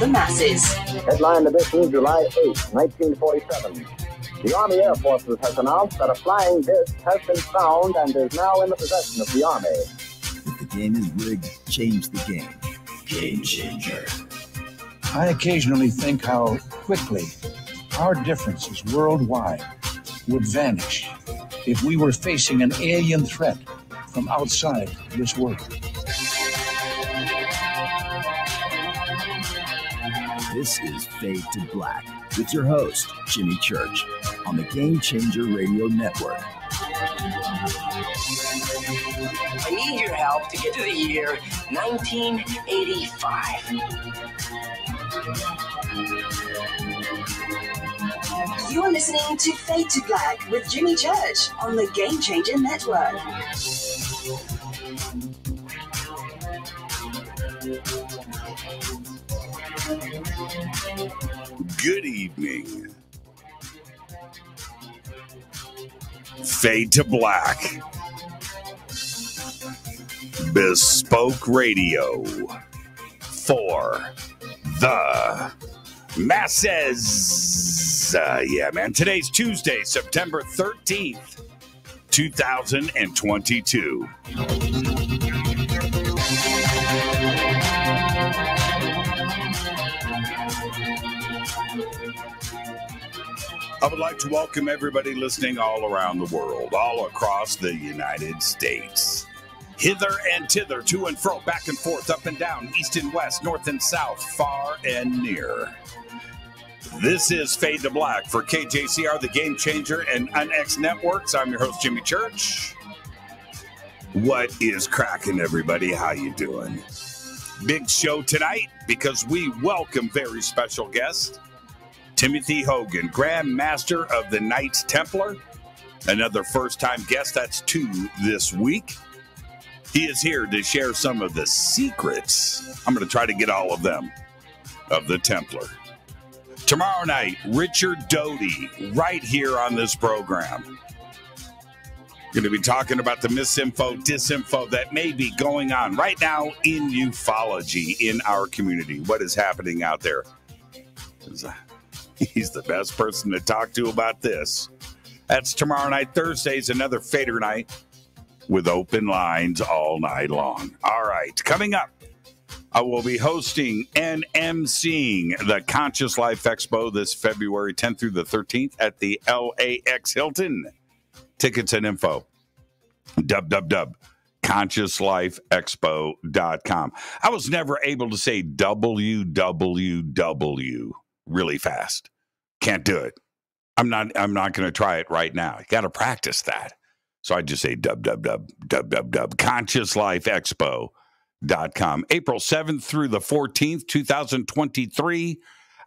radio for the masses. Headline edition, July 8, 1947. The Army Air Forces has announced that a flying disc has been found and is now in the possession of the Army. If the game is rigged, change the game. Game changer. I occasionally think how quickly our differences worldwide would vanish if we were facing an alien threat from outside this world. This is Fade to Black with your host, Jimmy Church, on the Game Changer Radio Network. I need your help to get to the year 1985. You're listening to Fade to Black with Jimmy Church on the Game Changer Network. Good evening. Fade to Black. Bespoke Radio for the masses. Uh, yeah, man. Today's Tuesday, September 13th, 2022. I would like to welcome everybody listening all around the world, all across the United States. Hither and thither, to and fro, back and forth, up and down, east and west, north and south, far and near. This is Fade to Black for KJCR, the Game Changer, and UnX Networks. I'm your host, Jimmy Church. What is cracking, everybody? How you doing? Big show tonight because we welcome very special guest, Timothy Hogan, Grand Master of the Knights Templar. Another first time guest. That's two this week. He is here to share some of the secrets. I'm going to try to get all of them of the Templar. Tomorrow night, Richard Doty, right here on this program. Going to be talking about the misinfo, disinfo that may be going on right now in ufology in our community. What is happening out there? He's the best person to talk to about this. That's tomorrow night. Thursday's another fader night with open lines all night long. All right, coming up, I will be hosting and emceeing the Conscious Life Expo this February 10th through the 13th at the LAX Hilton. Tickets and info www.consciouslifeexpo.com. I was never able to say www really fast. Can't do it. I'm not I'm not going to try it right now. You got to practice that. So I just say www.consciouslifeexpo.com. April 7th through the 14th, 2023,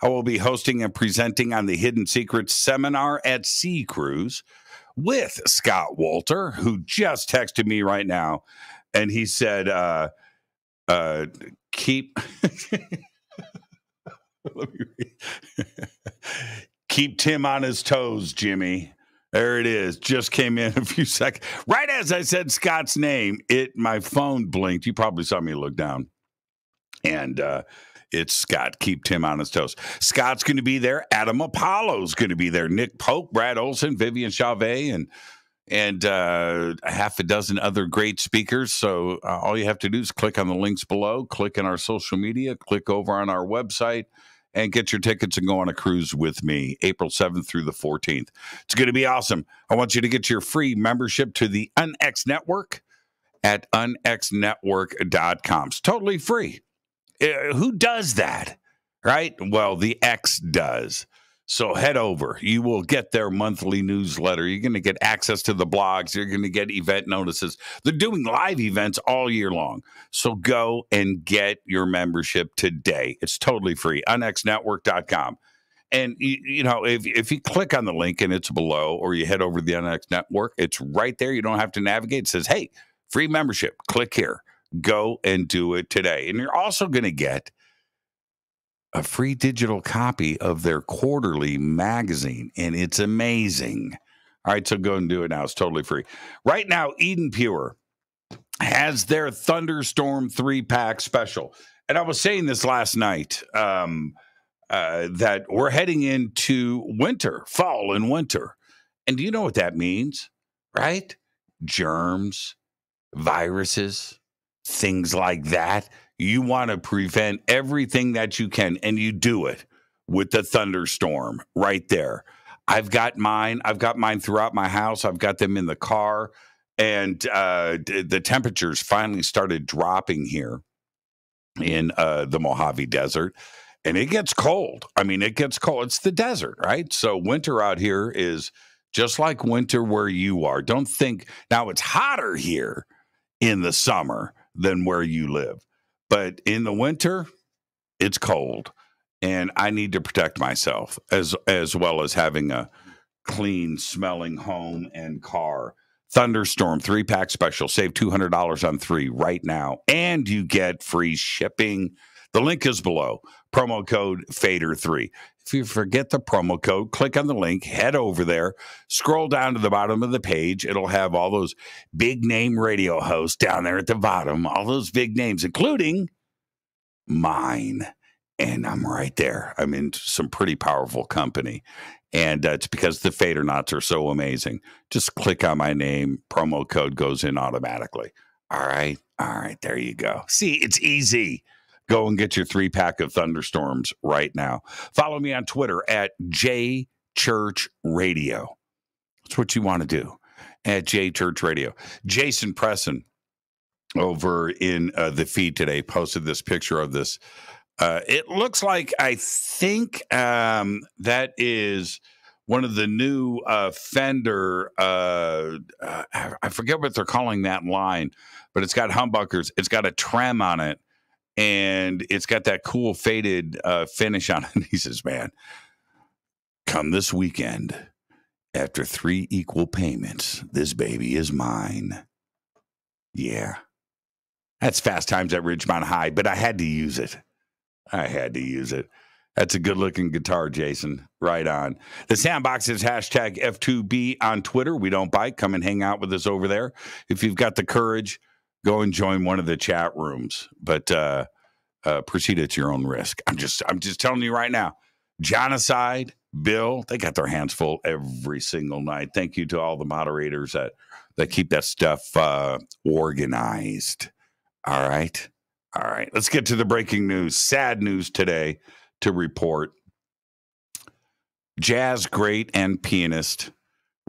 I will be hosting and presenting on the Hidden Secrets seminar at Sea Cruise with Scott Walter, who just texted me right now. And he said, uh, uh, keep. keep Tim on his toes, Jimmy. There it is. Just came in a few seconds. Right as I said Scott's name, it my phone blinked. You probably saw me look down. And uh it's Scott. Keep Tim on his toes. Scott's going to be there. Adam Apollo's going to be there. Nick Pope, Brad Olsen, Vivian Chavez, and and uh, a half a dozen other great speakers. So uh, all you have to do is click on the links below, click on our social media, click over on our website, and get your tickets and go on a cruise with me April 7th through the 14th. It's going to be awesome. I want you to get your free membership to the UnX Network at unxnetwork.com. It's totally free. Uh, who does that? Right? Well, the X does. So head over. You will get their monthly newsletter. You're going to get access to the blogs. You're going to get event notices. They're doing live events all year long. So go and get your membership today. It's totally free. UnXNetwork.com. And you, you know, if if you click on the link and it's below, or you head over to the UnX Network, it's right there. You don't have to navigate. It says, "Hey, free membership." Click here. Go and do it today. And you're also going to get a free digital copy of their quarterly magazine, and it's amazing. All right, so go and do it now. It's totally free. Right now, Eden Pure has their Thunderstorm three pack special. And I was saying this last night um, uh, that we're heading into winter, fall and winter. And do you know what that means? Right? Germs, viruses, things like that. You want to prevent everything that you can, and you do it with the thunderstorm right there. I've got mine. I've got mine throughout my house. I've got them in the car, and uh, the temperatures finally started dropping here in uh, the Mojave Desert, and it gets cold. I mean, it gets cold. It's the desert, right? So winter out here is just like winter where you are. Don't think now it's hotter here in the summer than where you live, but in the winter, it's cold and I need to protect myself as as well as having a clean smelling home and car. Thunderstorm three pack special. Save two hundred dollars on three right now, and you get free shipping. The link is below. Promo code Fader three. If you forget the promo code, click on the link, head over there, scroll down to the bottom of the page. It'll have all those big name radio hosts down there at the bottom, all those big names, including mine and I'm right there. I'm in some pretty powerful company. And uh, it's because the Fader knots are so amazing. Just click on my name, promo code goes in automatically. All right. All right. There you go. See, it's easy. Go and get your three pack of thunderstorms right now. Follow me on Twitter at J Church Radio. That's what you want to do at J Church Radio. Jason Presson over in uh, the feed today posted this picture of this uh, it looks like I think um, that is one of the new uh, Fender. Uh, uh I forget what they're calling that line, but it's got humbuckers. It's got a trem on it, and it's got that cool faded uh, finish on it. he says, "Man, come this weekend." After three equal payments, this baby is mine. Yeah. That's fast times at Ridgemont High, but I had to use it. I had to use it. That's a good looking guitar, Jason. Right on. The sandbox is hashtag F2B on Twitter. We don't bite. Come and hang out with us over there. If you've got the courage, go and join one of the chat rooms. But uh, uh, proceed at your own risk. I'm just I'm just telling you right now. Genocide, Bill, they got their hands full every single night. Thank you to all the moderators that that keep that stuff uh, organized. All right. All right, let's get to the breaking news. Sad news today to report. Jazz great and pianist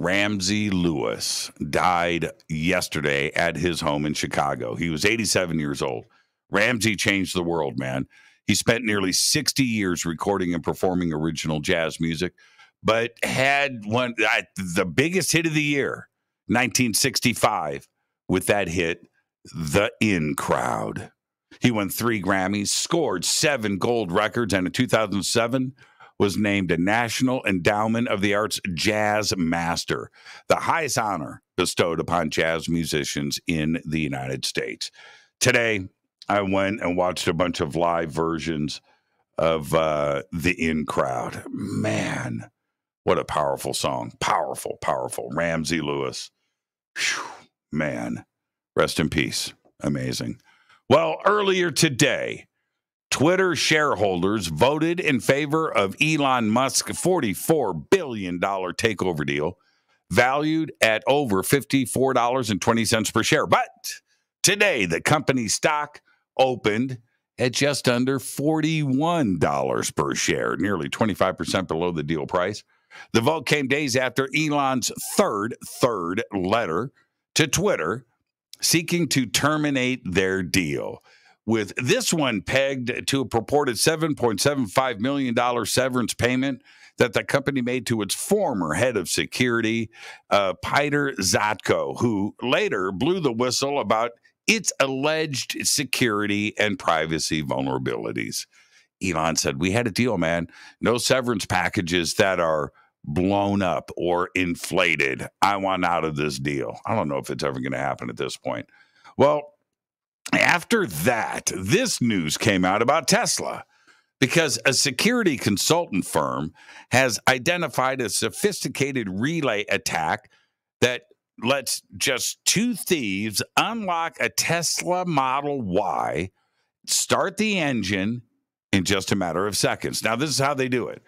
Ramsey Lewis died yesterday at his home in Chicago. He was 87 years old. Ramsey changed the world, man. He spent nearly 60 years recording and performing original jazz music, but had one the biggest hit of the year, 1965, with that hit, The In Crowd. He won three Grammys, scored seven gold records, and in 2007 was named a National Endowment of the Arts Jazz Master, the highest honor bestowed upon jazz musicians in the United States. Today, I went and watched a bunch of live versions of uh, The In Crowd. Man, what a powerful song. Powerful, powerful. Ramsey Lewis. Whew, man, rest in peace. Amazing. Well, earlier today, Twitter shareholders voted in favor of Elon Musk's $44 billion takeover deal, valued at over $54.20 per share. But today, the company's stock opened at just under $41 per share, nearly 25% below the deal price. The vote came days after Elon's third, third letter to Twitter seeking to terminate their deal. With this one pegged to a purported $7.75 million severance payment that the company made to its former head of security, uh, Peter Zatko, who later blew the whistle about its alleged security and privacy vulnerabilities. Elon said, We had a deal, man. No severance packages that are blown up or inflated. I want out of this deal. I don't know if it's ever going to happen at this point. Well, after that, this news came out about Tesla because a security consultant firm has identified a sophisticated relay attack that lets just two thieves unlock a Tesla Model Y start the engine in just a matter of seconds. Now, this is how they do it.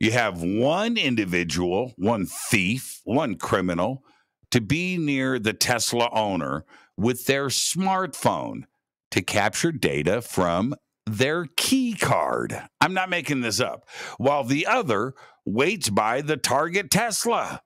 You have one individual, one thief, one criminal to be near the Tesla owner with their smartphone to capture data from their key card. I'm not making this up. While the other waits by the target Tesla,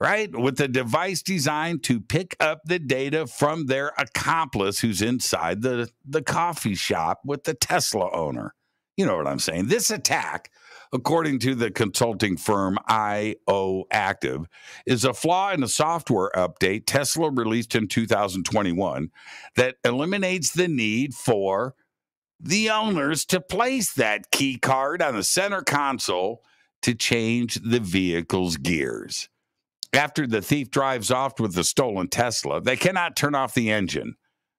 right? With a device designed to pick up the data from their accomplice who's inside the, the coffee shop with the Tesla owner. You know what I'm saying? This attack according to the consulting firm IOActive, is a flaw in a software update Tesla released in 2021 that eliminates the need for the owners to place that key card on the center console to change the vehicle's gears. After the thief drives off with the stolen Tesla, they cannot turn off the engine.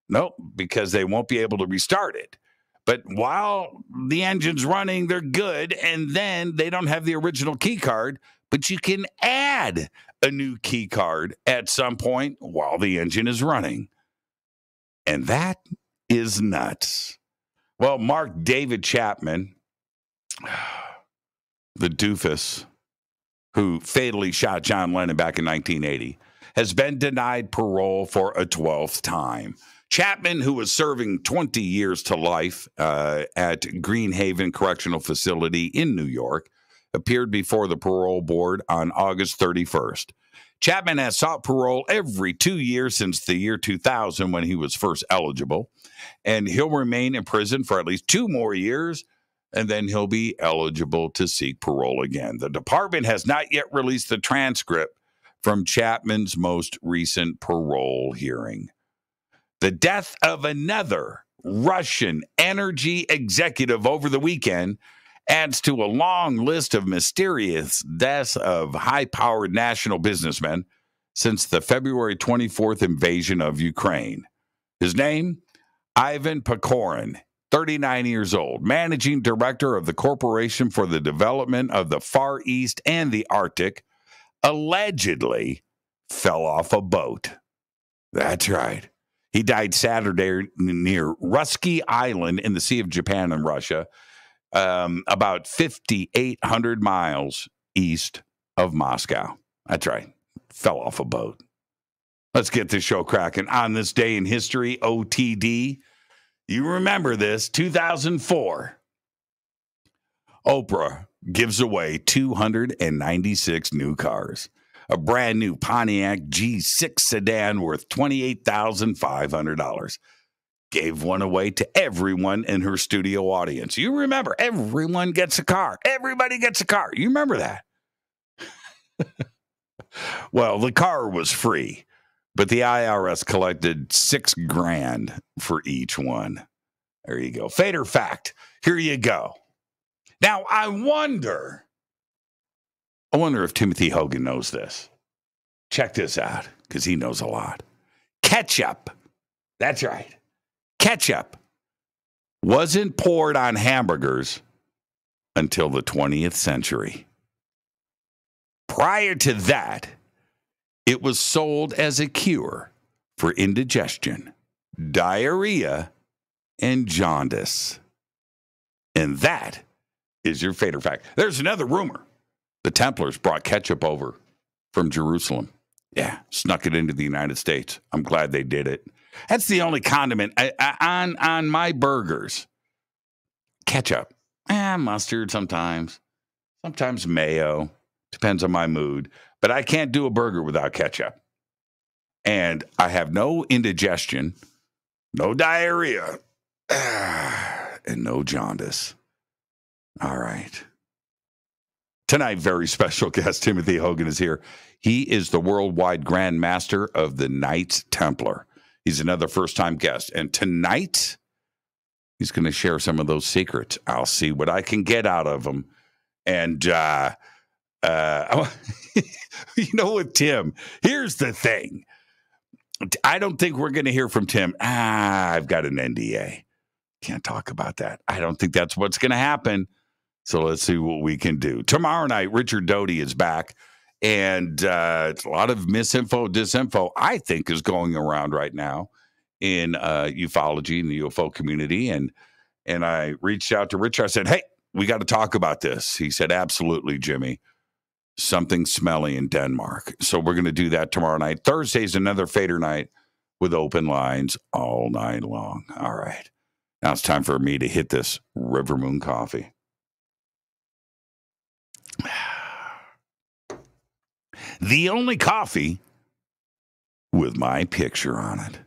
Nope, because they won't be able to restart it. But while the engine's running, they're good. And then they don't have the original key card, but you can add a new key card at some point while the engine is running. And that is nuts. Well, Mark David Chapman, the doofus who fatally shot John Lennon back in 1980, has been denied parole for a 12th time. Chapman, who was serving 20 years to life uh, at Green Haven Correctional Facility in New York, appeared before the parole board on August 31st. Chapman has sought parole every two years since the year 2000 when he was first eligible, and he'll remain in prison for at least two more years, and then he'll be eligible to seek parole again. The department has not yet released the transcript from Chapman's most recent parole hearing. The death of another Russian energy executive over the weekend adds to a long list of mysterious deaths of high powered national businessmen since the February 24th invasion of Ukraine. His name? Ivan Pechorin, 39 years old, managing director of the Corporation for the Development of the Far East and the Arctic, allegedly fell off a boat. That's right. He died Saturday near Russky Island in the Sea of Japan in Russia, um, about 5,800 miles east of Moscow. That's right. Fell off a boat. Let's get this show cracking. On this day in history, OTD. You remember this 2004. Oprah gives away 296 new cars a brand new Pontiac G6 sedan worth $28,500. Gave one away to everyone in her studio audience. You remember, everyone gets a car. Everybody gets a car. You remember that. well, the car was free, but the IRS collected six grand for each one. There you go. Fader fact. Here you go. Now, I wonder I wonder if Timothy Hogan knows this. Check this out, because he knows a lot. Ketchup. That's right. Ketchup wasn't poured on hamburgers until the 20th century. Prior to that, it was sold as a cure for indigestion, diarrhea, and jaundice. And that is your fader fact. There's another rumor the Templars brought ketchup over from Jerusalem. Yeah, snuck it into the United States. I'm glad they did it. That's the only condiment I, I, on on my burgers. Ketchup, eh, mustard sometimes, sometimes mayo. Depends on my mood. But I can't do a burger without ketchup. And I have no indigestion, no diarrhea, and no jaundice. All right. Tonight, very special guest Timothy Hogan is here. He is the worldwide Grand Master of the Knights Templar. He's another first time guest. And tonight, he's going to share some of those secrets. I'll see what I can get out of him. And, uh, uh, you know, with Tim, here's the thing. I don't think we're going to hear from Tim. Ah, I've got an NDA. Can't talk about that. I don't think that's what's going to happen. So let's see what we can do. Tomorrow night, Richard Doty is back. And uh, a lot of misinfo, disinfo, I think, is going around right now in uh, ufology and the UFO community. And And I reached out to Richard. I said, Hey, we got to talk about this. He said, Absolutely, Jimmy. Something smelly in Denmark. So we're going to do that tomorrow night. Thursday's another fader night with open lines all night long. All right. Now it's time for me to hit this River Moon coffee. The only coffee with my picture on it.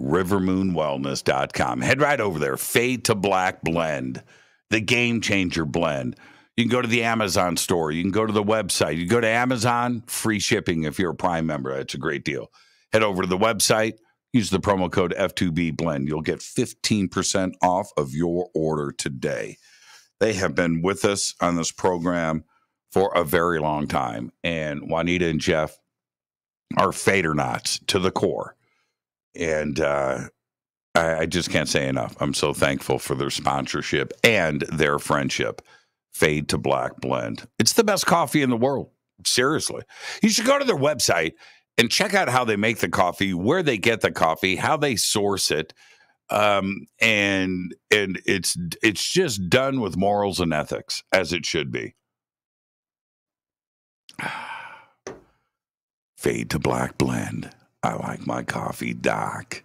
Rivermoonwellness.com. Head right over there. Fade to Black Blend, the game changer blend. You can go to the Amazon store. You can go to the website. You go to Amazon, free shipping if you're a Prime member. That's a great deal. Head over to the website, use the promo code F2B Blend. You'll get 15% off of your order today. They have been with us on this program for a very long time. And Juanita and Jeff are fader knots to the core. And uh, I, I just can't say enough. I'm so thankful for their sponsorship and their friendship. Fade to Black Blend. It's the best coffee in the world. Seriously. You should go to their website and check out how they make the coffee, where they get the coffee, how they source it. Um, and and it's it's just done with morals and ethics as it should be. Fade to black blend. I like my coffee dark.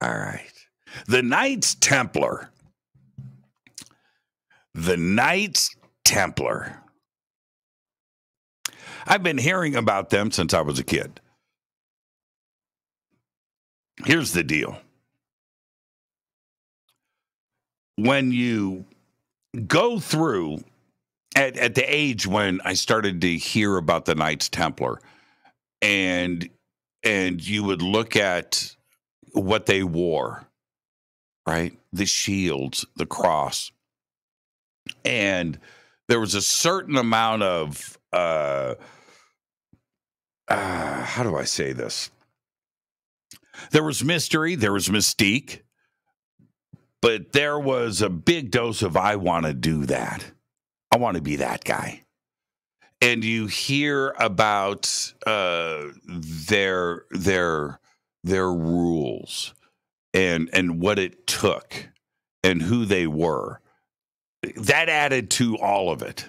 All right. The Knights Templar. The Knights Templar. I've been hearing about them since I was a kid. Here's the deal when you go through at, at the age when I started to hear about the Knights Templar and and you would look at what they wore, right? The shields, the cross. And there was a certain amount of uh, uh how do I say this? There was mystery, there was mystique, but there was a big dose of I want to do that. I want to be that guy. And you hear about uh, their their their rules and and what it took and who they were. That added to all of it,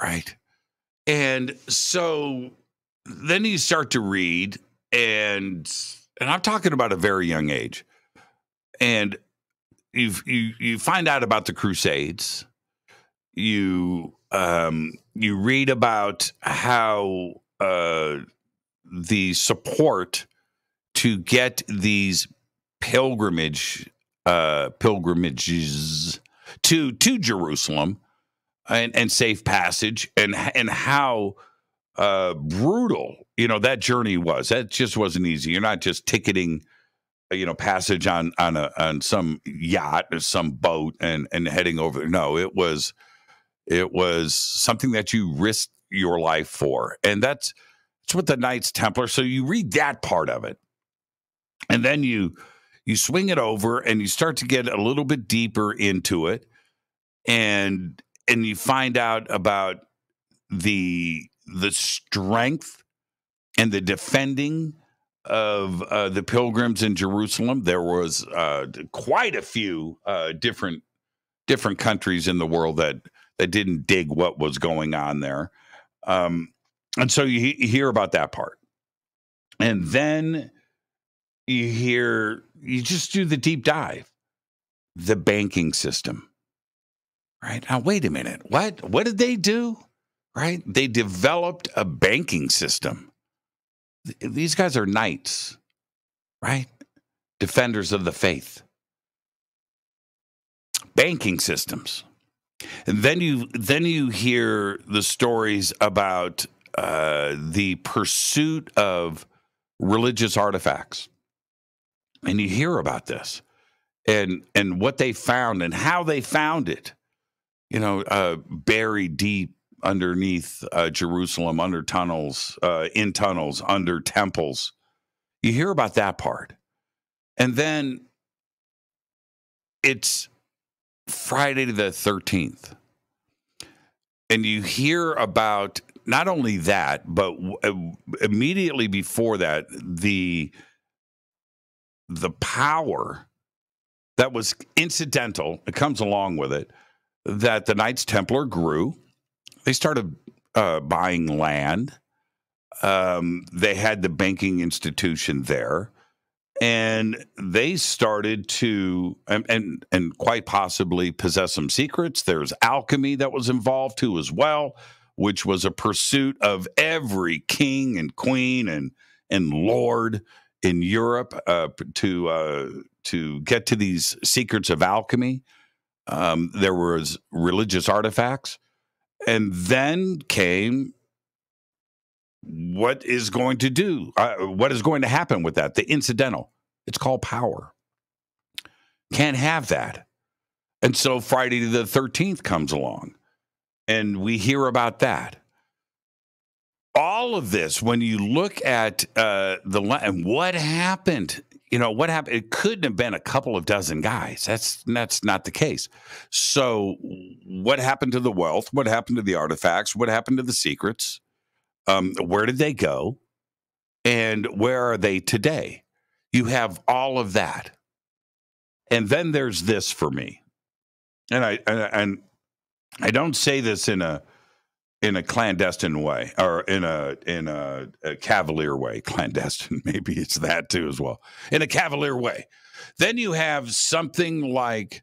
right? And so then you start to read and and I'm talking about a very young age. And you you you find out about the crusades you um, you read about how uh, the support to get these pilgrimage uh, pilgrimages to to Jerusalem and, and safe passage and and how uh, brutal you know that journey was. That just wasn't easy. You're not just ticketing you know passage on on a on some yacht or some boat and and heading over. No, it was it was something that you risked your life for. And that's that's what the Knights Templar. So you read that part of it. And then you you swing it over and you start to get a little bit deeper into it and and you find out about the the strength and the defending of uh, the pilgrims in Jerusalem. There was uh, quite a few uh, different different countries in the world that that didn't dig what was going on there. Um, and so you, you hear about that part. And then you hear, you just do the deep dive, the banking system. Right now, wait a minute. What? What did they do? Right? They developed a banking system. These guys are knights, right? Defenders of the faith. Banking systems. And then you then you hear the stories about uh, the pursuit of religious artifacts, and you hear about this and and what they found and how they found it. You know, uh, buried deep underneath uh, Jerusalem, under tunnels, uh, in tunnels, under temples. You hear about that part, and then it's Friday the 13th. And you hear about not only that, but uh, immediately before that, the the power that was incidental. It comes along with it that the Knights Templar grew. They started uh, buying land. Um, they had the banking institution there, and they started to and, and and quite possibly possess some secrets. There's alchemy that was involved too, as well, which was a pursuit of every king and queen and and lord in Europe uh, to uh, to get to these secrets of alchemy. Um, there was religious artifacts, and then came what is going to do uh, what is going to happen with that? The incidental. It's called power. Can't have that. And so friday the 13th comes along and we hear about that. All of this when you look at uh, the and what happened you know what happened it couldn't have been a couple of dozen guys. That's that's not the case. So what happened to the wealth? What happened to the artifacts? What happened to the secrets? Um, where did they go? And where are they today? You have all of that. And then there's this for me. And i and, and i don't say this in a in a clandestine way or in a in a, a, cavalier way. Clandestine maybe it's that too as well. In a cavalier way. Then you have something like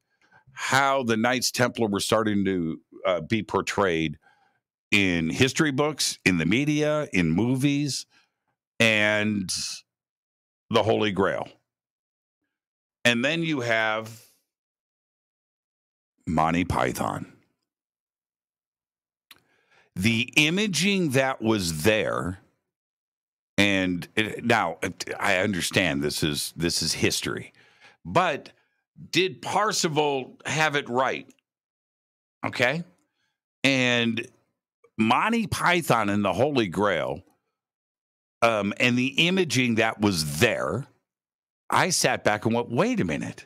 how the knights templar were starting to uh, be portrayed in history books in the media in movies and the holy grail. And then you have monty python the imaging that was there and it, now i understand this is this is history but did Parzival have it right? Okay? And monty python and the holy grail um, and the imaging that was there i sat back and went wait a minute.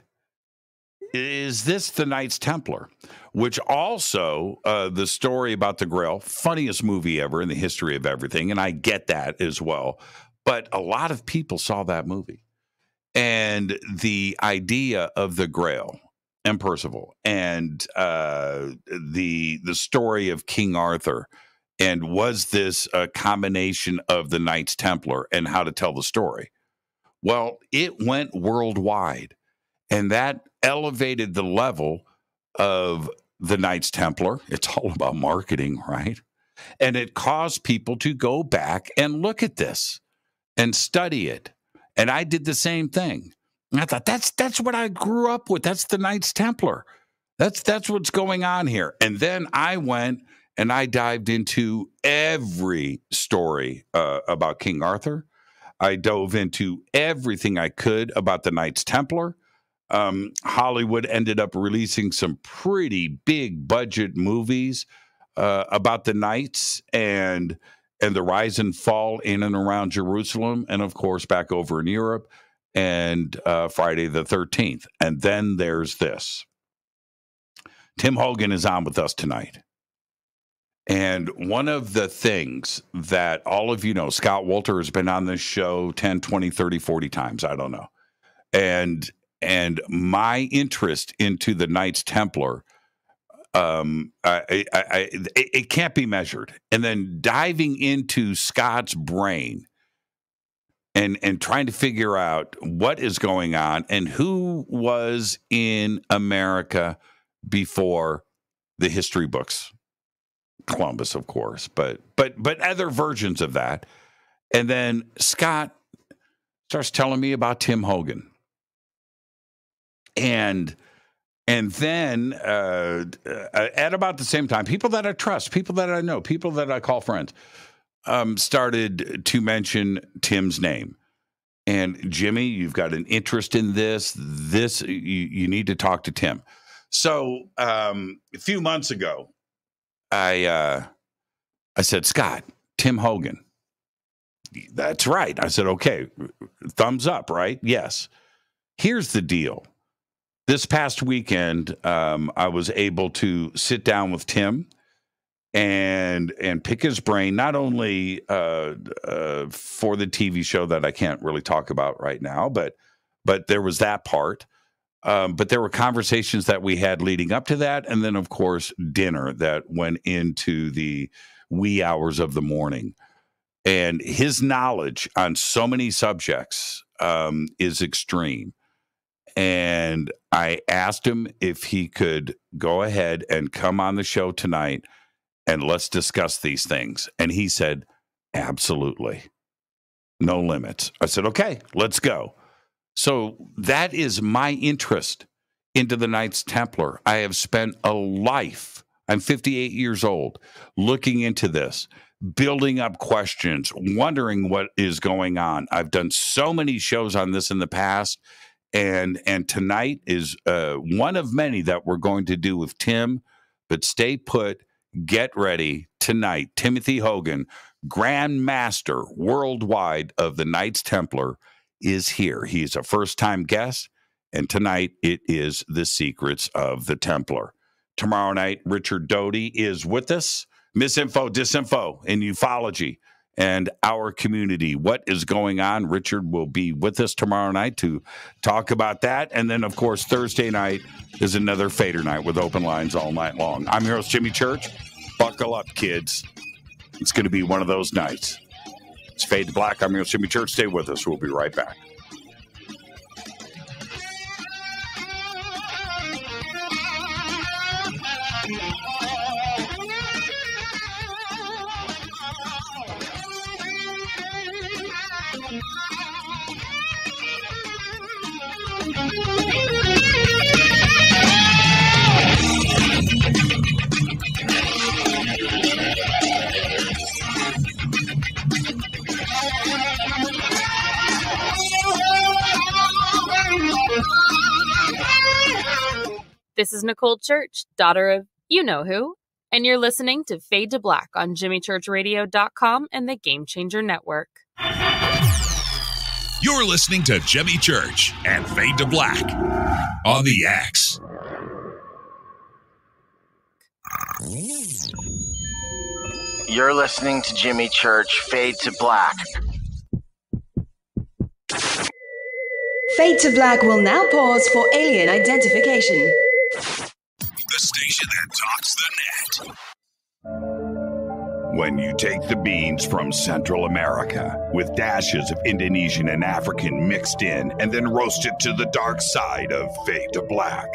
Is this the Knights Templar? Which also, uh, the story about the Grail, funniest movie ever in the history of everything. And I get that as well. But a lot of people saw that movie. And the idea of the Grail and Percival and uh, the the story of King Arthur and was this a combination of the Knights Templar and how to tell the story? Well, it went worldwide and that elevated the level of the Knights Templar. It's all about marketing, right? And it caused people to go back and look at this and study it. And I did the same thing. And I thought that's that's what I grew up with. That's the Knights Templar. That's that's what's going on here. And then I went and I dived into every story uh, about King Arthur. I dove into everything I could about the Knights Templar um, Hollywood ended up releasing some pretty big budget movies uh, about the Knights and and the rise and fall in and around Jerusalem, and of course back over in Europe, and uh, Friday the Thirteenth. And then there's this. Tim Hogan is on with us tonight. And one of the things that all of you know, Scott Walter has been on this show 10, 20, 30, 40 times. I don't know. And and my interest into the Knights Templar um I, I, I, it can't be measured. And then diving into scott's brain and and trying to figure out what is going on and who was in america before the history books. Columbus of course but but but other versions of that. And then scott starts telling me about tim hogan and and then uh, uh, at about the same time, people that I trust, people that I know, people that I call friends, um, started to mention Tim's name. And Jimmy, you've got an interest in this. This you, you need to talk to Tim. So um, a few months ago, I uh, I said, Scott, Tim Hogan. That's right. I said, okay, thumbs up, right? Yes. Here's the deal this past weekend, um, I was able to sit down with Tim and and pick his brain not only uh, uh, for the TV show that I can't really talk about right now, but but there was that part. Um, but there were conversations that we had leading up to that. And then, of course, dinner that went into the wee hours of the morning. And his knowledge on so many subjects um, is extreme. And I asked him if he could go ahead and come on the show tonight and let's discuss these things. And he said, absolutely. No limits. I said, okay, let's go. So that is my interest into the Knights Templar. I have spent a life, I'm 58 years old, looking into this, building up questions, wondering what is going on. I've done so many shows on this in the past. And and tonight is uh, one of many that we're going to do with Tim. But stay put, get ready tonight. Timothy Hogan, Grand Master worldwide of the Knights Templar is here. He's a first time guest, and tonight it is The Secrets of the Templar. Tomorrow night, Richard Doty is with us. Misinfo, disinfo and ufology and our community. What is going on? Richard will be with us tomorrow night to talk about that. And then, of course, Thursday night is another Fader night with open lines all night long. I'm your host, Jimmy Church. Buckle up, kids. It's going to be one of those nights. It's Fade to Black. I'm your host, Jimmy Church. Stay with us. We'll be right back. This is Nicole Church, daughter of you know who, and you're listening to Fade to Black on JimmyChurchRadio.com and the Game Changer Network. You're listening to Jimmy Church and Fade to Black on the X. You're listening to Jimmy Church Fade to Black. Fade to Black will now pause for alien identification. The station that talks the net. When you take the beans from Central America with dashes of Indonesian and African mixed in and then roast it to the dark side of Fade to Black,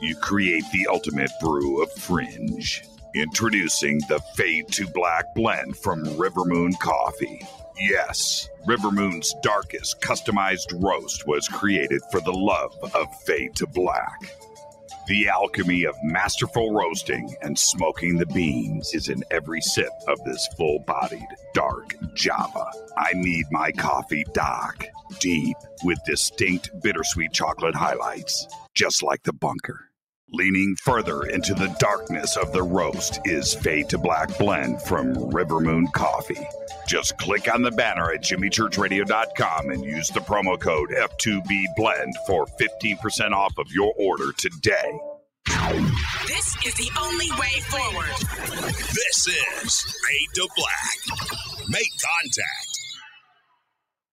you create the ultimate brew of fringe. Introducing the Fade to Black blend from Rivermoon Coffee. Yes, Rivermoon's darkest customized roast was created for the love of Fade to Black. The alchemy of masterful roasting and smoking the beans is in every sip of this full bodied, dark Java. I need my coffee dark, deep, with distinct bittersweet chocolate highlights, just like the bunker. Leaning further into the darkness of the roast is Fade to Black Blend from Rivermoon Coffee. Just click on the banner at jimmychurchradio.com and use the promo code F2B Blend for 15% off of your order today. This is the only way forward. This is Fade to Black. Make contact.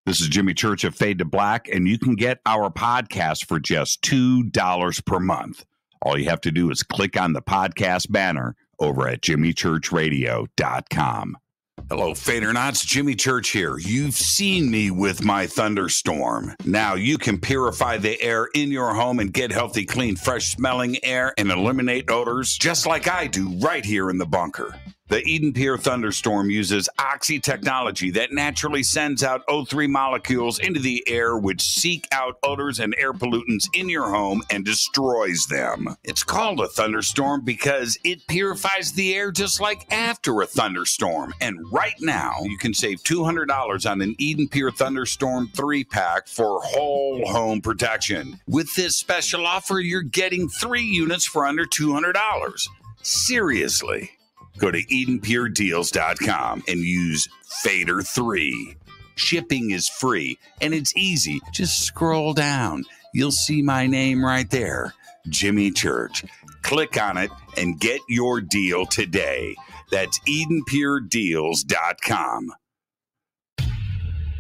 This is Jimmy Church of Fade to Black, and you can get our podcast for just $2 per month. All you have to do is click on the podcast banner over at jimmychurchradio.com. Hello, Fadernauts. Jimmy Church here. You've seen me with my thunderstorm. Now you can purify the air in your home and get healthy, clean, fresh smelling air and eliminate odors just like I do right here in the bunker. The EdenPure thunderstorm uses oxy technology that naturally sends out O3 molecules into the air, which seek out odors and air pollutants in your home and destroys them. It's called a thunderstorm because it purifies the air just like after a thunderstorm. And right now, you can save $200 on an EdenPure Thunderstorm 3 pack for whole home protection. With this special offer, you're getting three units for under $200. Seriously. Go to EdenPureDeals.com and use Fader3. Shipping is free and it's easy. Just scroll down. You'll see my name right there Jimmy Church. Click on it and get your deal today. That's EdenPureDeals.com.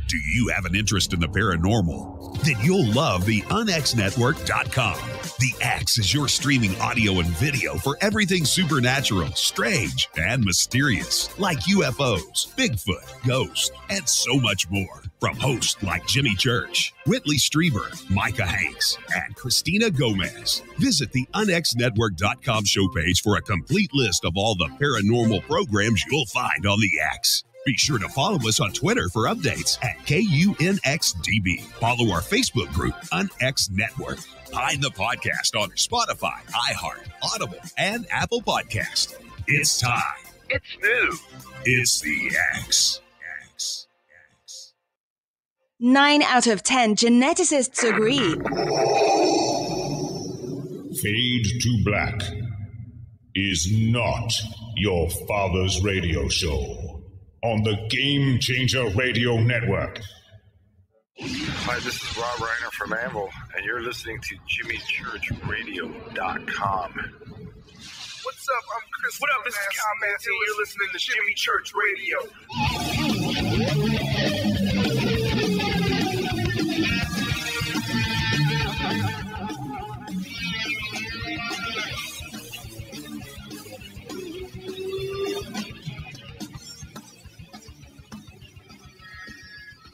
Do you have an interest in the paranormal? Then you'll love the unxnetwork.com. The X is your streaming audio and video for everything supernatural, strange, and mysterious, like UFOs, Bigfoot, ghosts, and so much more. From hosts like Jimmy Church, Whitley Strieber, Micah Hanks, and Christina Gomez. Visit the unxnetwork.com show page for a complete list of all the paranormal programs you'll find on the X. Be sure to follow us on Twitter for updates at KUNXDB. Follow our Facebook group, UNX Network. Find the podcast on Spotify, iHeart, Audible, and Apple Podcast. It's time. It's new. It's the X. X. Nine out of ten geneticists agree. Fade to Black is not your father's radio show on the Game Changer Radio Network. Hi, this is Robb Reiner from Anvil, and you're listening to JimmyChurchRadio.com. What's up? I'm Chris. What up? This is Kyle Manson. You're listening to Jimmy Church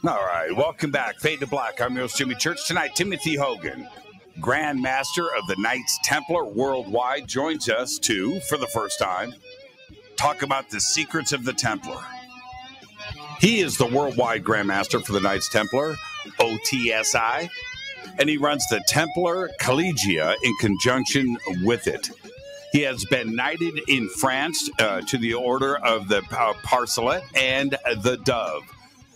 All right, welcome back. Fade to Black. I'm your host, Jimmy Church. Tonight, Timothy Hogan, Grand Master of the Knights Templar worldwide, joins us to, for the first time, talk about the secrets of the Templar. He is the worldwide Grand Master for the Knights Templar, OTSI, and he runs the Templar Collegia in conjunction with it. He has been knighted in France uh, to the Order of the uh, Paraclete and the Dove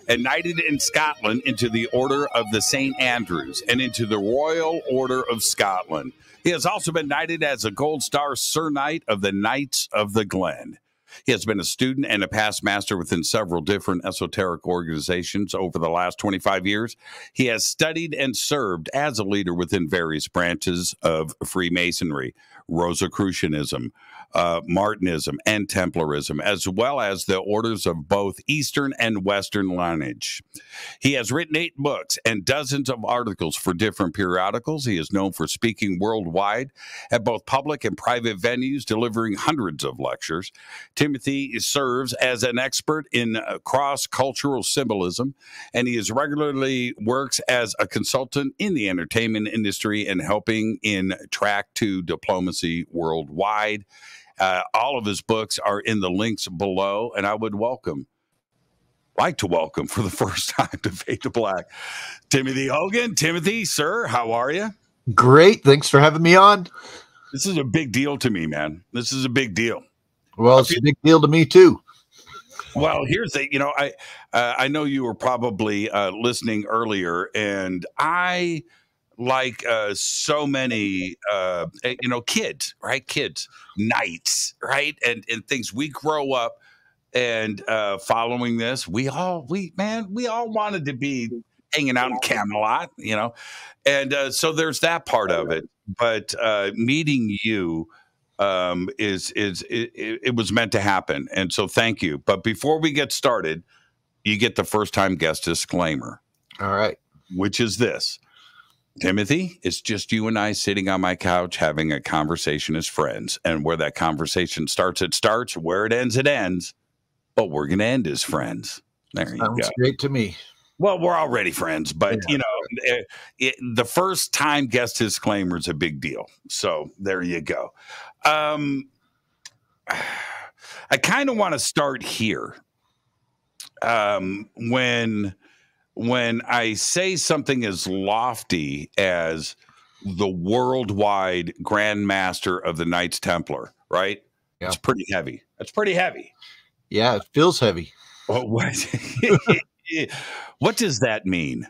and knighted in Scotland into the Order of the St. Andrews and into the Royal Order of Scotland. He has also been knighted as a Gold Star Sir Knight of the Knights of the Glen. He has been a student and a past master within several different esoteric organizations over the last 25 years. He has studied and served as a leader within various branches of Freemasonry, Rosicrucianism, uh, Martinism, and Templarism, as well as the orders of both Eastern and Western lineage. He has written eight books and dozens of articles for different periodicals. He is known for speaking worldwide at both public and private venues, delivering hundreds of lectures. Timothy serves as an expert in uh, cross cultural symbolism, and he is regularly works as a consultant in the entertainment industry and helping in track two diplomacy worldwide. Uh, all of his books are in the links below, and I would welcome, like to welcome for the first time to Fade to Black, Timothy Hogan. Timothy, sir, how are you? Great. Thanks for having me on. This is a big deal to me, man. This is a big deal. Well, it's a big deal to me too. Well, here's the you know I uh, I know you were probably uh, listening earlier, and I like uh, so many uh, eh, you know kids right? Kids knights right? And and things. We grow up and uh, following this we all we man we all wanted to be hanging out in camelot you know? And uh, so there's that part of it. But uh, meeting you um, is is it, it was meant to happen. And so thank you. But before we get started you get the first time guest disclaimer. All right. Which is this Timothy, it's just you and I sitting on my couch having a conversation as friends. And where that conversation starts, it starts. Where it ends, it ends. But we're going to end as friends. There Sounds you go. great to me. Well, we're already friends, but yeah. you know, it, it, the first time guest disclaimer is a big deal. So there you go. Um, I kind of want to start here. Um, when when I say something as lofty as the worldwide Grand Master of the Knights Templar, right? Yeah. It's pretty heavy. It's pretty heavy. Yeah, it feels heavy. Oh, what? what does that mean?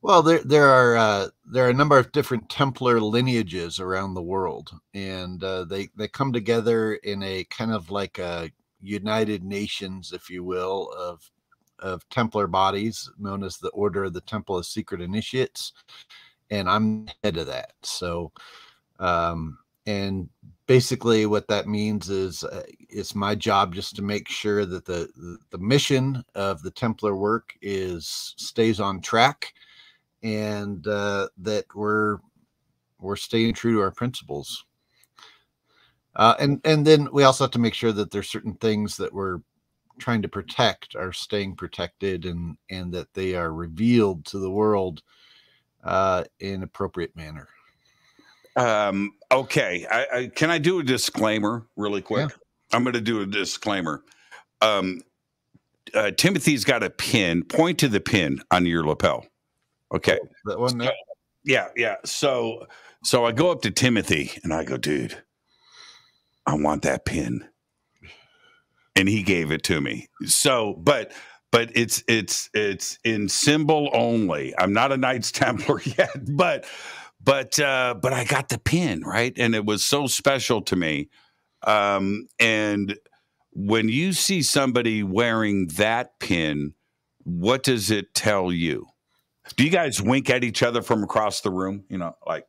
Well, there there are uh, there are a number of different Templar lineages around the world, and uh, they they come together in a kind of like a United Nations, if you will, of of Templar bodies known as the Order of the Temple of Secret Initiates, and I'm head of that. So, um, and basically what that means is uh, it's my job just to make sure that the, the mission of the Templar work is stays on track, and uh, that we're we're staying true to our principles. Uh, and and then we also have to make sure that there's certain things that we're trying to protect are staying protected and and that they are revealed to the world uh, in appropriate manner. Um, okay. I, I, can I do a disclaimer really quick? Yeah. I'm going to do a disclaimer. Um, uh, Timothy's got a pin. Point to the pin on your lapel. Okay. Oh, that one. So, yeah, yeah. So, so I go up to Timothy and I go, dude, I want that pin, and he gave it to me. So, but but it's it's it's in symbol only. I'm not a Knights Templar yet, but but uh, but I got the pin right, and it was so special to me. Um, and when you see somebody wearing that pin, what does it tell you? Do you guys wink at each other from across the room? You know, like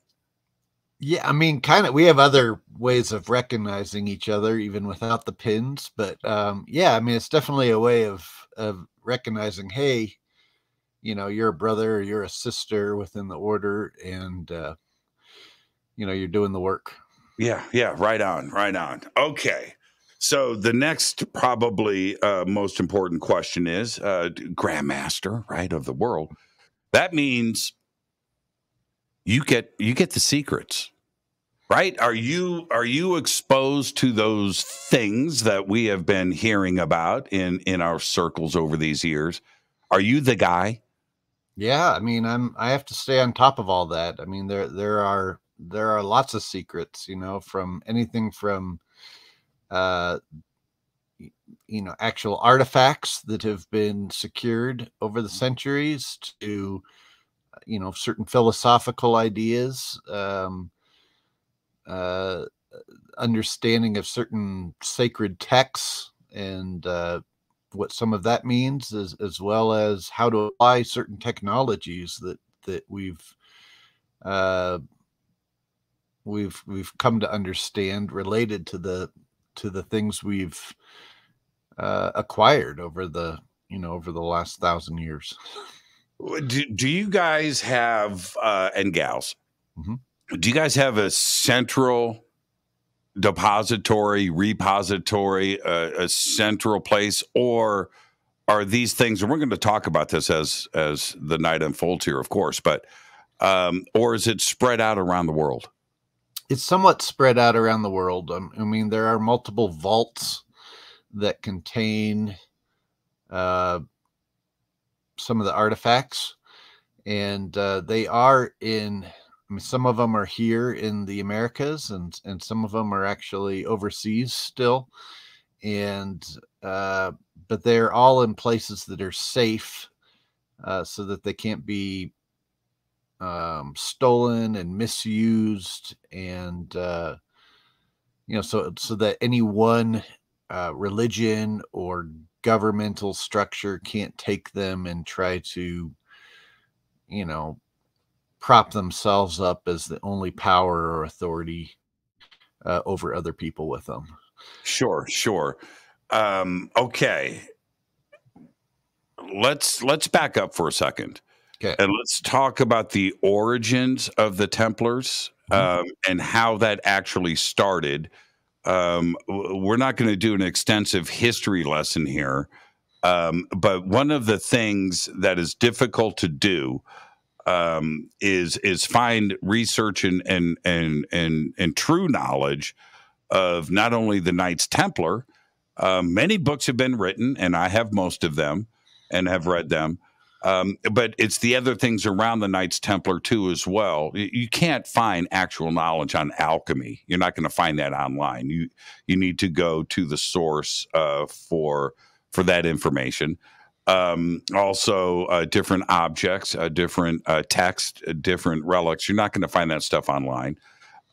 yeah, I mean, kind of. We have other ways of recognizing each other, even without the pins. But um, yeah, I mean, it's definitely a way of of recognizing, hey, you know, you're a brother, or you're a sister within the order, and uh, you know, you're doing the work. Yeah, yeah, right on, right on. Okay. So the next, probably uh, most important question is uh, Grandmaster, right, of the world. That means you get you get the secrets right? Are you are you exposed to those things that we have been hearing about in in our circles over these years? Are you the guy? Yeah i mean i'm i have to stay on top of all that. I mean there there are there are lots of secrets you know from anything from uh you know actual artifacts that have been secured over the centuries to you know certain philosophical ideas um uh, understanding of certain sacred texts and uh, what some of that means, as, as well as how to apply certain technologies that that we've uh, we've we've come to understand related to the to the things we've uh, acquired over the you know over the last thousand years. Do, do you guys have uh, and gals? Mm-hmm do you guys have a central depository, repository, uh, a central place, or are these things? And we're going to talk about this as as the night unfolds here, of course. But um, or is it spread out around the world? It's somewhat spread out around the world. Um, I mean, there are multiple vaults that contain uh, some of the artifacts, and uh, they are in some of them are here in the Americas, and and some of them are actually overseas still, and uh, but they're all in places that are safe, uh, so that they can't be um, stolen and misused, and uh, you know, so so that any one uh, religion or governmental structure can't take them and try to, you know, prop themselves up as the only power or authority uh, over other people with them. Sure, sure. Um, okay, let's let's back up for a second. Okay. And let's talk about the origins of the Templars mm-hmm. um, and how that actually started. Um, we're not going to do an extensive history lesson here, um, but one of the things that is difficult to do um, is is find research and and and and and true knowledge of not only the Knights Templar. Um, many books have been written, and I have most of them and have read them. Um, but it's the other things around the Knights Templar too, as well. You can't find actual knowledge on alchemy. You're not going to find that online. You you need to go to the source uh, for for that information um, also uh, different objects, uh, different uh, text, uh, different relics. You're not going to find that stuff online.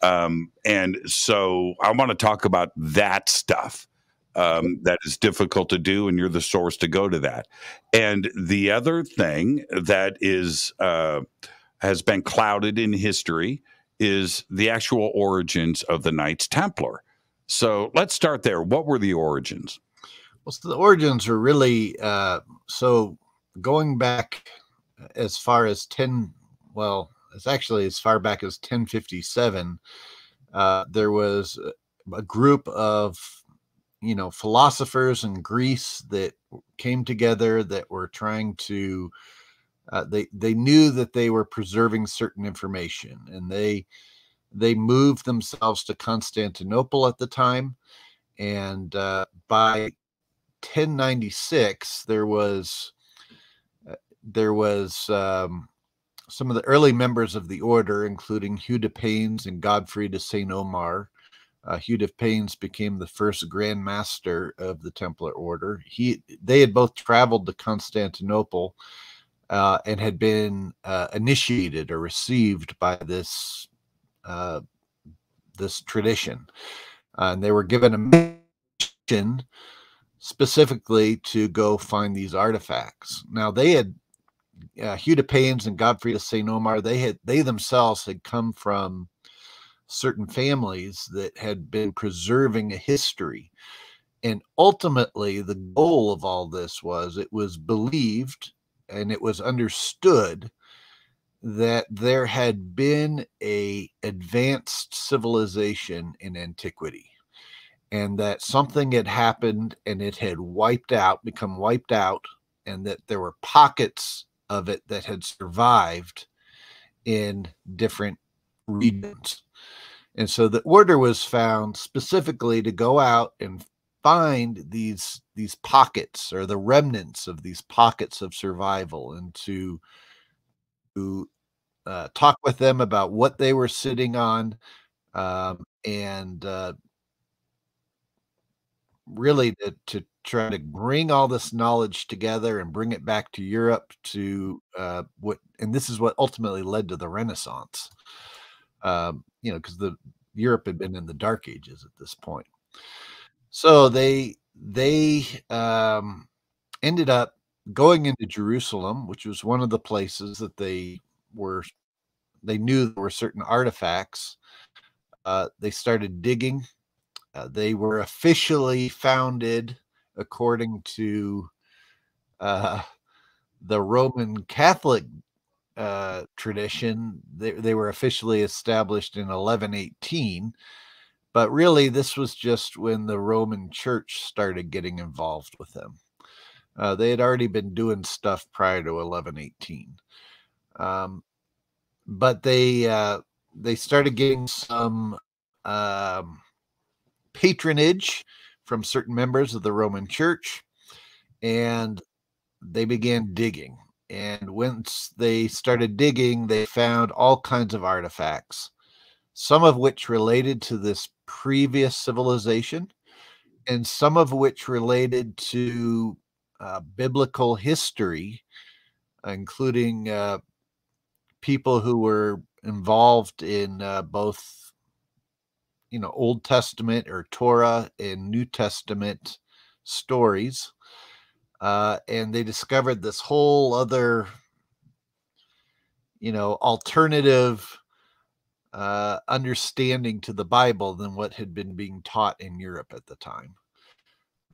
Um, and so I want to talk about that stuff um, that is difficult to do, and you're the source to go to that. And the other thing that is uh, has been clouded in history is the actual origins of the Knights Templar. So let's start there. What were the origins? Well, so the origins are really uh, so going back as far as 10, well, it's actually as far back as 1057. Uh, there was a group of you know philosophers in Greece that came together that were trying to uh, they they knew that they were preserving certain information and they they moved themselves to Constantinople at the time and uh, by 1096 there was uh, there was um, some of the early members of the order including Hugh de Payens and Godfrey de Saint Omer uh, Hugh de Payens became the first Grand Master of the Templar Order. He, they had both traveled to Constantinople uh, and had been uh, initiated or received by this uh, this tradition, and they were given a mission specifically to go find these artifacts. Now they had uh, Hugh de Payens and Godfrey de Saint Omer. They had they themselves had come from certain families that had been preserving a history. And ultimately, the goal of all this was it was believed and it was understood that there had been a advanced civilization in antiquity and that something had happened and it had wiped out become wiped out and that there were pockets of it that had survived in different regions. And so the order was found specifically to go out and find these these pockets or the remnants of these pockets of survival and to to uh, talk with them about what they were sitting on um, and uh, really to, to try to bring all this knowledge together and bring it back to Europe to uh, what and this is what ultimately led to the Renaissance um, you know, because the Europe had been in the Dark Ages at this point. So they they um, ended up going into Jerusalem, which was one of the places that they were. They knew there were certain artifacts. Uh, they started digging. Uh, they were officially founded according to uh, the Roman Catholic uh, tradition. They, they were officially established in 1118, but really this was just when the Roman Church started getting involved with them. Uh, they had already been doing stuff prior to 1118, um, but they uh, they started getting some um, patronage from certain members of the Roman Church, and they began digging. And once they started digging, they found all kinds of artifacts, some of which related to this previous civilization, and some of which related to uh, biblical history, including uh, people who were involved in uh, both, you know, Old Testament or Torah and New Testament stories uh, and they discovered this whole other, you know, alternative uh, understanding to the Bible than what had been being taught in Europe at the time.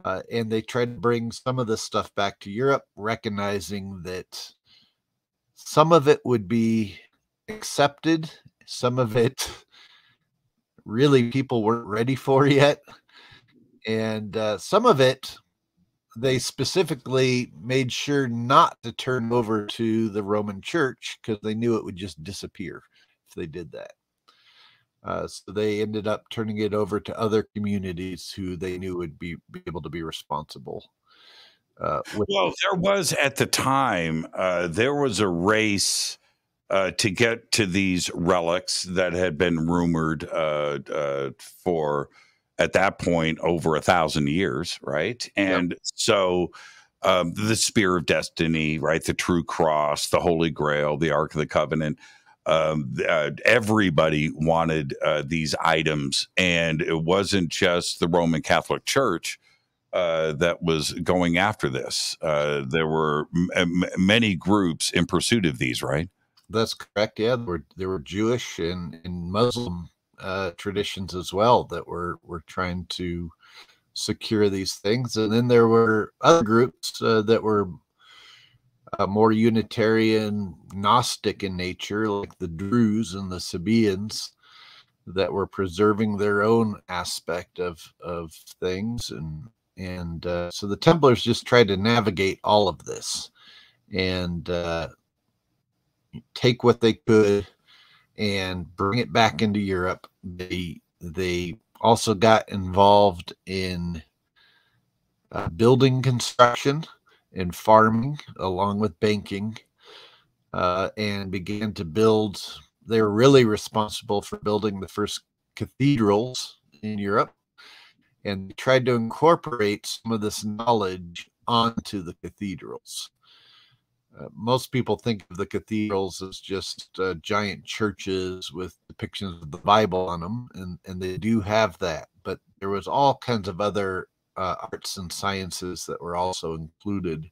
Uh, and they tried to bring some of this stuff back to Europe, recognizing that some of it would be accepted, some of it really people weren't ready for yet, and uh, some of it they specifically made sure not to turn over to the Roman Church because they knew it would just disappear if they did that. Uh, so they ended up turning it over to other communities who they knew would be, be able to be responsible. Uh, well, there was at the time uh, there was a race uh, to get to these relics that had been rumored uh, uh, for at that point over a thousand years, right? And yep. so um, the Spear of Destiny, right? The True Cross, the Holy Grail, the Ark of the Covenant. Um, uh, everybody wanted uh, these items, and it wasn't just the Roman Catholic Church uh, that was going after this. Uh, there were many groups in pursuit of these, right? That's correct. Yeah, there were there were Jewish and, and Muslim uh, traditions as well that were were trying to secure these things, and then there were other groups uh, that were uh, more Unitarian, Gnostic in nature, like the Druze and the Sabaeans, that were preserving their own aspect of of things, and and uh, so the Templars just tried to navigate all of this and uh, take what they could and bring it back into Europe. They they also got involved in uh, building construction and farming, along with banking, uh, and began to build. They were really responsible for building the first cathedrals in Europe, and tried to incorporate some of this knowledge onto the cathedrals. Uh, most people think of the cathedrals as just uh, giant churches with depictions of the Bible on them, and, and they do have that. But there was all kinds of other uh, arts and sciences that were also included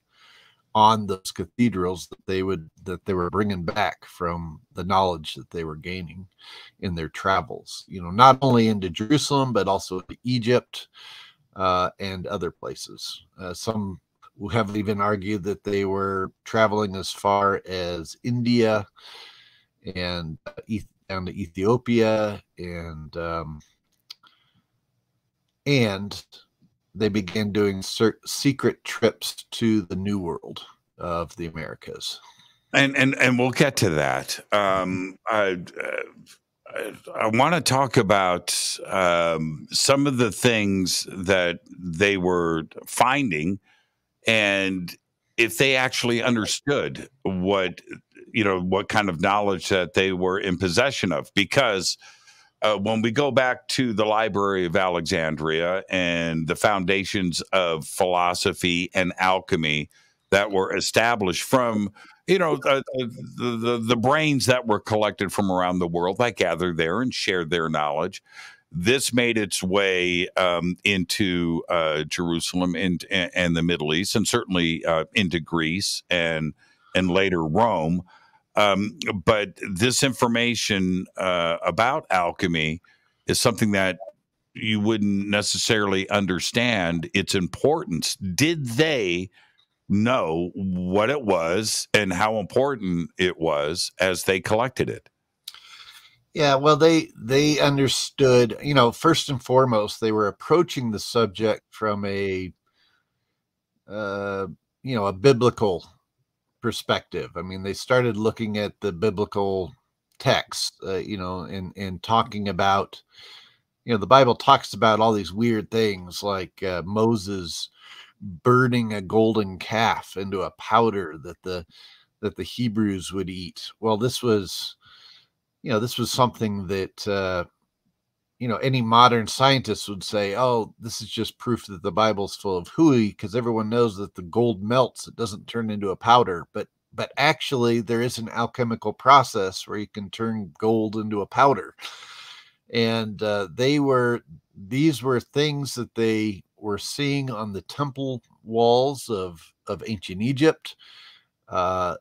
on those cathedrals that they would that they were bringing back from the knowledge that they were gaining in their travels. You know, not only into Jerusalem but also to Egypt uh, and other places. Uh, some have even argued that they were traveling as far as India and uh, down to Ethiopia and um, and they began doing secret trips to the New World of the Americas. And and and we'll get to that. Um, I, uh, I want to talk about um, some of the things that they were finding and if they actually understood what you know what kind of knowledge that they were in possession of because uh, when we go back to the library of alexandria and the foundations of philosophy and alchemy that were established from you know uh, the, the the brains that were collected from around the world that gathered there and shared their knowledge this made its way um, into uh, Jerusalem and, and the Middle East, and certainly uh, into Greece and and later Rome. Um, but this information uh, about alchemy is something that you wouldn't necessarily understand its importance. Did they know what it was and how important it was as they collected it? Yeah, well, they they understood. You know, first and foremost, they were approaching the subject from a, uh, you know, a biblical perspective. I mean, they started looking at the biblical text, uh, you know, and and talking about, you know, the Bible talks about all these weird things like uh, Moses burning a golden calf into a powder that the that the Hebrews would eat. Well, this was you know, this was something that, uh, you know, any modern scientist would say, oh, this is just proof that the Bible's full of hooey because everyone knows that the gold melts, it doesn't turn into a powder. But but actually there is an alchemical process where you can turn gold into a powder. And uh, they were these were things that they were seeing on the temple walls of of ancient Egypt. Uh,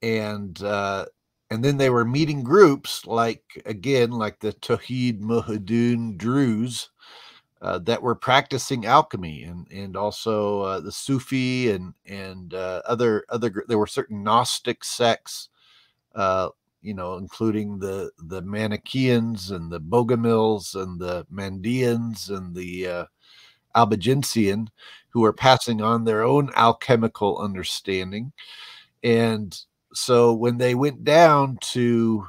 and uh, and then they were meeting groups like again like the Tawhid Muhaddin Druze uh, that were practicing alchemy and and also uh, the Sufi and and uh, other other there were certain Gnostic sects uh, you know including the the Manichaeans and the Bogomils and the Mandeans and the uh, Albigensian who were passing on their own alchemical understanding. And so when they went down to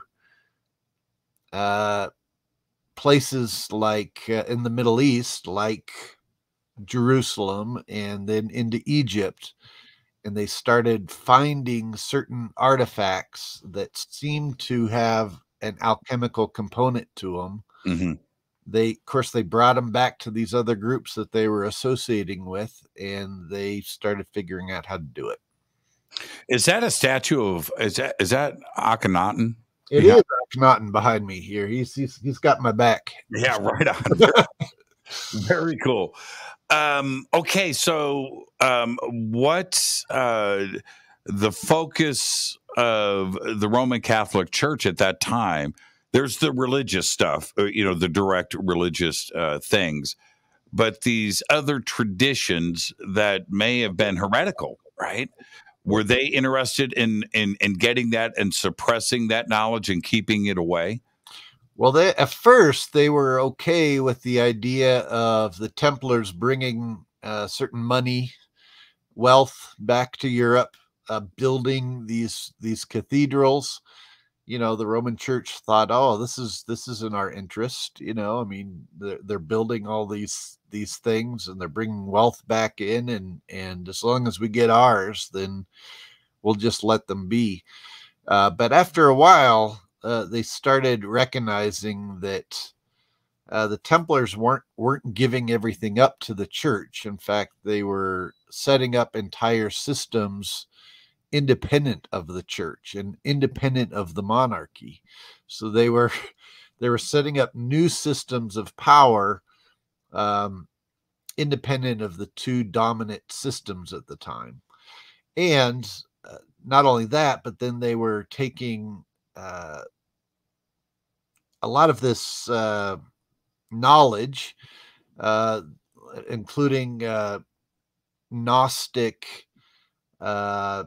uh, places like uh, in the Middle East, like Jerusalem, and then into Egypt, and they started finding certain artifacts that seemed to have an alchemical component to them. Mm-hmm. They, of course, they brought them back to these other groups that they were associating with, and they started figuring out how to do it. Is that a statue of is that is that Akhenaten? It yeah. is Akhenaten behind me here. He's he's he's got my back. Yeah, right on. Very cool. Um, okay, so um, what uh, the focus of the Roman Catholic Church at that time, there's the religious stuff, uh, you know, the direct religious uh, things, but these other traditions that may have been heretical, right? Were they interested in in in getting that and suppressing that knowledge and keeping it away? Well, they at first they were okay with the idea of the Templars bringing uh, certain money, wealth back to Europe, uh, building these these cathedrals. You know, the Roman Church thought, "Oh, this is this is in our interest." You know, I mean, they're, they're building all these these things and they're bringing wealth back in, and and as long as we get ours, then we'll just let them be. Uh, but after a while, uh, they started recognizing that uh, the Templars weren't weren't giving everything up to the church. In fact, they were setting up entire systems independent of the church and independent of the monarchy. So they were they were setting up new systems of power um, independent of the two dominant systems at the time. And uh, not only that, but then they were taking uh, a lot of this uh, knowledge, uh, including uh, Gnostic uh,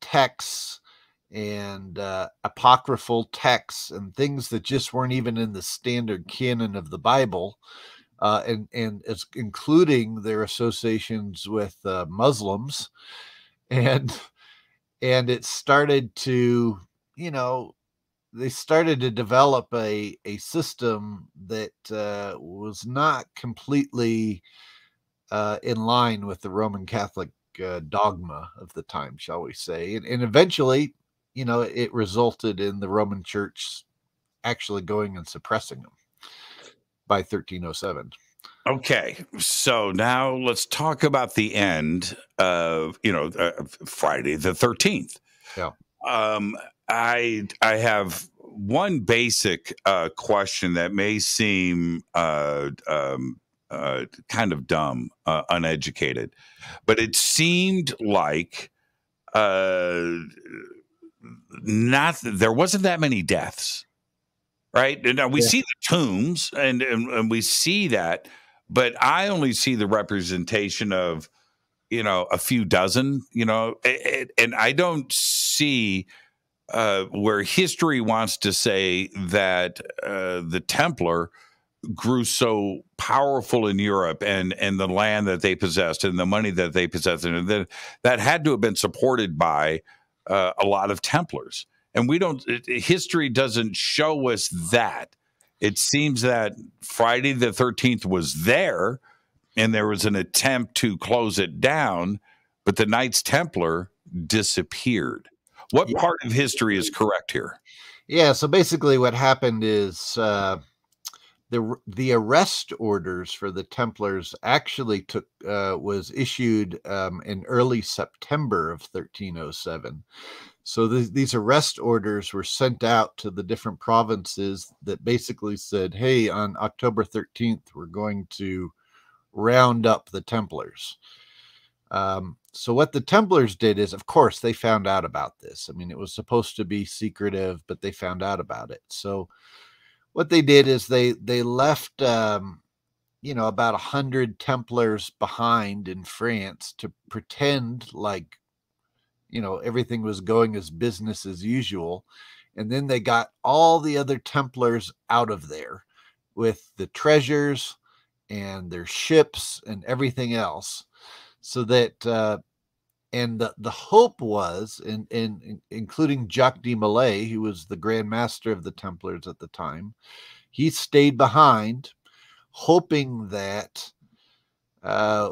texts and uh, apocryphal texts and things that just weren't even in the standard canon of the Bible, uh, and and it's including their associations with uh, Muslims, and and it started to you know they started to develop a a system that uh, was not completely uh, in line with the Roman Catholic uh, dogma of the time, shall we say? And, and eventually, you know, it resulted in the Roman Church actually going and suppressing them by 1307. Okay, so now let's talk about the end of you know uh, Friday the thirteenth. Yeah. Um, I I have one basic uh, question that may seem uh, um, uh, kind of dumb, uh, uneducated, but it seemed like uh, not there wasn't that many deaths, right? Now we yeah. see the tombs and, and and we see that, but I only see the representation of you know a few dozen, you know, and I don't see uh, where history wants to say that uh, the Templar grew so powerful in Europe and and the land that they possessed and the money that they possessed and that that had to have been supported by uh, a lot of Templars. And we don't it, history doesn't show us that. It seems that Friday the 13th was there and there was an attempt to close it down, but the Knights Templar disappeared. What yeah. part of history is correct here? Yeah, so basically what happened is uh, the the arrest orders for the Templars actually took uh, was issued um, in early September of 1307. So th- these arrest orders were sent out to the different provinces that basically said, "Hey, on October 13th, we're going to round up the Templars." Um, so what the Templars did is, of course, they found out about this. I mean, it was supposed to be secretive, but they found out about it. So what they did is they they left, um, you know, about a hundred Templars behind in France to pretend like, you know, everything was going as business as usual, and then they got all the other Templars out of there with the treasures and their ships and everything else so that uh, and the, the hope was in, in, including jacques de molay who was the grand master of the templars at the time he stayed behind hoping that uh,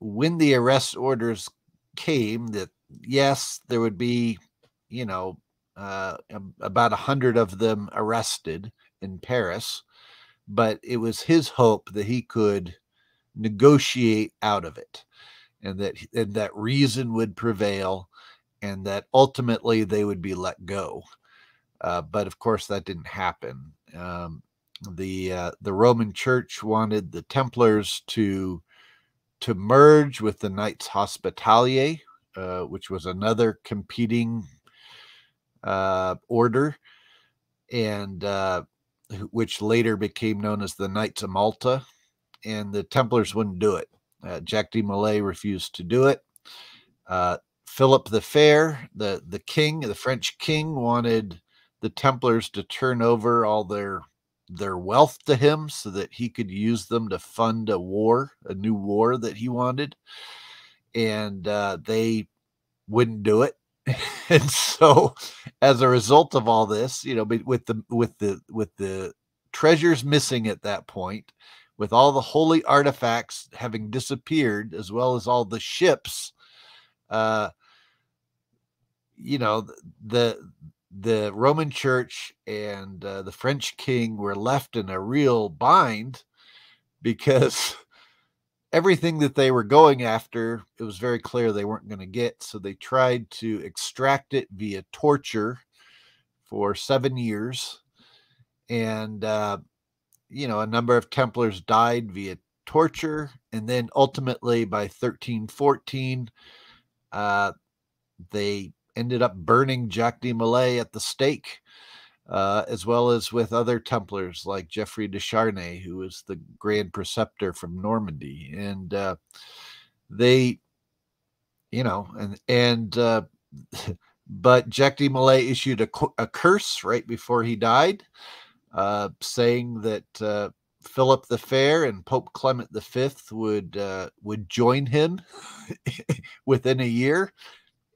when the arrest orders came that yes there would be you know uh, about a hundred of them arrested in paris but it was his hope that he could negotiate out of it and that and that reason would prevail and that ultimately they would be let go. Uh, but of course that didn't happen. Um, the uh, the roman church wanted the templars to to merge with the knights hospitaller uh, which was another competing uh, order, and uh, which later became known as the Knights of Malta. And the Templars wouldn't do it. Uh, Jacques de Molay refused to do it. Uh, Philip the Fair, the the king, the French king, wanted the Templars to turn over all their their wealth to him so that he could use them to fund a war, a new war that he wanted. And uh, they wouldn't do it. and so as a result of all this, you know, with the with the with the treasures missing at that point, with all the holy artifacts having disappeared, as well as all the ships, uh, you know, the the Roman Church and uh, the French king were left in a real bind because everything that they were going after, it was very clear they weren't going to get. So they tried to extract it via torture for seven years. And, uh, you know, a number of Templars died via torture. And then ultimately by 1314, uh, they ended up burning Jacques de Molay at the stake, uh, as well as with other Templars like Geoffrey de Charnay, who was the Grand Preceptor from Normandy, and uh, they, you know, and and uh, but Jacques de Molay issued a, a curse right before he died, uh, saying that. Uh, Philip the Fair and Pope Clement V would would join him within a year,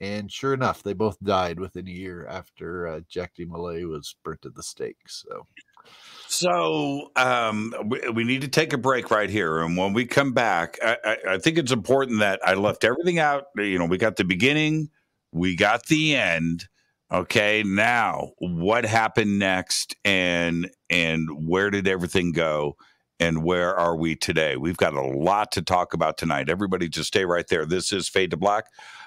and sure enough, they both died within a year after uh, Jacques de Molay was burnt at the stake. So, so um, we, we, need to take a break right here, and when we come back, I, I, I, think it's important that I left everything out. You know, we got the beginning, we got the end. Okay, now what happened next, and and where did everything go? and where are we today? We've got a lot to talk about tonight. Everybody just stay right there. This is Fade to Black.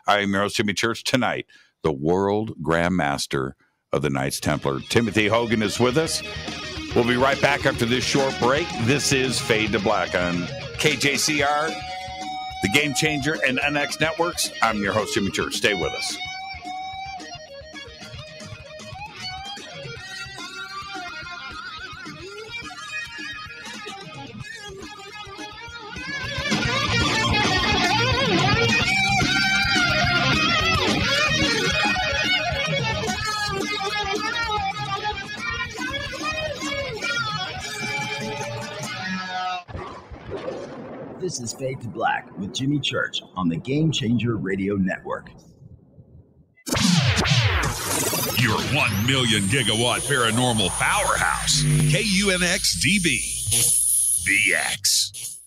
I am host, Jimmy Church. Tonight, the world grandmaster of the Knights Templar, Timothy Hogan, is with us. We'll be right back after this short break. This is Fade to Black on KJCR, the Game Changer, and NX Networks. I'm your host, Jimmy Church. Stay with us. This is Fade to Black with Jimmy Church on the Game Changer Radio Network. Your 1 million gigawatt paranormal powerhouse, KUNX DB, VX.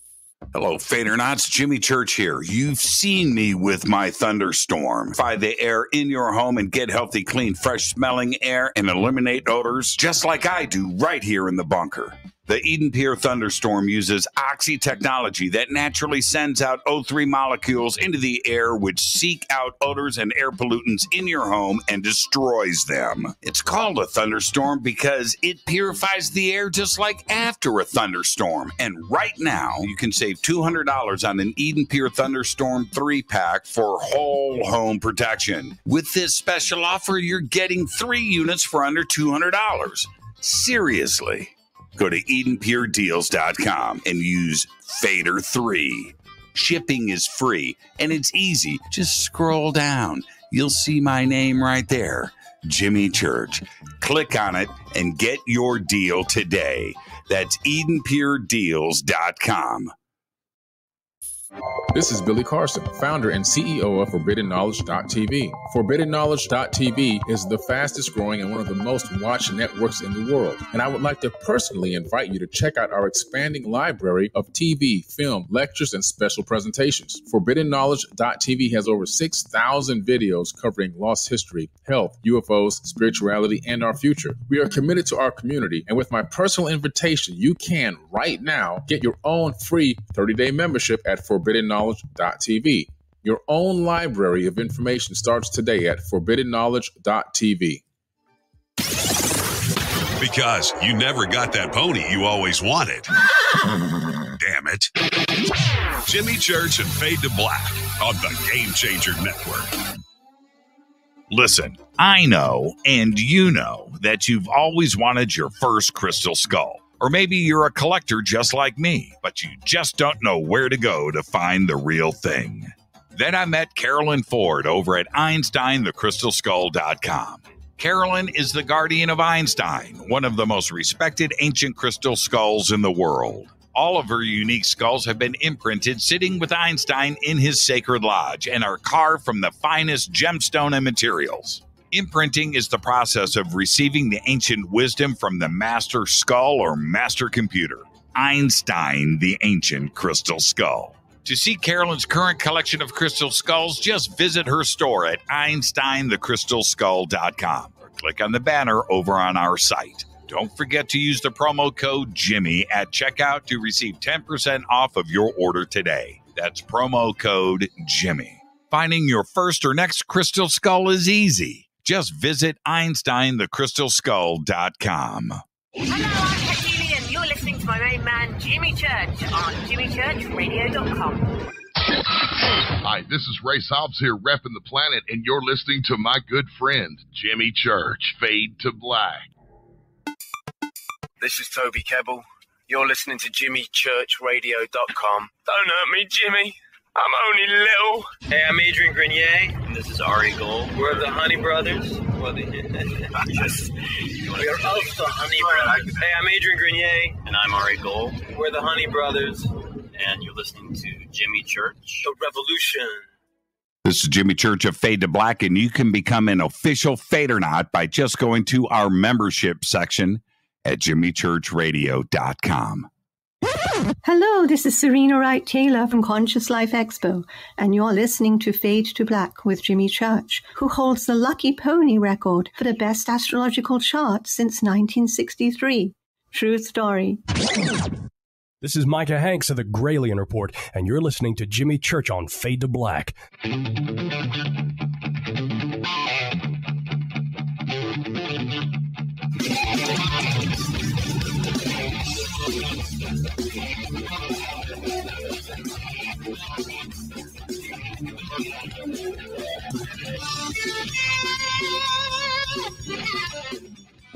Hello, Fadernauts. Jimmy Church here. You've seen me with my thunderstorm. Fire the air in your home and get healthy, clean, fresh smelling air and eliminate odors just like I do right here in the bunker. The EdenPure Thunderstorm uses oxy technology that naturally sends out O3 molecules into the air, which seek out odors and air pollutants in your home and destroys them. It's called a thunderstorm because it purifies the air just like after a thunderstorm. And right now, you can save $200 on an EdenPure Thunderstorm 3 pack for whole home protection. With this special offer, you're getting three units for under $200. Seriously. Go to EdenPureDeals.com and use Fader3. Shipping is free and it's easy. Just scroll down. You'll see my name right there, Jimmy Church. Click on it and get your deal today. That's EdenPureDeals.com. This is Billy Carson, founder and CEO of ForbiddenKnowledge.tv. ForbiddenKnowledge.tv is the fastest growing and one of the most watched networks in the world. And I would like to personally invite you to check out our expanding library of TV, film, lectures, and special presentations. ForbiddenKnowledge.tv has over 6,000 videos covering lost history, health, UFOs, spirituality, and our future. We are committed to our community, and with my personal invitation, you can right now get your own free 30 day membership at Forbidden forbiddenknowledge.tv. Your own library of information starts today at forbiddenknowledge.tv. Because you never got that pony you always wanted. Damn it. Jimmy Church and Fade to Black on the Game Changer Network. Listen, I know and you know that you've always wanted your first crystal skull. Or maybe you're a collector just like me, but you just don't know where to go to find the real thing. Then I met Carolyn Ford over at EinsteinTheCrystalSkull.com. Carolyn is the guardian of Einstein, one of the most respected ancient crystal skulls in the world. All of her unique skulls have been imprinted sitting with Einstein in his sacred lodge and are carved from the finest gemstone and materials. Imprinting is the process of receiving the ancient wisdom from the master skull or master computer. Einstein, the ancient crystal skull. To see Carolyn's current collection of crystal skulls, just visit her store at EinsteinTheCrystalSkull.com or click on the banner over on our site. Don't forget to use the promo code Jimmy at checkout to receive 10% off of your order today. That's promo code Jimmy. Finding your first or next crystal skull is easy. Just visit EinsteinTheCrystalSkull.com. Hello, I'm Katie, and you're listening to my main man, Jimmy Church, on JimmyChurchRadio.com. Hi, this is Ray Hobbs here, repping the planet, and you're listening to my good friend, Jimmy Church, Fade to Black. This is Toby Kebbell. You're listening to JimmyChurchRadio.com. Don't hurt me, Jimmy. I'm only little. Hey, I'm Adrian Grenier. And this is Ari Gold. We're the Honey Brothers. Well, the, yes. We're of the Honey Brothers. Hey, I'm Adrian Grenier. And I'm Ari Gold. We're the Honey Brothers. And you're listening to Jimmy Church. The Revolution. This is Jimmy Church of Fade to Black, and you can become an official Fadernaut by just going to our membership section at jimmychurchradio.com. Hello, this is Serena Wright Taylor from Conscious Life Expo, and you're listening to Fade to Black with Jimmy Church, who holds the Lucky Pony record for the best astrological chart since 1963. True story. This is Micah Hanks of the Gralien Report, and you're listening to Jimmy Church on Fade to Black.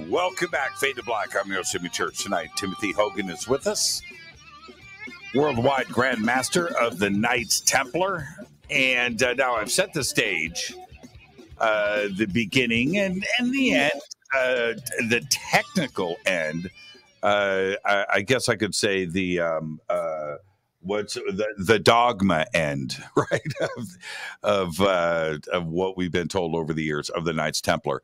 Welcome back, Fade to Black. I'm your Jimmy Church tonight. Timothy Hogan is with us, worldwide Grand Master of the Knights Templar. And uh, now I've set the stage, uh, the beginning and, and the end, uh, the technical end. Uh, I, I, guess I could say the um, uh, what's the, the dogma end, right? of of, uh, of what we've been told over the years of the Knights Templar.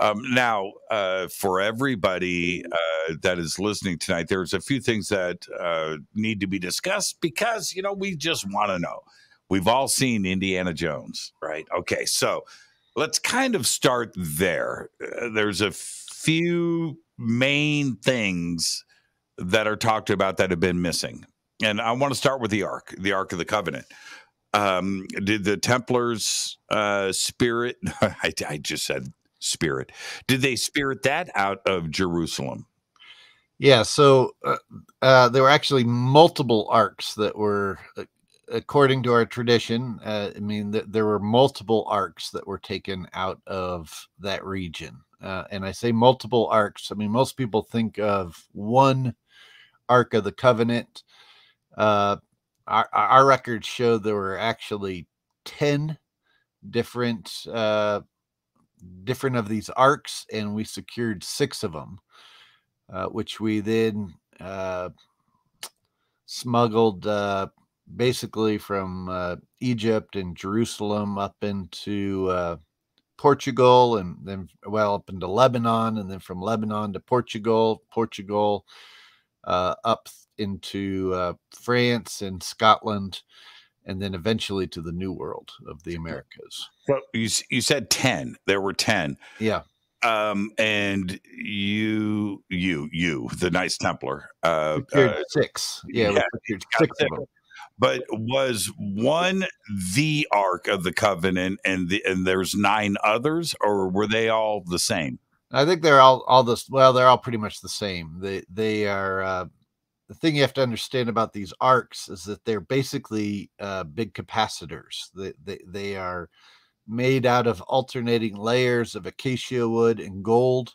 Um, now, uh, for everybody uh, that is listening tonight, there's a few things that uh, need to be discussed because, you know, we just want to know. We've all seen Indiana Jones, right? Okay, so let's kind of start there. Uh, there's a few main things that are talked about that have been missing. And I want to start with the Ark, the Ark of the Covenant. Um, did the Templars' uh, spirit, I, I just said spirit. Did they spirit that out of Jerusalem? Yeah, so uh, uh, there were actually multiple arks that were, uh, according to our tradition. Uh, I mean, th- there were multiple arks that were taken out of that region. Uh, and I say multiple arks, I mean, most people think of one Ark of the Covenant. Uh, our, our records show there were actually 10 different uh, different of these arks and we secured six of them, uh, which we then uh, smuggled uh, basically from uh, Egypt and Jerusalem up into uh, Portugal, and then well up into Lebanon, and then from Lebanon to Portugal, Portugal uh, up into France and Scotland and then eventually to the New World of the Americas. So you you said ten. There were ten. Yeah. Um, and you, you, you, the Knights Templar, uh, uh six. Yeah, yeah six them. But was one the Ark of the Covenant, and the and there's nine others, or were they all the same? I think they're all all this. Well, they're all pretty much the same. They they are. Uh, the thing you have to understand about these arks is that they're basically uh, big capacitors. They, they they are made out of alternating layers of acacia wood and gold,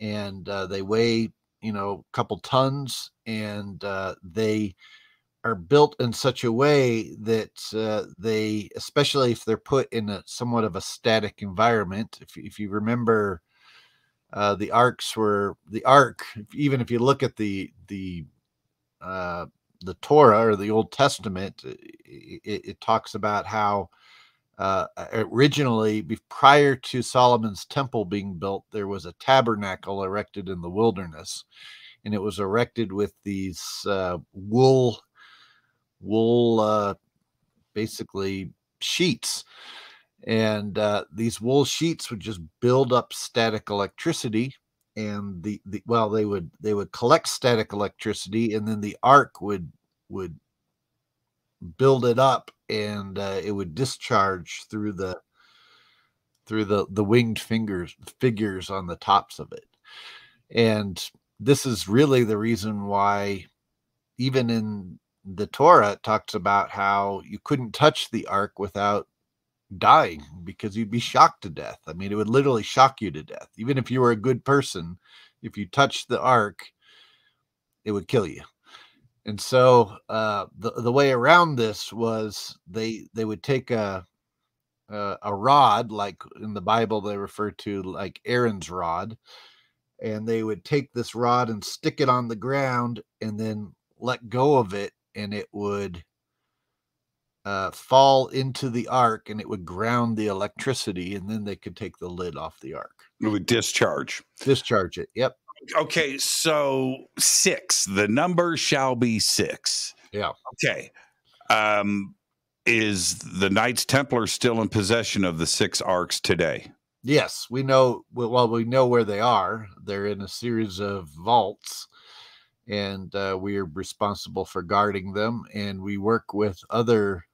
and uh, they weigh you know a couple tons, and uh, they are built in such a way that uh, they, especially if they're put in a somewhat of a static environment, if if you remember. Uh, the arks were the ark Even if you look at the the uh, the Torah or the Old Testament, it, it talks about how uh, originally, prior to Solomon's temple being built, there was a tabernacle erected in the wilderness, and it was erected with these uh, wool, wool, uh, basically sheets. And uh, these wool sheets would just build up static electricity and the, the well they would they would collect static electricity and then the ark would would build it up and uh, it would discharge through the through the the winged fingers figures on the tops of it. And this is really the reason why even in the torah it talks about how you couldn't touch the ark without dying because you'd be shocked to death. I mean, it would literally shock you to death. Even if you were a good person, if you touched the ark, it would kill you. And so uh, the the way around this was they they would take a a, a rod, like in the Bible they refer to like Aaron's rod, and they would take this rod and stick it on the ground and then let go of it, and it would uh, fall into the ark and it would ground the electricity and then they could take the lid off the ark. It would discharge. Discharge it. Yep. Okay, so six. The number shall be six. Yeah. Okay. Um, is the Knights Templar still in possession of the six arks today? Yes, we know. Well, we know where they are. They're in a series of vaults, and uh, we are responsible for guarding them. And we work with other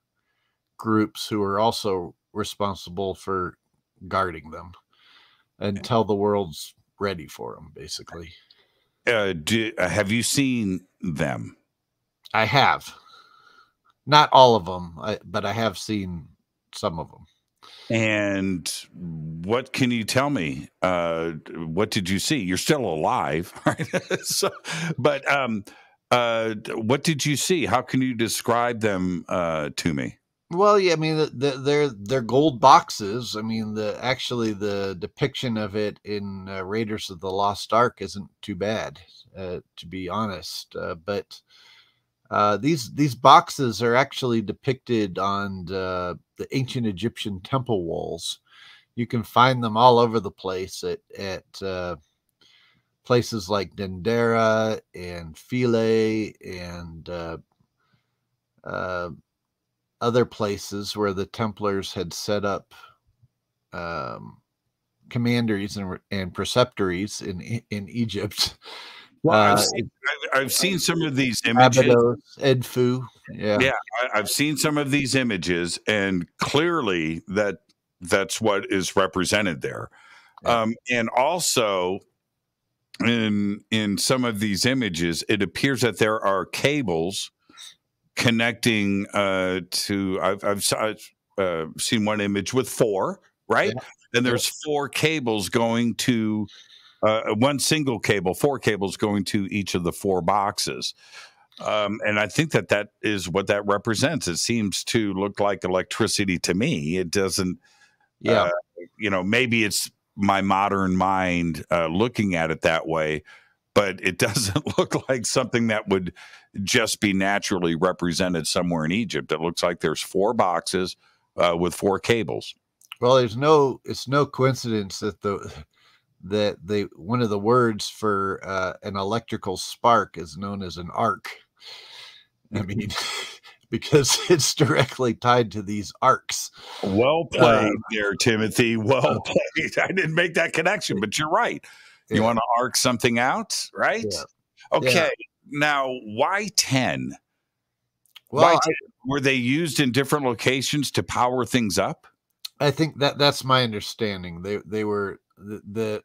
groups who are also responsible for guarding them until the world's ready for them basically. Uh, do, uh, have you seen them? I have. Not all of them I, but i have seen some of them and what can you tell me? Uh, what did you see? You're still alive right? So, but um, uh, what did you see? How can you describe them uh, to me well, yeah, I mean, the, they're they're gold boxes. I mean, the actually the depiction of it in uh, Raiders of the Lost Ark isn't too bad, uh, to be honest. Uh, but uh, these these boxes are actually depicted on the, the ancient Egyptian temple walls. You can find them all over the place at at uh, places like Dendera and Philae and uh, other places where the Templars had set up um, commanderies and, and preceptories in in Egypt. Well, I've, uh, seen, I've, I've, seen, some of these images. Abydos, Edfu, yeah, yeah. I, have seen some of these images, and clearly that that's what is represented there. Yeah. Um, and also, in in some of these images, it appears that there are cables connecting uh, to I've, I've, I've uh, seen one image with four, right? Yeah. And there's four cables going to uh, one single cable, four cables going to each of the four boxes. Um, and I think that that is what that represents. It seems to look like electricity to me. It doesn't, yeah. Uh, you know, maybe it's my modern mind uh, looking at it that way, but it doesn't look like something that would just be naturally represented somewhere in Egypt. It looks like there's four boxes uh, with four cables. Well, there's no it's no coincidence that the that the one of the words for uh, an electrical spark is known as an arc. I mean, because it's directly tied to these arks. Well played uh, there, Timothy. Well played. I didn't make that connection, but you're right. You want to arc something out, right? Yeah. Okay. Yeah. Now, why 10? Well, why 10? were they used in different locations to power things up? I think that that's my understanding. They they were the, the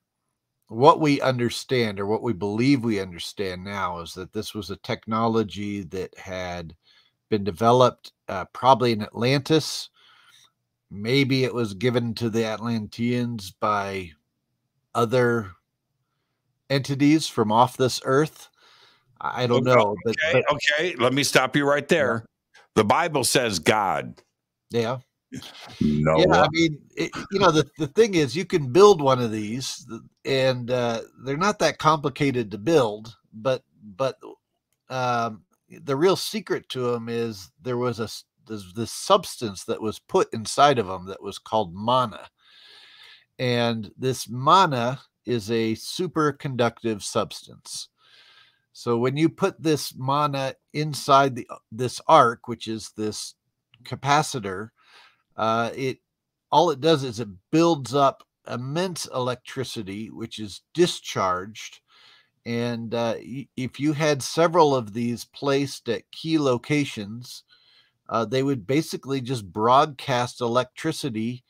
what we understand or what we believe we understand now is that this was a technology that had been developed uh, probably in Atlantis. Maybe it was given to the Atlanteans by other entities from off this earth. I don't Okay, know, but, okay, but okay. Let me stop you right there. The Bible says God. yeah. No. Yeah, I mean, it, you know, the, the thing is, you can build one of these, and uh, they're not that complicated to build. But but um, the real secret to them is there was a s- there's this substance that was put inside of them that was called mana, and this mana is a superconductive substance. So when you put this mana inside the this arc, which is this capacitor, uh, it all it does is it builds up immense electricity, which is discharged. And uh, if you had several of these placed at key locations, uh, they would basically just broadcast electricity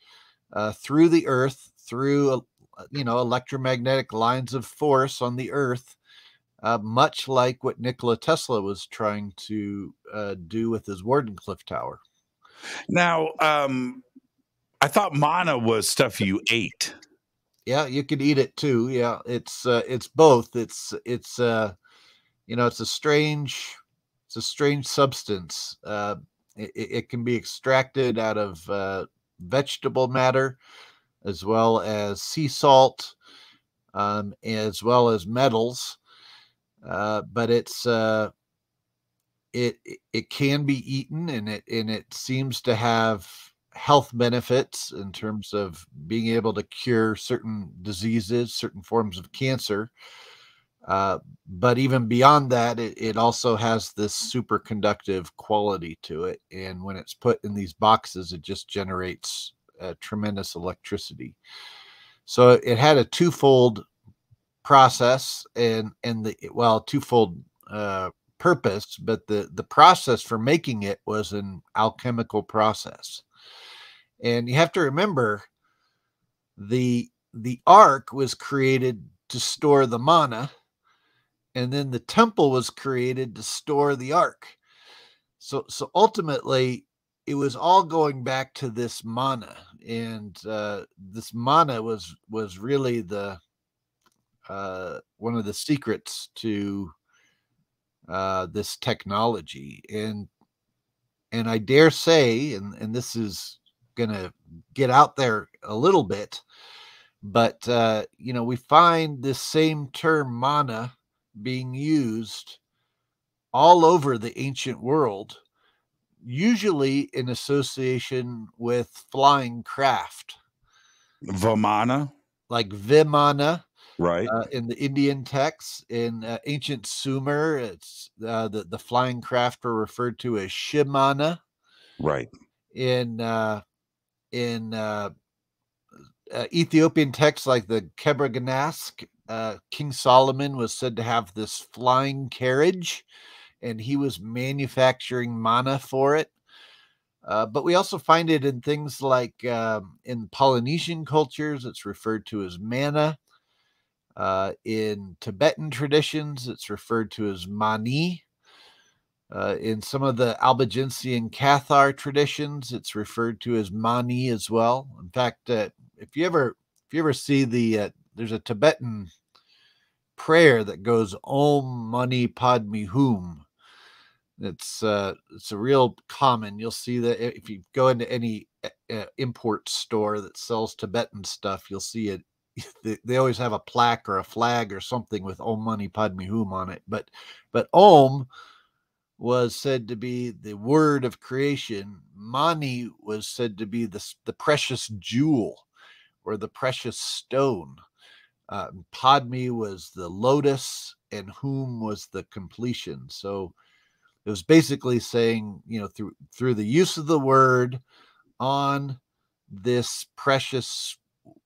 uh, through the earth, through uh, you know electromagnetic lines of force on the earth, uh, much like what Nikola Tesla was trying to uh, do with his Wardenclyffe Tower. Now, um, I thought mana was stuff you ate. Yeah, you could eat it too. Yeah, it's uh, it's both. It's it's uh, you know, it's a strange it's a strange substance. Uh, it, it it can be extracted out of uh, vegetable matter, as well as sea salt, um, as well as metals. Uh, but it's uh, it it- can be eaten, and it and it seems to have health benefits in terms of being able to cure certain diseases, certain forms of cancer. Uh, but even beyond that, it, it also has this superconductive quality to it. And when it's put in these boxes, it just generates uh, tremendous electricity. So it had a twofold process and and the well twofold uh, purpose, but the the process for making it was an alchemical process. And you have to remember the the ark was created to store the mana and then the temple was created to store the ark so so ultimately it was all going back to this mana and uh, this mana was was really the uh, one of the secrets to uh, this technology and and i dare say and and this is gonna get out there a little bit but uh, you know we find this same term mana being used all over the ancient world usually in association with flying craft Vimana. like vimana Right. uh, in the indian texts in uh, ancient sumer it's uh, the, the flying craft were referred to as shimana Right. in uh, in uh, uh, Ethiopian texts like the Kebra uh, King Solomon was said to have this flying carriage, and he was manufacturing mana for it. Uh, but we also find it in things like um, in Polynesian cultures, it's referred to as mana. Uh, in Tibetan traditions, it's referred to as mani. Uh, in some of the Albigensian Cathar traditions, it's referred to as mani as well. In fact, uh, if you ever if you ever see the uh, there's a Tibetan prayer that goes Om Mani Padme Hum. It's uh, it's a real common. You'll see that if you go into any uh, import store that sells Tibetan stuff, you'll see it. They, they always have a plaque or a flag or something with Om Mani Padme Hum on it. But but Om was said to be the word of creation. Mani was said to be the, the precious jewel or the precious stone. Uh, Padme was the lotus, and Hum was the completion. So it was basically saying, you know, through through the use of the word on this precious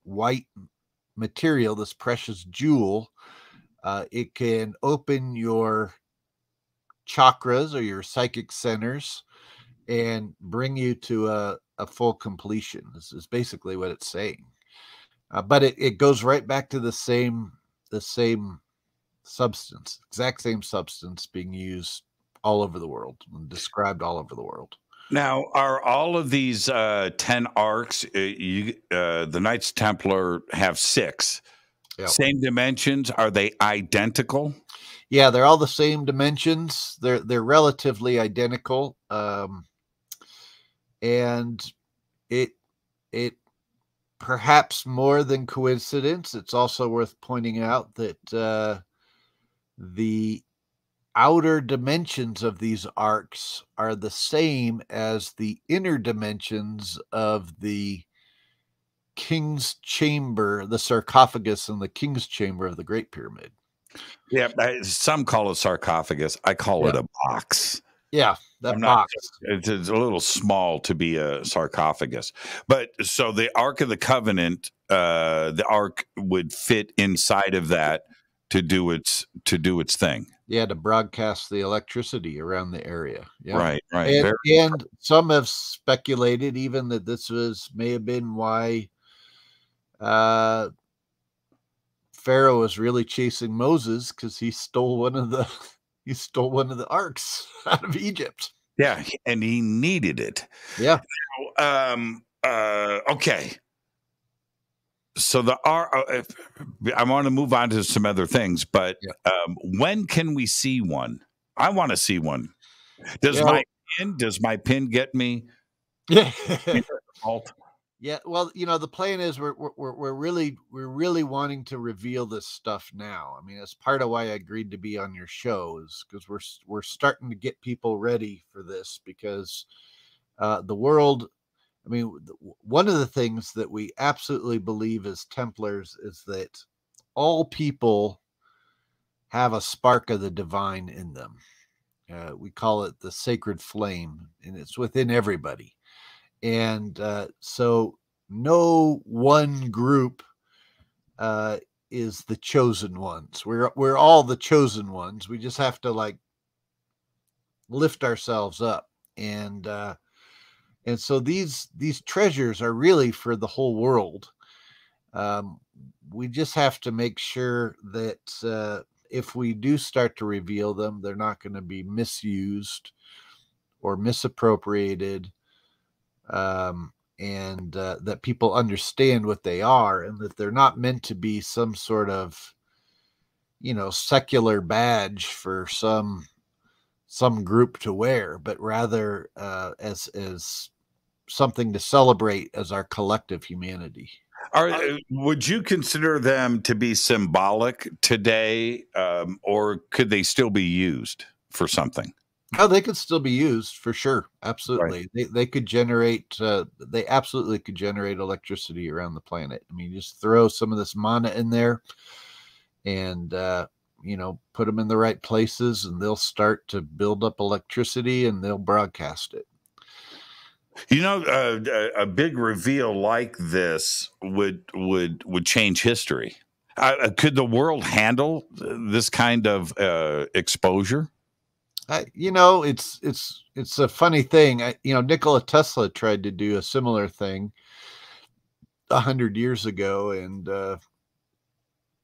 white material, this precious jewel, uh, it can open your chakras or your psychic centers and bring you to a, a full completion. This is basically what it's saying. Uh, but it, it goes right back to the same the same substance, exact same substance being used all over the world and described all over the world. Now, are all of these uh, 10 arks, uh, you, uh, the Knights Templar have six, Yep. same dimensions? Are they identical? Yeah, they're all the same dimensions. They're they're relatively identical. Um, and it it perhaps more than coincidence. It's also worth pointing out that uh, the outer dimensions of these arks are the same as the inner dimensions of the king's chamber, the sarcophagus in the king's chamber of the Great Pyramid. Yeah, some call it sarcophagus. I call it a box. Yeah, that I'm not- box. It's, it's a little small to be a sarcophagus. But so the Ark of the Covenant, uh, the Ark would fit inside of that to do its to do its thing. Yeah, to broadcast the electricity around the area. Yeah. Right, right. And, Very- and some have speculated even that this was may have been why uh Pharaoh was really chasing Moses because he stole one of the he stole one of the arks out of Egypt. Yeah, and he needed it. Yeah. Um. Uh. Okay. So the R. uh, if- I want to move on to some other things, but um, when can we see one? I want to see one. Does Yeah. my pin? Does my pin get me? Yeah. Yeah, well, you know, the plan is we're we're we're- we're really we're really wanting to reveal this stuff now. I mean, it's part of why I agreed to be on your show is because we're we're starting to get people ready for this because uh, the world. I mean, one of the things that we absolutely believe as Templars is that all people have a spark of the divine in them. Uh, we call it the sacred flame, and it's within everybody and uh, so no one group uh, is the chosen ones. We're we're all the chosen ones. We just have to like lift ourselves up, and uh, and so these these treasures are really for the whole world. Um, we just have to make sure that uh, if we do start to reveal them, they're not going to be misused or misappropriated um, and uh, that people understand what they are and that they're not meant to be some sort of you know secular badge for some some group to wear but rather uh, as as something to celebrate as our collective humanity Are uh, would you consider them to be symbolic today, um, or could they still be used for something? Oh, they could still be used for sure. Absolutely. They they could generate uh, they absolutely could generate electricity around the planet. I mean, just throw some of this mana in there and uh, you know, put them in the right places and they'll start to build up electricity and they'll broadcast it. You know, uh, a, a big reveal like this would would would change history. Uh, uh, could the world handle uh, this kind of uh, exposure? You know, it's it's it's a funny thing. I, you know, Nikola Tesla tried to do a similar thing a hundred years ago, and uh,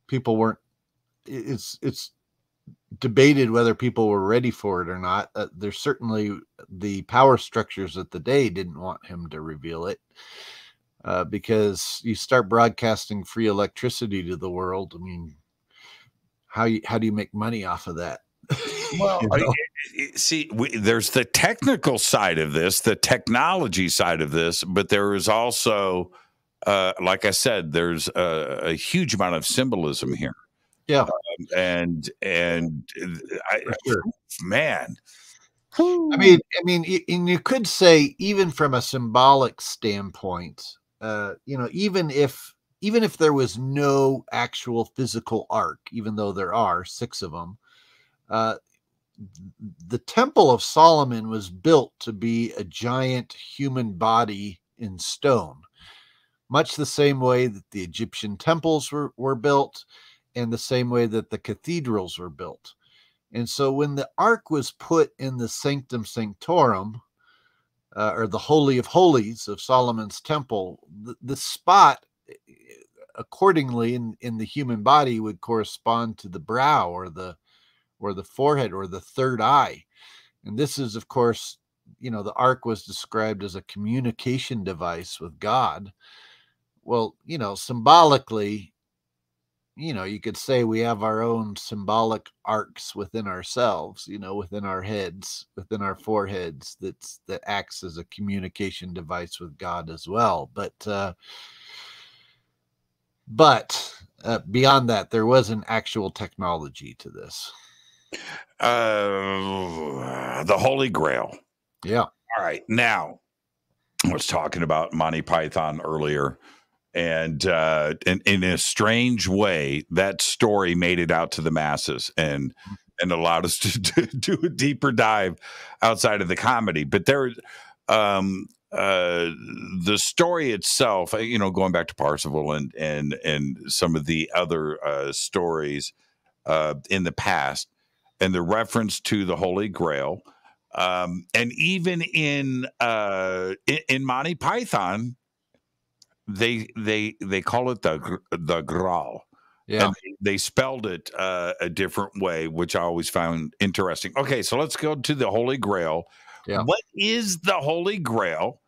people weren't. It's it's debated whether people were ready for it or not. Uh, there's certainly the power structures at the day didn't want him to reveal it uh, because you start broadcasting free electricity to the world. I mean, how you how do you make money off of that? Well, You know? See, we, there's the technical side of this, the technology side of this, but there is also, uh, like I said, there's a, a huge amount of symbolism here. Yeah, Um, and and uh, I, man, I mean, I mean, and you could say even from a symbolic standpoint, uh, you know, even if even if there was no actual physical ark, even though there are six of them, uh, the Temple of Solomon was built to be a giant human body in stone, much the same way that the Egyptian temples were, were built, and the same way that the cathedrals were built. And so when the ark was put in the Sanctum Sanctorum, uh, or the Holy of Holies of Solomon's temple, the, the spot accordingly in, in the human body would correspond to the brow or the or the forehead or the third eye. And this is, of course, you know, the ark was described as a communication device with God. Well, you know, symbolically, you know, you could say we have our own symbolic arks within ourselves, you know, within our heads, within our foreheads, that's that acts as a communication device with God as well. But uh but uh, beyond that, there was an actual technology to this. Uh, the Holy Grail. Yeah. All right. Now, I was talking about Monty Python earlier, and uh, in, in a strange way, that story made it out to the masses and and allowed us to do, do a deeper dive outside of the comedy. But there, um, uh, the story itself, you know, going back to Parsifal and and and some of the other uh, stories uh, in the past, and the reference to the Holy Grail, um, and even in uh, in, in Monty Python, they they they call it the the Graal. Yeah. And they, they spelled it uh, a different way, which I always found interesting. Okay, so let's go to the Holy Grail. Yeah. What is the Holy Grail?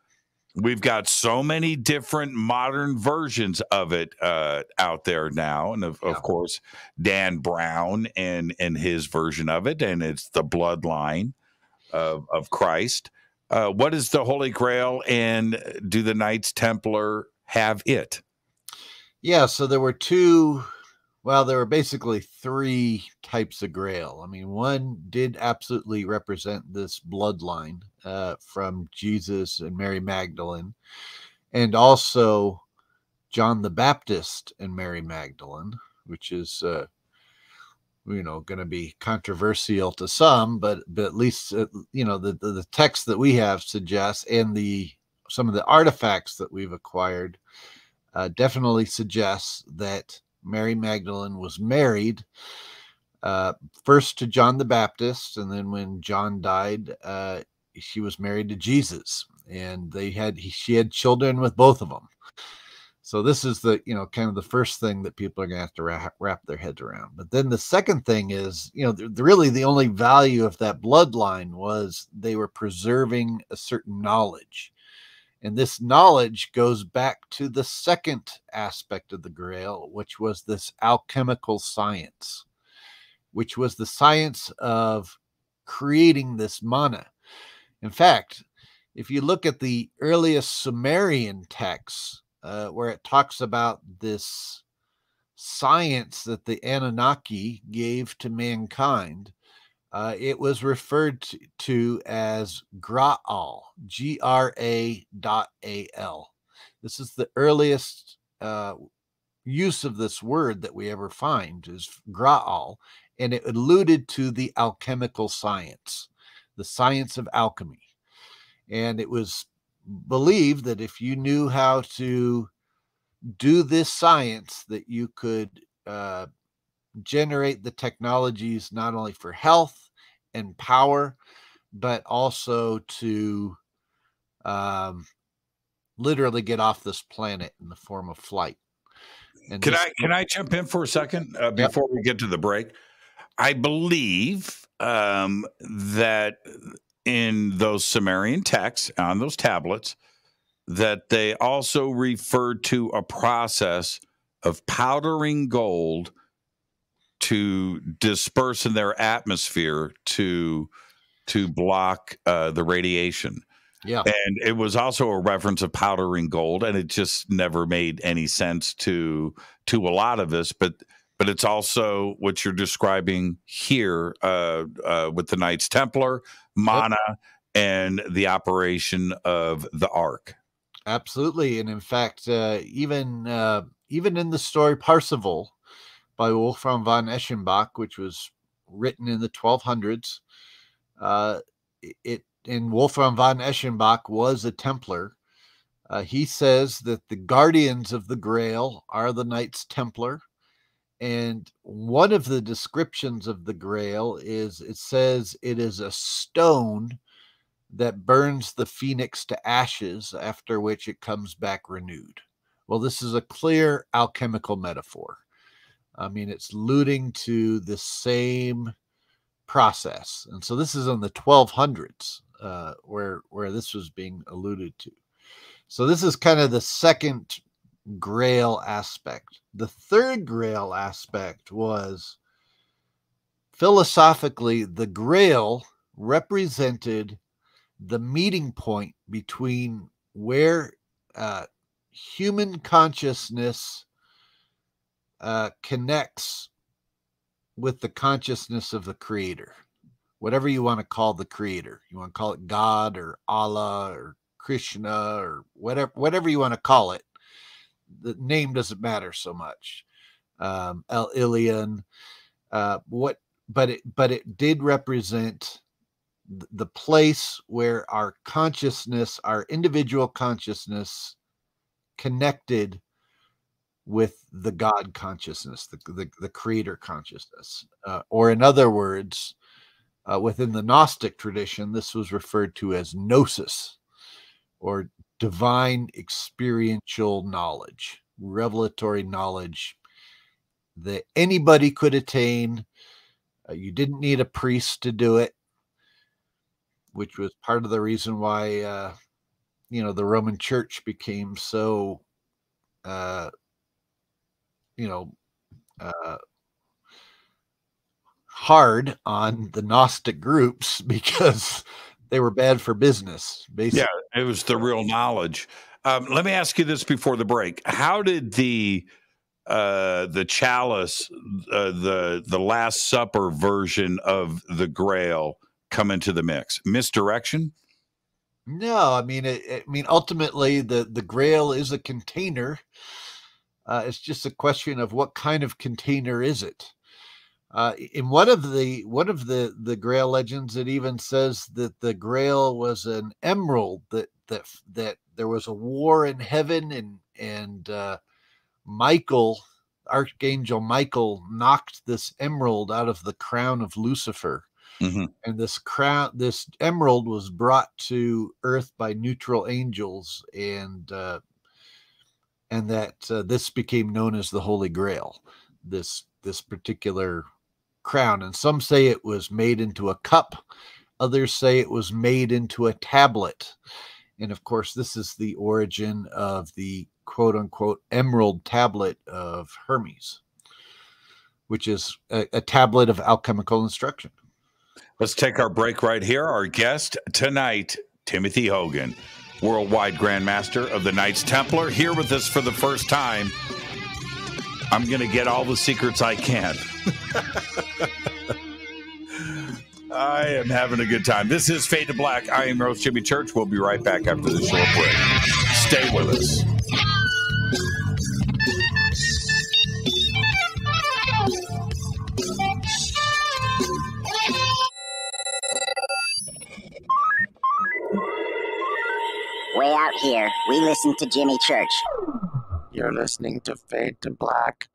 We've got so many different modern versions of it uh, out there now, and of, of course Dan Brown and and his version of it, and it's the bloodline of of Christ. Uh, what is the Holy Grail, and do the Knights Templar have it? Yeah, so there were two well, there were basically three types of grail. I mean, one did absolutely represent this bloodline uh, from Jesus and Mary Magdalene, and also John the Baptist and Mary Magdalene, which is, uh, you know, going to be controversial to some, but but at least uh, you know the, the the text that we have suggests, and the some of the artifacts that we've acquired uh, definitely suggests that Mary Magdalene was married uh, first to John the Baptist, and then when John died, uh, she was married to Jesus, and they had she had children with both of them. So this is the you know kind of the first thing that people are going to have to wrap, wrap their heads around. But then the second thing is you know the, the, really the only value of that bloodline was they were preserving a certain knowledge. And this knowledge goes back to the second aspect of the Grail, which was this alchemical science, which was the science of creating this mana. In fact, if you look at the earliest Sumerian texts, uh, where it talks about this science that the Anunnaki gave to mankind, uh, it was referred to, as Graal, G R A dot A L. This is the earliest uh, use of this word that we ever find is Graal, and it alluded to the alchemical science, the science of alchemy. And it was believed that if you knew how to do this science, that you could uh, generate the technologies not only for health and power, but also to um, literally get off this planet in the form of flight. And can I can I jump in for a second uh, before yep. we get to the break? I believe um, that in those Sumerian texts on those tablets that they also referred to a process of powdering gold to disperse in their atmosphere to to block uh, the radiation. Yeah. And it was also a reference of powdering gold, and it just never made any sense to to a lot of us. But but it's also what you're describing here uh, uh, with the Knights Templar, mana, yep. and the operation of the Ark. Absolutely, and in fact, uh, even uh, even in the story Parsifal, by Wolfram von Eschenbach, which was written in the 1200s. Uh, it and Wolfram von Eschenbach was a Templar. Uh, he says that the guardians of the Grail are the Knights Templar. And one of the descriptions of the Grail is it says it is a stone that burns the phoenix to ashes, after which it comes back renewed. Well, this is a clear alchemical metaphor. I mean, it's alluding to the same process. And so this is in the 1200s uh, where, where this was being alluded to. So this is kind of the second grail aspect. The third grail aspect was philosophically, the grail represented the meeting point between where uh, human consciousness uh, connects with the consciousness of the creator. Whatever you want to call the creator you want to call it god or allah or krishna or whatever whatever you want to call it the name doesn't matter so much. Um el Elyon, uh what but it but it did represent the place where our consciousness our individual consciousness connected with the God consciousness, the, the, the creator consciousness. Uh, or, in other words, uh, within the Gnostic tradition, this was referred to as gnosis or divine experiential knowledge, revelatory knowledge that anybody could attain. Uh, you didn't need a priest to do it, which was part of the reason why, uh, you know, the Roman Church became so uh, you know, uh, hard on the Gnostic groups because they were bad for business. Basically, yeah, it was the real knowledge. Um, let me ask you this before the break: How did the uh, the chalice, uh, the the Last Supper version of the Grail come into the mix? Misdirection? No, I mean, it, I mean, ultimately, the the Grail is a container uh, it's just a question of what kind of container is it. Uh, in one of the one of the the Grail legends, it even says that the Grail was an emerald that that that there was a war in heaven and and uh, Michael, Archangel Michael, knocked this emerald out of the crown of Lucifer. Mm-hmm. And this crown, this emerald was brought to Earth by neutral angels, and uh, and that uh, this became known as the Holy Grail. This this particular crown, and some say it was made into a cup, others say it was made into a tablet, and of course, this is the origin of the quote unquote emerald tablet of Hermes, which is a, a tablet of alchemical instruction. Let's take our break right here. Our guest tonight, Timothy Hogan worldwide grandmaster of the Knights Templar, here with us for the first time. I'm going to get all the secrets I can. I am having a good time. This is Fade to Black. I am Rose Jimmy Church. We'll be right back after the short break. Stay with us. Out here, we listen to Jimmy Church. You're listening to Fade to Black.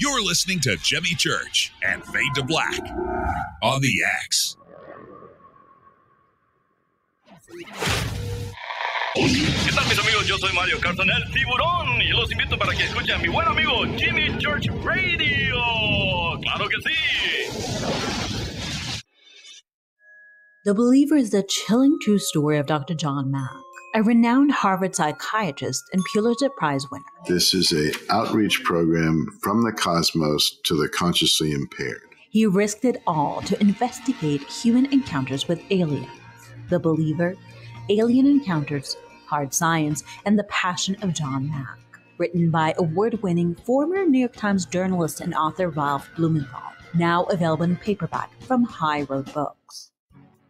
You're listening to Jimmy Church and Fade to Black on the X. ¿Qué tal mis amigos? Yo soy Mario Carson, el tiburón, y los invito para que escuchen a mi buen amigo Jimmy Church Radio. ¡Claro que sí! The Believer is the chilling true story of Dr. John Mack, a renowned Harvard psychiatrist and Pulitzer Prize winner. This is a outreach program from the cosmos to the consciously impaired. He risked it all to investigate human encounters with aliens. The Believer, Alien Encounters, Hard Science, and the Passion of John Mack. Written by award winning former New York Times journalist and author Ralph Blumenthal. Now available in paperback from High Road Books.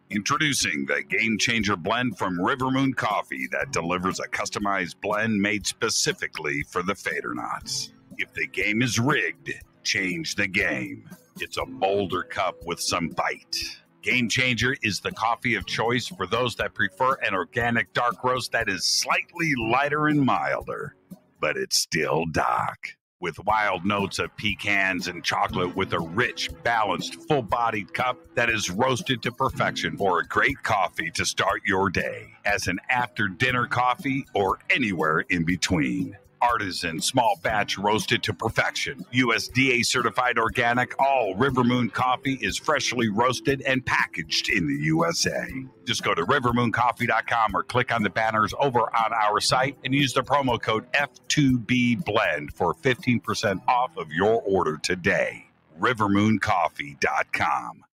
Introducing the Game Changer blend from River Moon Coffee that delivers a customized blend made specifically for the fader Fadernauts. If the game is rigged, change the game. It's a bolder cup with some bite. Game Changer is the coffee of choice for those that prefer an organic dark roast that is slightly lighter and milder, but it's still dark. With wild notes of pecans and chocolate with a rich, balanced, full bodied cup that is roasted to perfection for a great coffee to start your day as an after dinner coffee or anywhere in between. Artisan, small batch roasted to perfection. USDA certified organic. All River Moon coffee is freshly roasted and packaged in the USA. Just go to rivermooncoffee.com or click on the banners over on our site and use the promo code F2B Blend for 15% off of your order today. rivermooncoffee.com.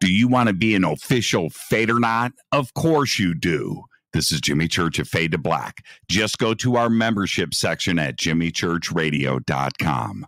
Do you want to be an official Fadernaut? Of course you do. This is Jimmy Church of Fade to Black. Just go to our membership section at jimmychurchradio.com.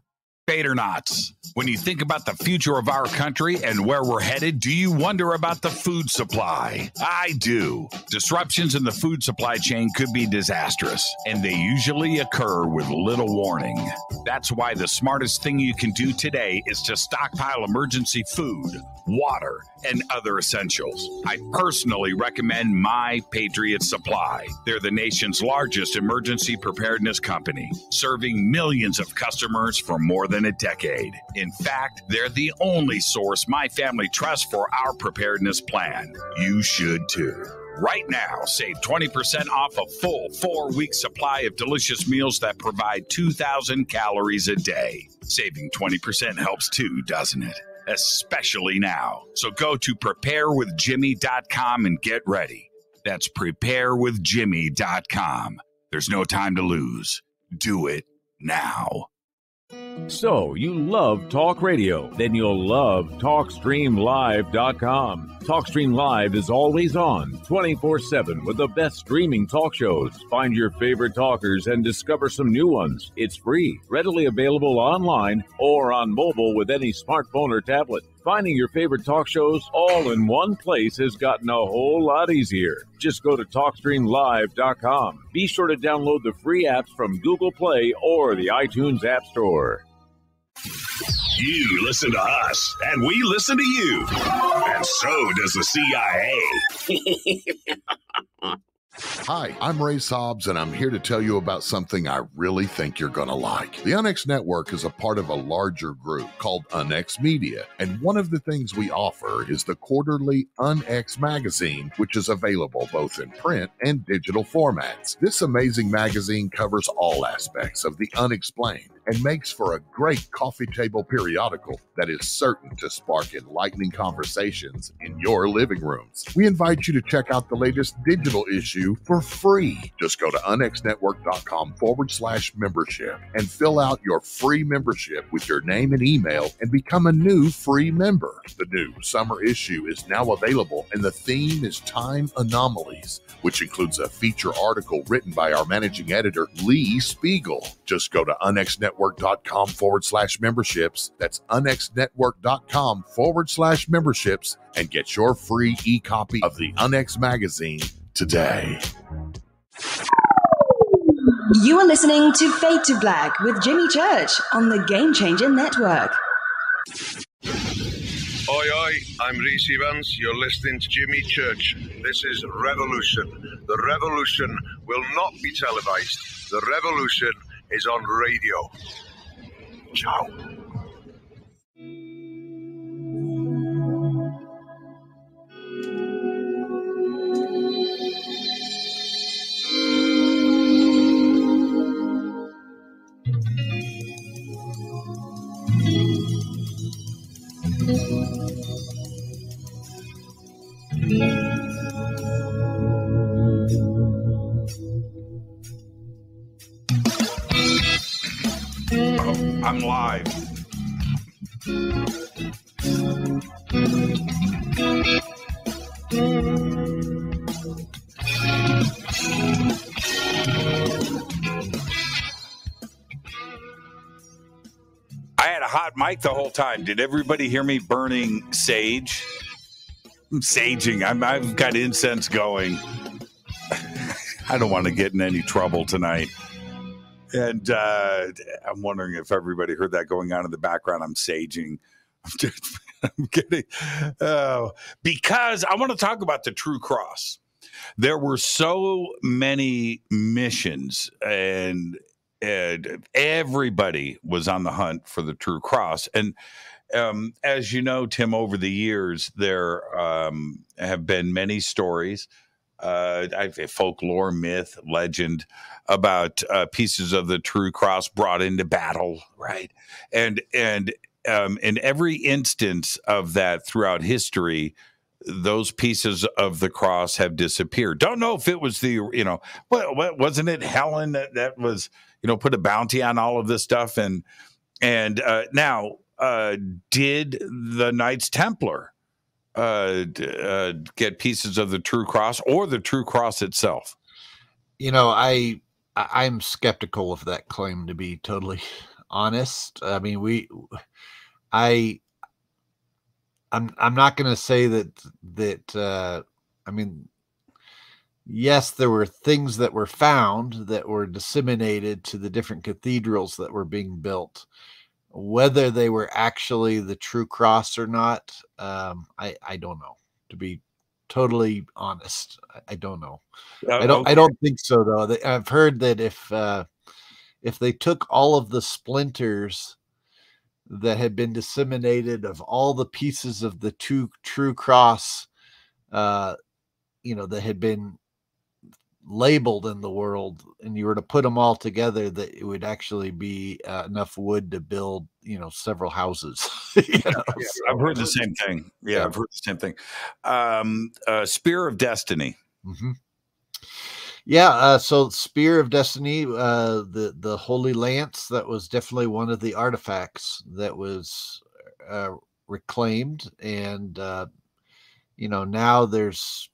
Fadernauts. When you think about the future of our country and where we're headed, do you wonder about the food supply? I do. Disruptions in the food supply chain could be disastrous, and they usually occur with little warning. That's why the smartest thing you can do today is to stockpile emergency food, water, and other essentials. I personally recommend My Patriot Supply. They're the nation's largest emergency preparedness company, serving millions of customers for more than a decade. In fact, they're the only source my family trusts for our preparedness plan. You should too. Right now, save 20% off a full four week supply of delicious meals that provide 2,000 calories a day. Saving 20% helps too, doesn't it? Especially now. So go to preparewithjimmy.com and get ready. That's preparewithjimmy.com. There's no time to lose. Do it now. So, you love talk radio? Then you'll love TalkStreamLive.com. TalkStream Live is always on 24 7 with the best streaming talk shows. Find your favorite talkers and discover some new ones. It's free, readily available online or on mobile with any smartphone or tablet. Finding your favorite talk shows all in one place has gotten a whole lot easier. Just go to TalkStreamLive.com. Be sure to download the free apps from Google Play or the iTunes App Store. You listen to us, and we listen to you. And so does the CIA. Hi, I'm Ray Sobbs, and I'm here to tell you about something I really think you're going to like. The Unex Network is a part of a larger group called Unex Media, and one of the things we offer is the quarterly Unex magazine, which is available both in print and digital formats. This amazing magazine covers all aspects of the unexplained and makes for a great coffee table periodical that is certain to spark enlightening conversations in your living rooms. We invite you to check out the latest digital issue for free. Just go to unxnetwork.com forward slash membership and fill out your free membership with your name and email and become a new free member. The new summer issue is now available and the theme is time anomalies, which includes a feature article written by our managing editor, Lee Speigel. Just go to unxnetwork.com forward slash memberships. That's unxnetwork.com forward slash memberships and get your free e copy of the Unex magazine today. You are listening to Fade to Black with Jimmy Church on the Game Changer Network. Oi, oi, I'm Reese Evans. You're listening to Jimmy Church. This is Revolution. The revolution will not be televised. The revolution is on radio. Ciao. The whole time. Did everybody hear me burning sage? I'm saging. I'm, I've got incense going. I don't want to get in any trouble tonight. And uh, I'm wondering if everybody heard that going on in the background. I'm saging. I'm, just, I'm kidding. Oh, because I want to talk about the True Cross. There were so many missions and and everybody was on the hunt for the true cross. And um, as you know, Tim, over the years, there um, have been many stories, uh, folklore, myth, legend about uh, pieces of the true cross brought into battle, right? And and um, in every instance of that throughout history, those pieces of the cross have disappeared. Don't know if it was the you know what wasn't it Helen that that was you know put a bounty on all of this stuff and and uh, now uh, did the Knights Templar uh, uh, get pieces of the true cross or the true cross itself? You know, I I'm skeptical of that claim to be totally honest. I mean, we I I'm I'm not going to say that that uh, I mean yes there were things that were found that were disseminated to the different cathedrals that were being built. Whether they were actually the true cross or not um, I I don't know. To be totally honest I, I don't know. Uh, I don't okay. I don't think so though. I've heard that if uh, if they took all of the splinters that had been disseminated of all the pieces of the two true cross uh you know that had been labeled in the world and you were to put them all together that it would actually be uh, enough wood to build you know several houses you know? yeah, i've heard the same thing yeah, yeah, i've heard the same thing um uh spear of destiny mm-hmm. Yeah, uh, so Spear of Destiny, uh, the the Holy Lance, that was definitely one of the artifacts that was uh, reclaimed, and uh, you know now there's,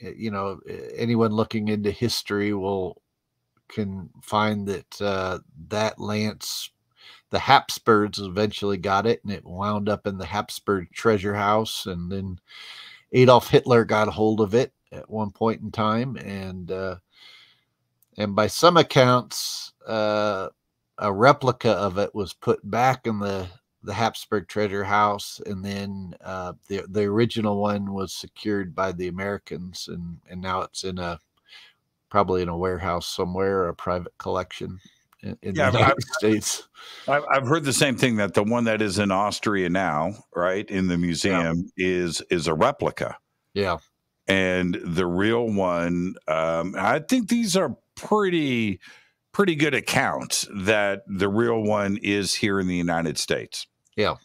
eh, you know, anyone looking into history will can find that uh, that lance, the Habsburgs eventually got it, and it wound up in the Habsburg treasure house, and then Adolf Hitler got a hold of it at one point in time, and uh, and by some accounts, uh, a replica of it was put back in the the Habsburg treasure house, and then uh, the the original one was secured by the Americans, and and now it's in a probably in a warehouse somewhere a private collection in, in yeah, the United I've, States. I've, I've heard the same thing that the one that is in Austria now, right in the museum, yeah. is is a replica. Yeah, and the real one um, i think these are pretty pretty good accounts that the real one is here in the united states. Yeah.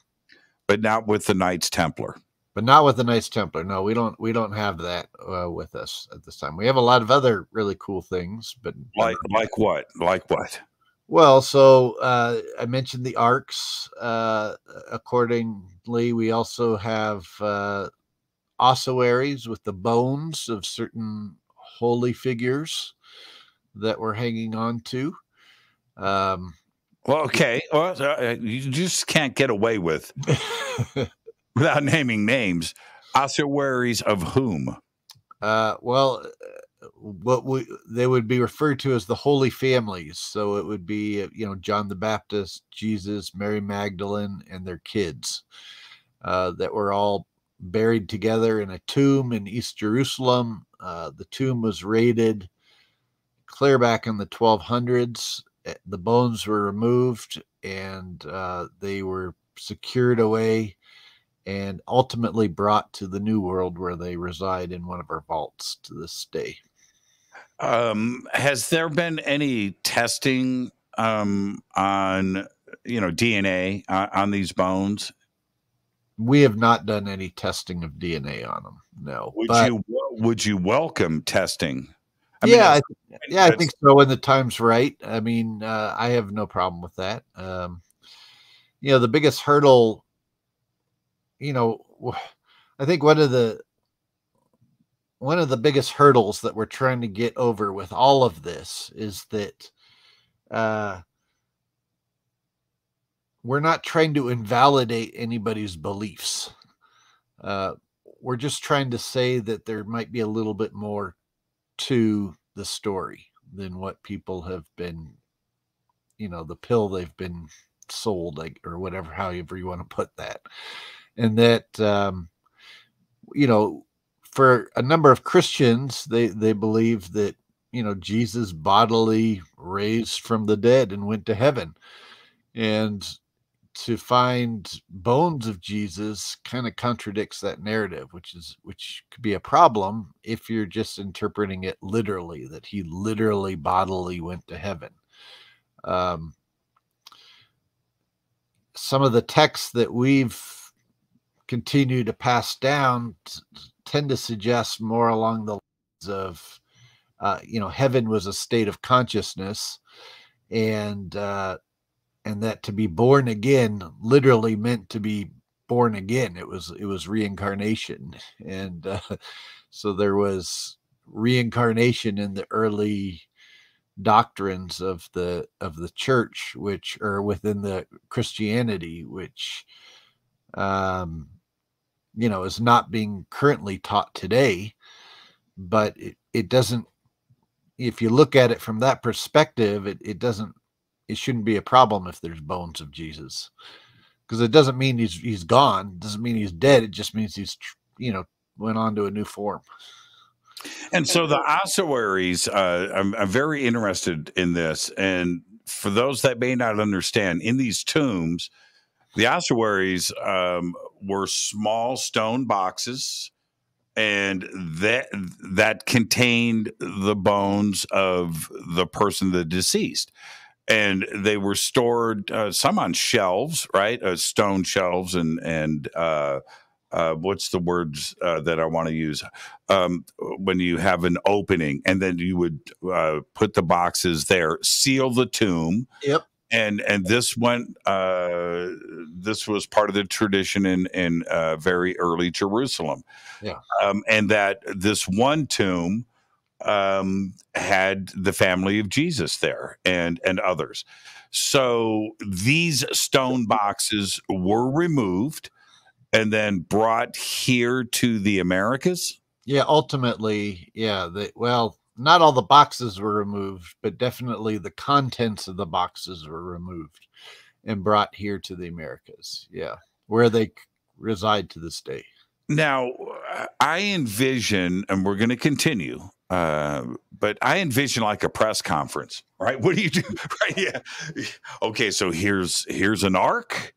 But not with the knights templar. But not with the knights templar. No we don't we don't have that uh, with us at this time. We have a lot of other really cool things but like like what? Like what? Well so uh, i mentioned the arks uh, accordingly. We also have uh, ossuaries with the bones of certain holy figures that we're hanging on to. Um, well, okay. Well, uh, you just can't get away with without naming names. Ossuaries of whom? Uh, well, uh, what we, they would be referred to as the holy families. So it would be, uh, you know, John the Baptist, Jesus, Mary Magdalene, and their kids uh, that were all buried together in a tomb in East Jerusalem. Uh, the tomb was raided clear back in the 1200s. Eh, the bones were removed and uh, they were secured away and ultimately brought to the New World where they reside in one of our vaults to this day. Um, has there been any testing um, on, you know, DNA uh, on these bones? We have not done any testing of DNA on them. No. Would but, you would you welcome testing? I yeah, I, yeah, I think so. When the time's right, I mean, uh, I have no problem with that. Um, you know, the biggest hurdle, you know, I think one of the one of the biggest hurdles that we're trying to get over with all of this is that uh, we're not trying to invalidate anybody's beliefs. Uh, we're just trying to say that there might be a little bit more to the story than what people have been, you know, the pill they've been sold, like, or whatever, however you want to put that. And that, um, you know, for a number of Christians, they, they believe that you know Jesus bodily raised from the dead and went to heaven, and to find bones of Jesus kind of contradicts that narrative, which is which could be a problem if you're just interpreting it literally that he literally bodily went to heaven. Um, some of the texts that we've continued to pass down tend to suggest more along the lines of, uh, you know, heaven was a state of consciousness, and uh, and that to be born again literally meant to be born again. It was it was reincarnation, and uh, so there was reincarnation in the early doctrines of the of the church which are within the christianity which um you know is not being currently taught today but it, it doesn't if you look at it from that perspective it, it doesn't it shouldn't be a problem if there's bones of jesus. Because it doesn't mean he's he's gone. It doesn't mean he's dead. It just means he's you know went on to a new form. And so the ossuaries, uh, I'm, I'm very interested in this. And for those that may not understand, in these tombs, the ossuaries um, were small stone boxes, and that that contained the bones of the person, the deceased, and they were stored uh, some on shelves, right, uh, stone shelves, and and uh, uh, what's the words uh, that I want to use um, when you have an opening, and then you would uh, put the boxes there, seal the tomb. Yep. And and this went. Uh, this was part of the tradition in in uh, very early Jerusalem, Yeah. um, and that this one tomb um, had the family of Jesus there and and others. So these stone boxes were removed and then brought here to the Americas. Yeah, ultimately, yeah. The, well, not all the boxes were removed, but definitely the contents of the boxes were removed and brought here to the Americas. Yeah, where they reside to this day. Now, I envision, and we're going to continue, uh, but I envision like a press conference, right? What do you do? Right? Yeah. Okay, so here's here's an ark.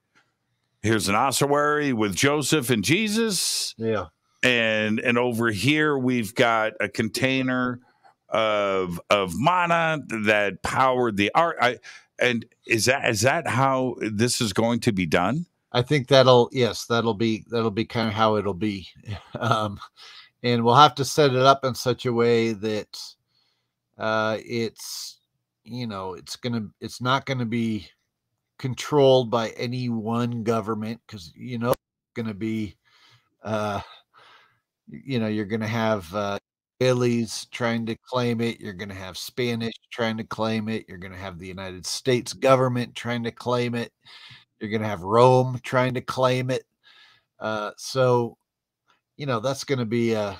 Here's an ossuary with Joseph and Jesus. Yeah. And and over here we've got a container of of manna that powered the ark. I, and is that is that how this is going to be done? I think that'll yes, that'll be that'll be kind of how it'll be. Um, and we'll have to set it up in such a way that uh, it's you know it's gonna it's not gonna be controlled by any one government because you know gonna be uh, you know you're gonna have uh, Israelis trying to claim it. You're going to have Spanish trying to claim it. You're going to have the United States government trying to claim it. You're going to have Rome trying to claim it. Uh, so, you know, that's going to be a,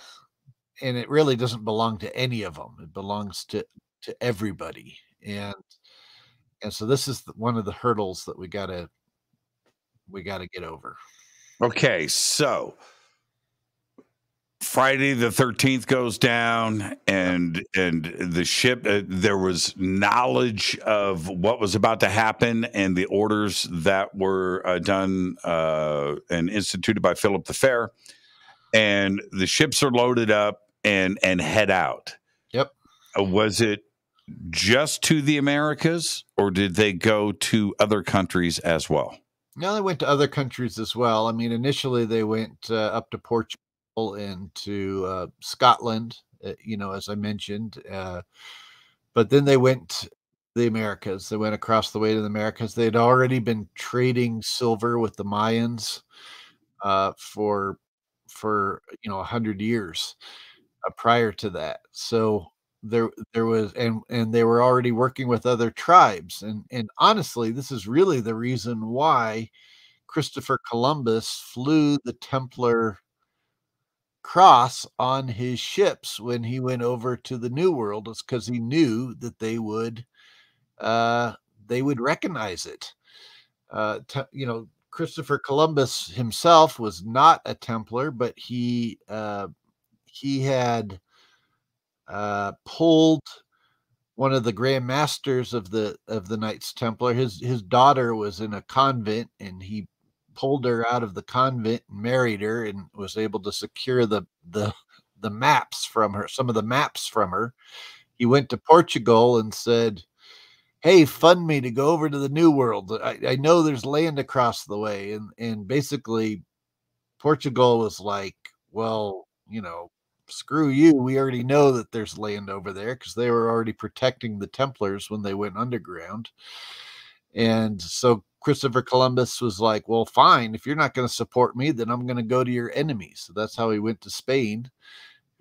and it really doesn't belong to any of them. It belongs to to everybody, and and so this is the, one of the hurdles that we gotta we gotta get over. Okay, so Friday the 13th goes down and and the ship uh, there was knowledge of what was about to happen and the orders that were uh, done uh, and instituted by Philip the Fair and the ships are loaded up and and head out. Yep. Uh, was it just to the Americas or did they go to other countries as well? No, they went to other countries as well. I mean, initially they went uh, up to Portugal and to uh, Scotland, uh, you know, as I mentioned. Uh, but then they went the Americas. They went across the way to the Americas. They had already been trading silver with the Mayans uh, for for you know a hundred years uh, prior to that. So there there was and and they were already working with other tribes and and honestly this is really the reason why Christopher Columbus flew the Templar cross on his ships when he went over to the New World is because he knew that they would uh, they would recognize it. Uh, you know, Christopher Columbus himself was not a Templar, but he uh, he had uh, pulled one of the grand masters of the of the Knights Templar. His his daughter was in a convent, and he pulled her out of the convent and married her, and was able to secure the the the maps from her, some of the maps from her. He went to Portugal and said, "Hey, fund me to go over to the New World. I, I know there's land across the way." And and basically, Portugal was like, "Well, you know, screw you. We already know that there's land over there because they were already protecting the Templars when they went underground." And so Christopher Columbus was like, "Well, fine. If you're not going to support me, then I'm going to go to your enemies." So that's how he went to Spain,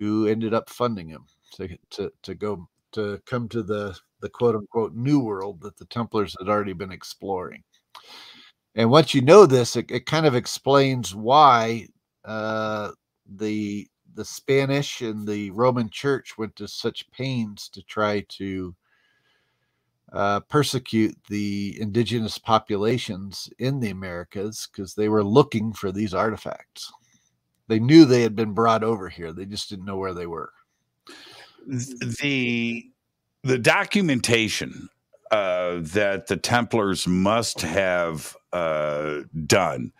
who ended up funding him to to to go to come to the the quote unquote new world that the Templars had already been exploring. And once you know this, it, it kind of explains why uh, the the Spanish and the Roman Church went to such pains to try to uh, persecute the indigenous populations in the Americas because they were looking for these artifacts. They knew they had been brought over here, they just didn't know where they were. The the documentation uh, that the Templars must have uh, done,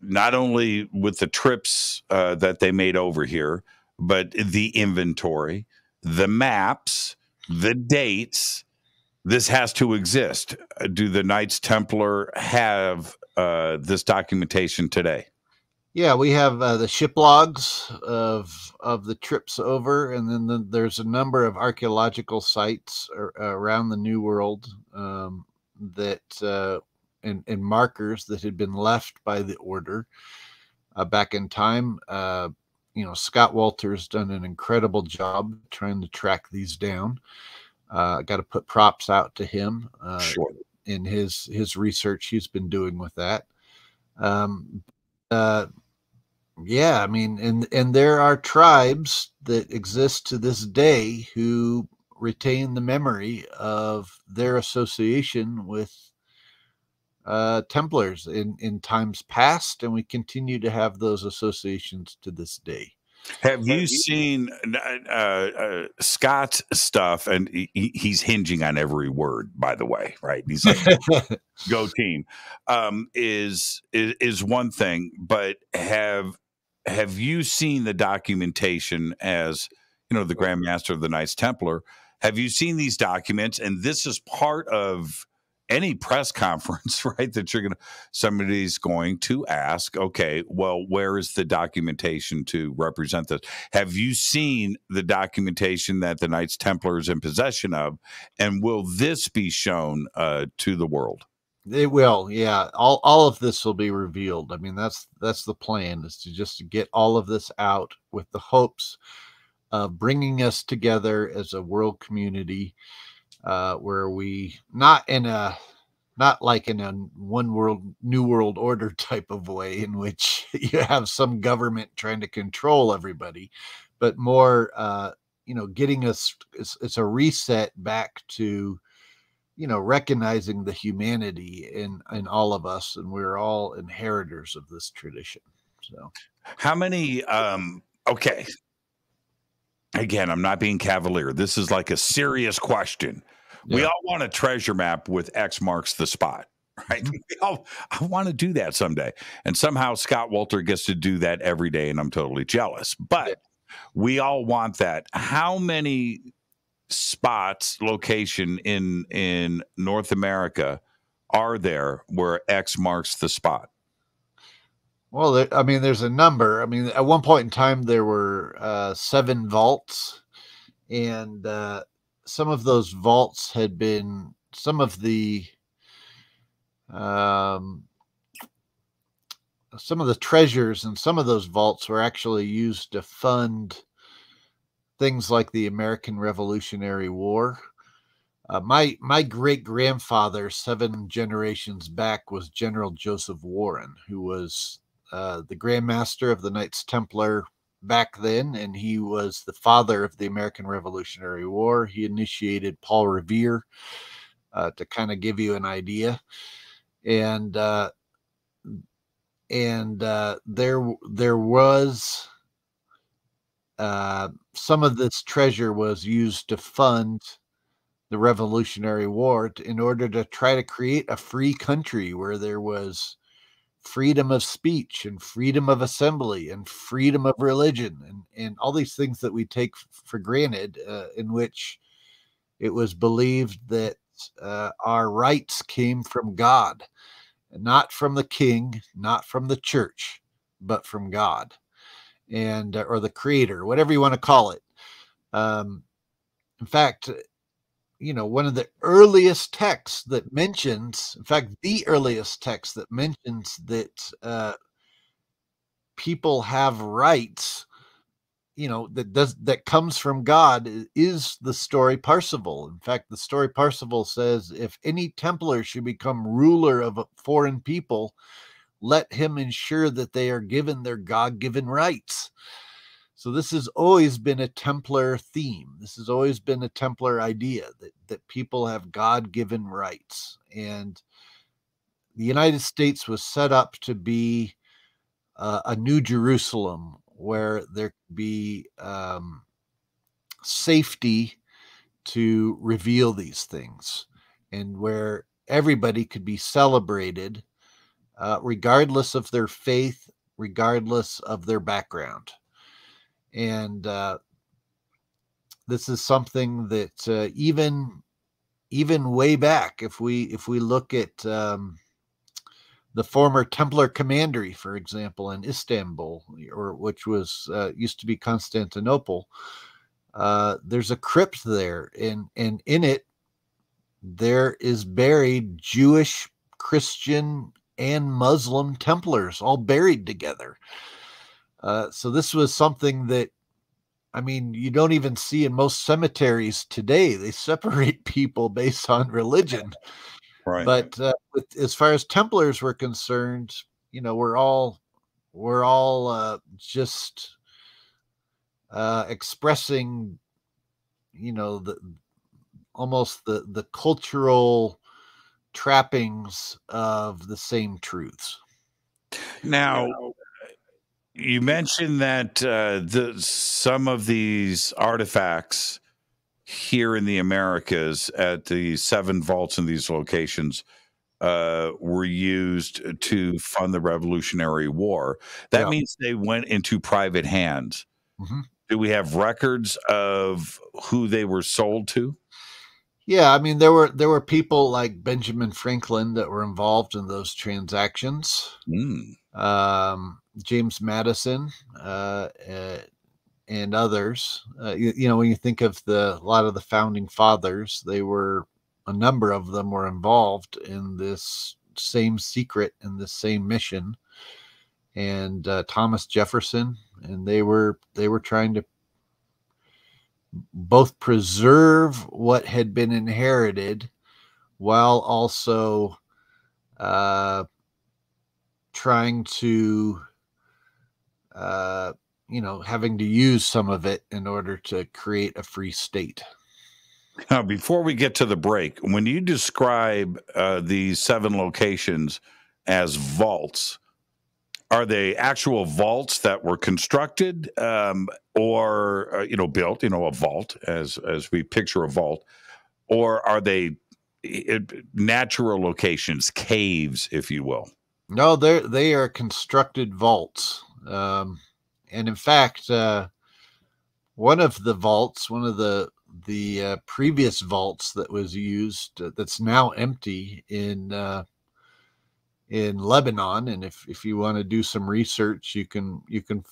not only with the trips uh, that they made over here, but the inventory, the maps, the dates, this has to exist. Do the Knights Templar have uh, this documentation today? Yeah, we have uh, the ship logs of of the trips over, and then the, there's a number of archaeological sites ar- around the New World um, that uh, and, and markers that had been left by the order uh, back in time. Uh, you know, Scott Wolter's done an incredible job trying to track these down. Uh, Got to put props out to him uh, Sure. in his his research he's been doing with that. Um, uh, yeah, I mean, and and there are tribes that exist to this day who retain the memory of their association with uh, Templars in in times past, and we continue to have those associations to this day. Have you seen uh, uh, Scott's stuff? And he, he- he's hinging on every word, by the way, right? He's like, "Go team." Um, is, is is one thing, but have have you seen the documentation as you know the Grand Master of the Knights Templar? Have you seen these documents? And this is part of any press conference, right? That you're going to, somebody's going to ask, okay, well, where is the documentation to represent this? Have you seen the documentation that the Knights Templar is in possession of? And will this be shown uh, to the world? It will, yeah. All all of this will be revealed. I mean, that's that's the plan is to just get all of this out with the hopes of bringing us together as a world community, uh, where we not in a not like in a one world new world order type of way in which you have some government trying to control everybody, but more uh, you know, getting us it's, it's a reset back to you know recognizing the humanity in in all of us and we're all inheritors of this tradition so How many? Um, okay. Again, I'm not being cavalier. This is like a serious question. We all want a treasure map with X marks the spot, right? Mm-hmm. All, I want to do that someday. And somehow Scott Wolter gets to do that every day, and I'm totally jealous. But we all want that. How many spots, location in in North America are there where X marks the spot? Well i mean there's a number i mean at one point in time there were uh seven vaults and uh some of those vaults had been some of the um some of the treasures and some of those vaults were actually used to fund things like the American Revolutionary War. Uh, my my great grandfather, seven generations back, was General Joseph Warren, who was uh, the Grand Master of the Knights Templar back then, and he was the father of the American Revolutionary War. He initiated Paul Revere uh, to kind of give you an idea, and uh, and uh, there there was uh, some of this treasure was used to fund the Revolutionary War in order to try to create a free country where there was freedom of speech and freedom of assembly and freedom of religion and, and all these things that we take for granted, uh, in which it was believed that uh, our rights came from God, not from the king, not from the church, but from God and or the creator, whatever you want to call it. Um, in fact, you know, one of the earliest texts that mentions, in fact, the earliest text that mentions that uh, people have rights, you know, that does that comes from God is the story Parsifal. In fact, the story Parsifal says, if any Templar should become ruler of a foreign people, let him ensure that they are given their God-given rights. So this has always been a Templar theme. This has always been a Templar idea that, that people have God-given rights. And the United States was set up to be uh, a new Jerusalem where there could be um, safety to reveal these things and where everybody could be celebrated uh, regardless of their faith, regardless of their background and uh, this is something that uh, even even way back, if we if we look at um, the former Templar commandery, for example, in Istanbul, or which was uh, used to be Constantinople, uh, there's a crypt there, and and in it there is buried Jewish, Christian, and Muslim Templars all buried together. Uh, so this was something that, I mean, you don't even see in most cemeteries today. They separate people based on religion. Right. But uh, with, as far as Templars were concerned, you know, we're all we're all uh, just uh, expressing, you know, the almost the the cultural trappings of the same truths. Now, you mentioned that uh, the some of these artifacts here in the Americas at the seven vaults in these locations uh, were used to fund the Revolutionary War. That Yeah. means they went into private hands. Mhm. Do we have records of who they were sold to? Yeah, I mean there were there were people like Benjamin Franklin that were involved in those transactions. Mm. Um, James Madison uh, uh, and others. Uh, you, you know, when you think of the a lot of the founding fathers, they were a number of them were involved in this same secret and this same mission. And uh, Thomas Jefferson, and they were they were trying to both preserve what had been inherited while also uh, trying to uh, you know having to use some of it in order to create a free state Now, before we get to the break, when you describe uh, these seven locations as vaults, are they actual vaults that were constructed um, or uh, you know built? You know, a vault as as we picture a vault, or are they uh, natural locations, caves, if you will? no they're they are constructed vaults um, and in fact uh, one of the vaults one of the the uh, previous vaults that was used uh, that's now empty in uh, in Lebanon and if if you want to do some research you can you can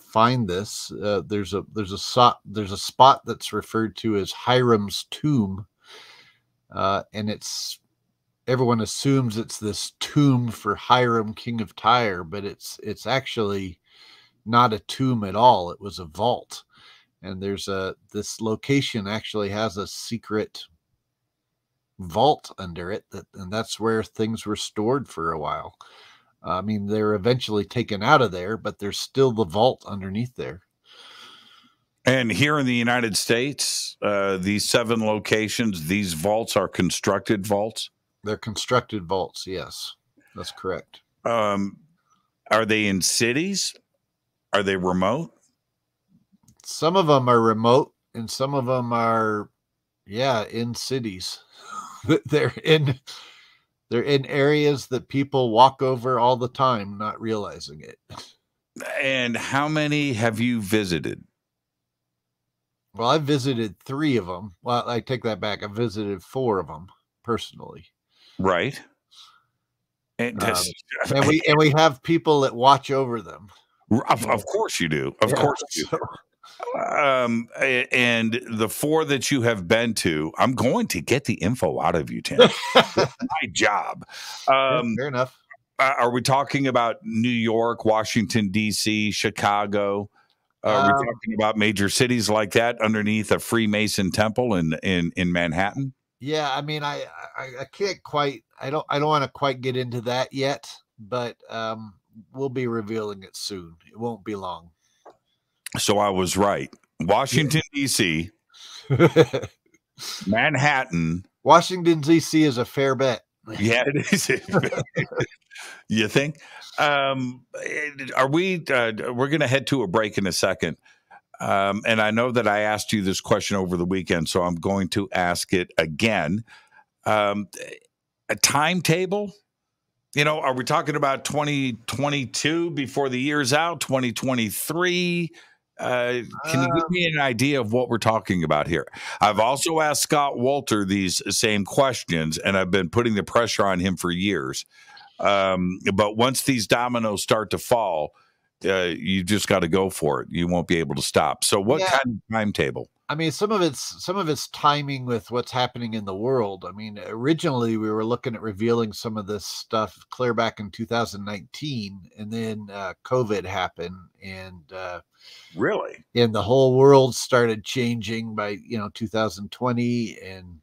find this uh, there's a there's a spot there's a spot that's referred to as Hiram's tomb uh, and it's everyone assumes it's this tomb for Hiram king of Tyre but it's it's actually not a tomb at all. It was a vault. And there's a this location actually has a secret vault under it that and that's where things were stored for a while. I mean they're eventually taken out of there but there's still the vault underneath there. And here in the United States, uh, these seven locations, these vaults are constructed vaults. They're constructed vaults yes that's correct Um, are they in cities? Are they remote? some of them are remote and some of them are Yeah, in cities. they're in they're in areas that people walk over all the time, not realizing it. And how many have you visited? Well, I visited three of them. Well, I take that back. I visited four of them personally. Right. And, Um, and we and we have people that watch over them. Of, of course you do. Of Yeah, course you do. Um, and the four that you have been to, I'm going to get the info out of you, Tim. My job. Um, Fair enough. uh, are we talking about New York, Washington D.C., Chicago? Uh, are Um, we talking about major cities like that underneath a Freemason temple in in in Manhattan? Yeah, I mean, I, I I can't quite. I don't. I don't want to quite get into that yet, but um, we'll be revealing it soon. It won't be long. So I was right. Washington D.C., Manhattan. Washington D.C. is a fair bet. Yeah, it is. you think? Um, eh, are we? Uh, we're going to head to a break in a second. Um, and I know that I asked you this question over the weekend, so I'm going to ask it again. Um, a timetable? You know, are we talking about 2022 before the year's out? 2023? Uh, can you give me an idea of what we're talking about here? I've also asked Scott Wolter these same questions, and I've been putting the pressure on him for years. Um, but once these dominoes start to fall, uh, you just got to go for it. You won't be able to stop. So, what Yeah. kind of timetable? I mean, some of it's some of it's timing with what's happening in the world. I mean, originally we were looking at revealing some of this stuff clear back in 2019, and then uh, COVID happened, and uh, Really? and the whole world started changing by you know 2020, and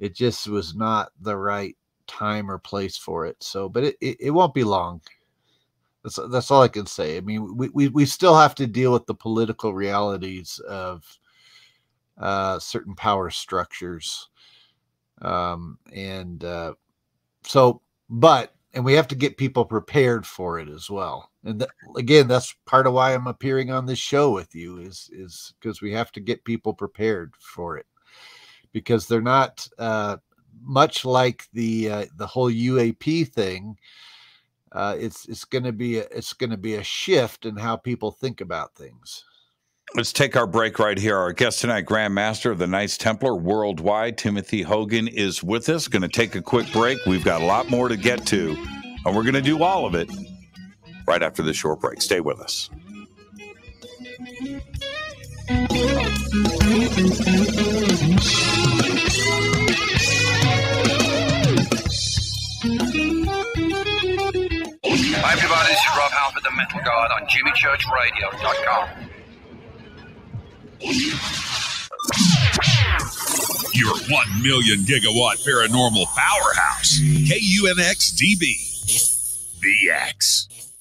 it just was not the right time or place for it. So, but it it, it won't be long. That's that's all I can say. I mean, we, we we still have to deal with the political realities of uh, certain power structures, um, and uh, so, but and we have to get people prepared for it as well. And again, that's part of why I'm appearing on this show with you is is because we have to get people prepared for it because they're not uh, much like the uh, the whole UAP thing uh, it's it's going to be a, it's going to be a shift in how people think about things. Let's take our break right here. Our guest tonight, Grand Master of the Knights Templar worldwide, Timothy Hogan, is with us. Going to take a quick break. We've got a lot more to get to, and we're going to do all of it right after this short break. Stay with us. Hi, everybody. This is Rob Halford, the Metal Guard on JimmyChurchRadio.com. Your 1 million gigawatt paranormal powerhouse, KUNX DB. VX.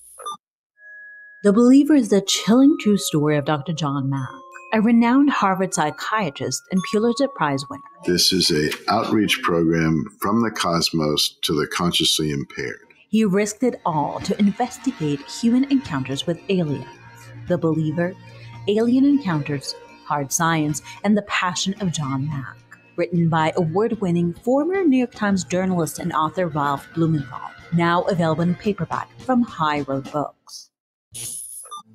The Believer is the chilling true story of Dr. John Mack, a renowned Harvard psychiatrist and Pulitzer Prize winner. This is a outreach program from the cosmos to the consciously impaired. He risked it all to investigate human encounters with aliens. The Believer, Alien Encounters, Hard Science, and the Passion of John Mack. Written by award winning former New York Times journalist and author Ralph Blumenthal. Now available in paperback from High Road Books.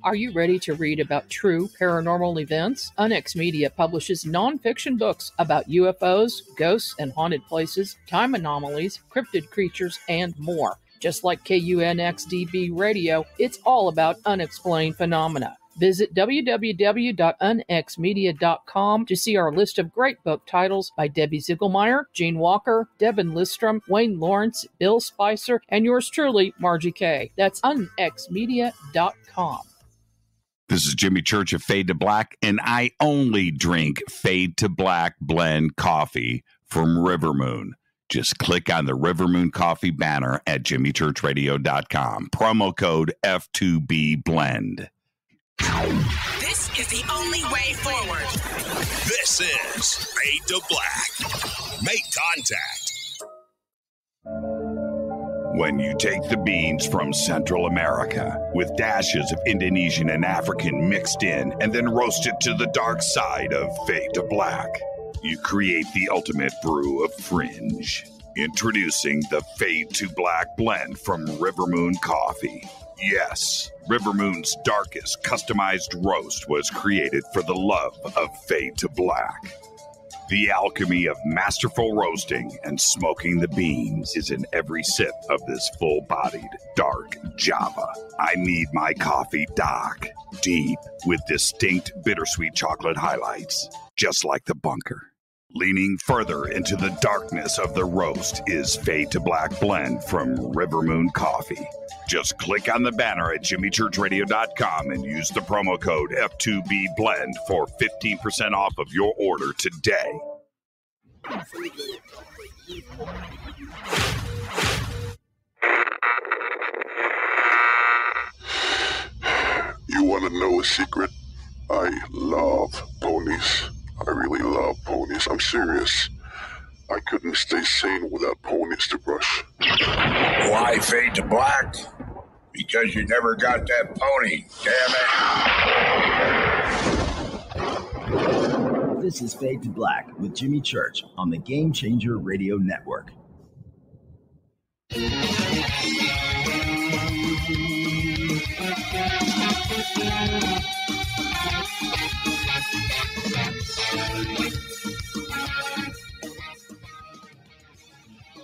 Are you ready to read about true paranormal events? Unex Media publishes nonfiction books about UFOs, ghosts and haunted places, time anomalies, cryptid creatures, and more. Just like KUNXDB Radio, it's all about unexplained phenomena. Visit www.unxmedia.com to see our list of great book titles by Debbie Ziegelmeyer, Gene Walker, Devin Listrom, Wayne Lawrence, Bill Spicer, and yours truly, Margie Kay. That's unxmedia.com. This is Jimmy Church of Fade to Black, and I only drink Fade to Black blend coffee from Rivermoon. Just click on the Rivermoon Coffee banner at jimmychurchradio.com. Promo code F2B Blend. This is the only way forward. This is Fade to Black. Make contact. When you take the beans from Central America with dashes of Indonesian and African mixed in and then roast it to the dark side of Fade to Black, you create the ultimate brew of fringe. Introducing the Fade to Black blend from Rivermoon Coffee. Yes, Rivermoon's darkest customized roast was created for the love of Fade to Black. The alchemy of masterful roasting and smoking the beans is in every sip of this full bodied, dark Java. I need my coffee dark, deep, with distinct bittersweet chocolate highlights, just like the bunker. Leaning further into the darkness of the roast is Fade to Black Blend from Rivermoon Coffee. Just click on the banner at jimmychurchradio.com and use the promo code F2B Blend for 15% off of your order today. You want to know a secret? I love ponies. I really love ponies. I'm serious. I couldn't stay sane without ponies to brush. Why fade to black? Because you never got that pony. Damn it. This is Fade to Black with Jimmy Church on the Game Changer Radio Network.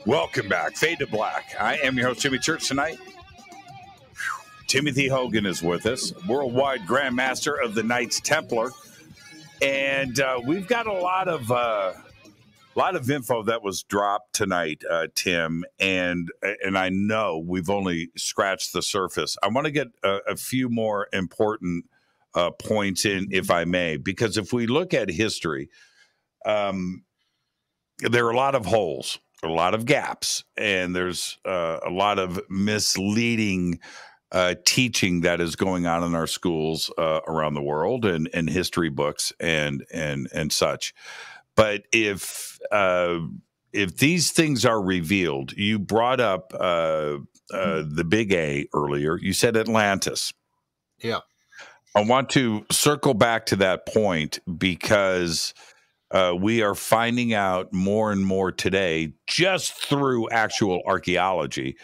Welcome back. Fade to Black. I am your host, Jimmy Church, tonight. Timothy Hogan is with us, worldwide grandmaster of the Knights Templar. And uh, we've got a lot of uh, lot of info that was dropped tonight, uh, Tim, and and I know we've only scratched the surface. I want to get a, a few more important uh, points in, if I may, because if we look at history, um, there are a lot of holes, a lot of gaps, and there's uh, a lot of misleading uh, teaching that is going on in our schools uh, around the world and, and history books and and and such. But if uh, if these things are revealed, you brought up uh, uh, the big A earlier. You said Atlantis. Yeah. I want to circle back to that point because uh, we are finding out more and more today, just through actual archaeology,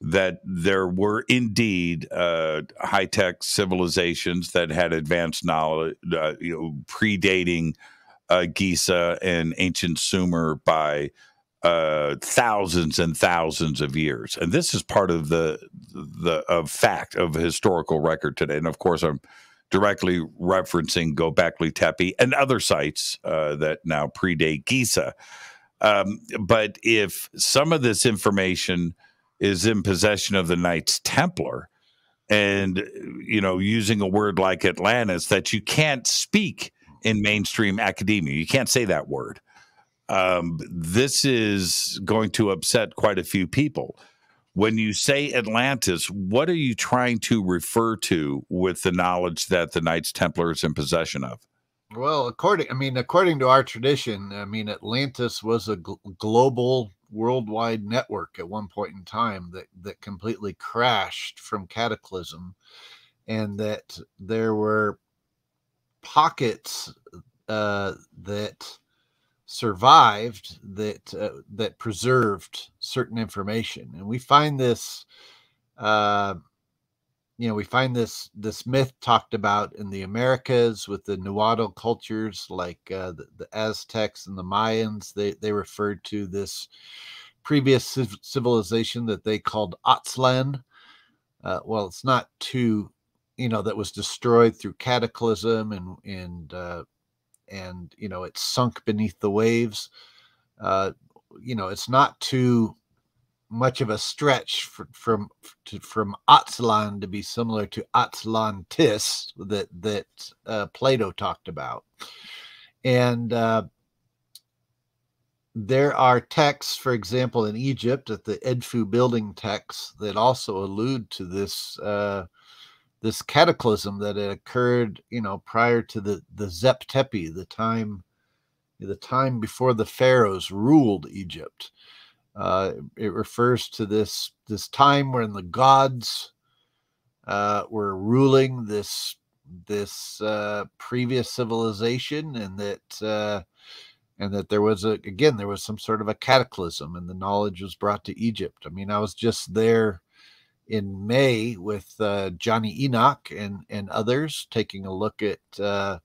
that there were indeed uh, high tech civilizations that had advanced knowledge, uh, you know, predating uh, Giza and ancient Sumer by uh, thousands and thousands of years. And this is part of the the of fact of historical record today. And of course, I'm directly referencing Gobekli Tepe and other sites uh, that now predate Giza. Um, but if some of this information is in possession of the Knights Templar, and you know, using a word like Atlantis that you can't speak in mainstream academia, you can't say that word. Um, this is going to upset quite a few people when you say Atlantis, what are you trying to refer to with the knowledge that the Knights Templar is in possession of? Well, according, I mean, according to our tradition, I mean, Atlantis was a gl- global, worldwide network at one point in time that that completely crashed from cataclysm, and that there were pockets uh, that survived that uh, that preserved certain information and we find this uh, you know we find this this myth talked about in the americas with the nahuatl cultures like uh, the, the, aztecs and the mayans they they referred to this previous civilization that they called Aztlan. Uh, well it's not too you know that was destroyed through cataclysm and and uh, and you know it sunk beneath the waves uh, you know it's not too much of a stretch from to, from Aztlan to be similar to Atlantis that that uh, Plato talked about, and uh, there are texts, for example, in Egypt at the Edfu building texts that also allude to this uh, this cataclysm that had occurred, you know, prior to the the Zep Tepi, the time the time before the pharaohs ruled Egypt. Uh, it refers to this this time when the gods uh, were ruling this this uh, previous civilization, and that uh, and that there was a again there was some sort of a cataclysm and the knowledge was brought to egypt i mean i was just there in may with uh, johnny enoch and and others taking a look at uh,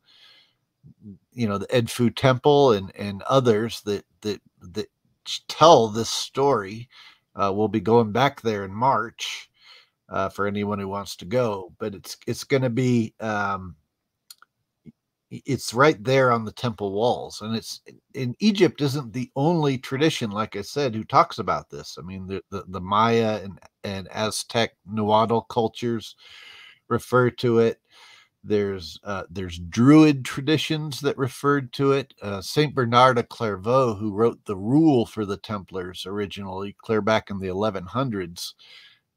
you know the edfu temple and and others that that that tell this story uh, we'll be going back there in march uh, for anyone who wants to go but it's it's going to be um, it's right there on the temple walls and it's in egypt isn't the only tradition like i said who talks about this. I mean the the, the maya and and aztec nahuatl cultures refer to it there's uh, there's druid traditions that referred to it uh, saint bernard of clairvaux who wrote the rule for the templars originally clear back in the 1100s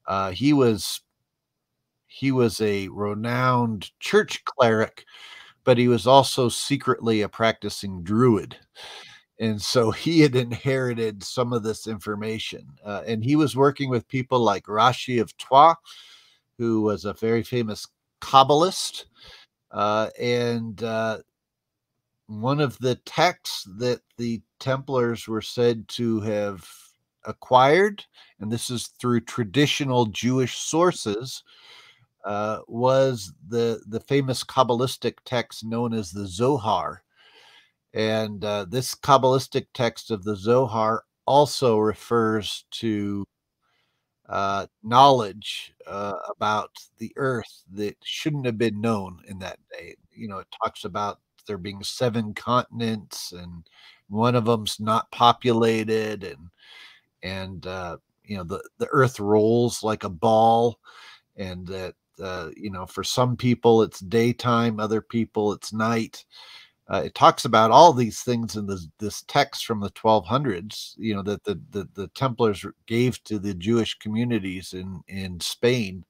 uh, he was he was a renowned church cleric but he was also secretly a practicing druid. And so he had inherited some of this information. Uh, and he was working with people like Rashi of Troyes, who was a very famous Kabbalist. Uh, and uh, one of the texts that the Templars were said to have acquired, and this is through traditional Jewish sources, uh, was the the famous Kabbalistic text known as the Zohar, and uh, this Kabbalistic text of the Zohar also refers to uh, knowledge uh, about the earth that shouldn't have been known in that day. You know, it talks about there being seven continents and one of them's not populated and and uh, you know the the earth rolls like a ball and that uh, you know, for some people it's daytime, other people it's night. Uh, it talks about all these things in this, this text from the 1200s, you know, that the, the, the Templars gave to the Jewish communities in, in Spain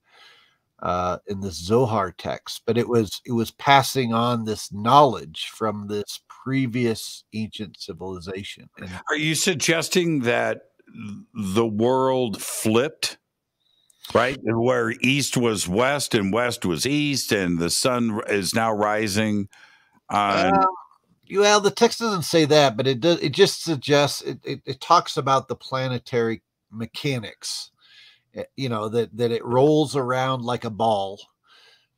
uh, in this Zohar text. But it was it was passing on this knowledge from this previous ancient civilization. And Are you suggesting that the world flipped right? Where east was west and west was east, and the sun is now rising. On... Uh, well, the text doesn't say that, but it does. It just suggests it, it, it talks about the planetary mechanics. Eh, you know that that it rolls around like a ball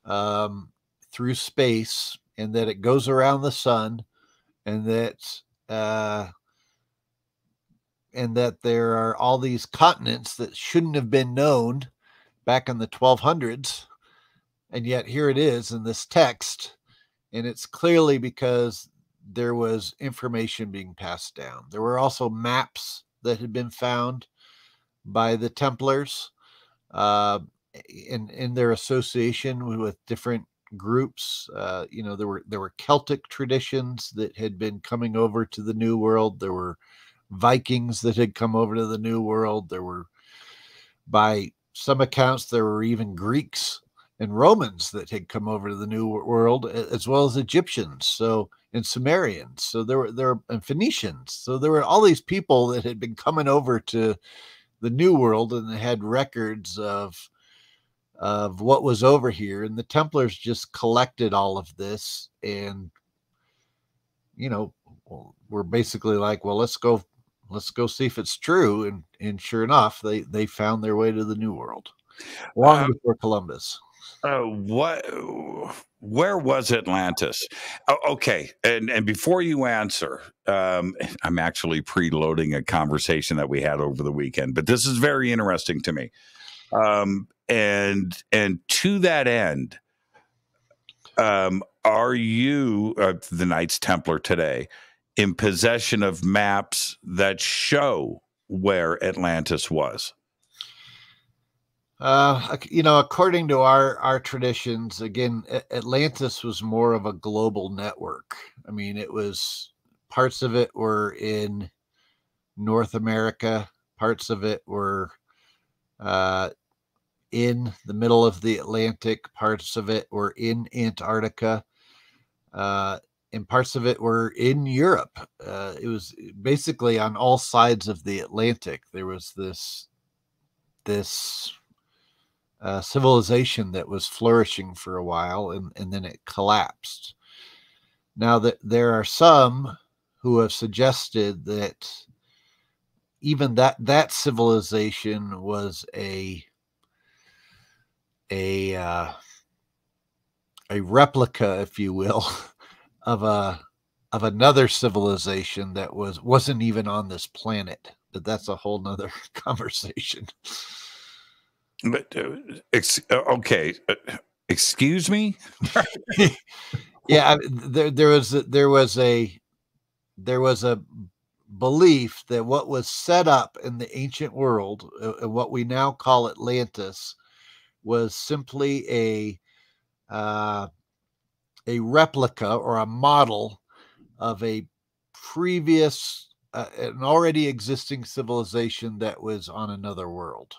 um, through space, and that it goes around the sun, and that. Uh, and that there are all these continents that shouldn't have been known back in the 1200s. And yet here it is in this text. And it's clearly because there was information being passed down. There were also maps that had been found by the Templars uh, in in their association with different groups. Uh, you know, there were there were Celtic traditions that had been coming over to the New World. There were Vikings that had come over to the New World. There were by some accounts there were even Greeks and Romans that had come over to the New World, as well as Egyptians. So and Sumerians. So there were there and Phoenicians. So there were all these people that had been coming over to the New World and they had records of of what was over here. And the Templars just collected all of this and you know we're basically like, well, let's go let's go see if it's true. And and sure enough, they they found their way to the New World long um, before Columbus. Uh, what? Where was Atlantis? Oh, okay, and and before you answer, um, I'm actually preloading a conversation that we had over the weekend, but this is very interesting to me. Um, and and to that end, um, are you uh, the Knights Templar today? in possession of maps that show where Atlantis was? Uh, you know, according to our our traditions, again, Atlantis was more of a global network. I mean, it was parts of it were in North America, parts of it were uh, in the middle of the Atlantic, parts of it were in Antarctica. Uh, and parts of it were in Europe. Uh, it was basically on all sides of the Atlantic. There was this this uh, civilization that was flourishing for a while, and, and then it collapsed. Now that there are some who have suggested that even that that civilization was a a uh, a replica, if you will, of a of another civilization that was wasn't even on this planet. But that's a whole nother conversation. But uh, uh, okay, uh, excuse me. yeah, there there was a, there was a there was a belief that what was set up in the ancient world, uh, what we now call Atlantis, was simply a uh, a replica or a model of a previous, uh, an already existing civilization that was on another world.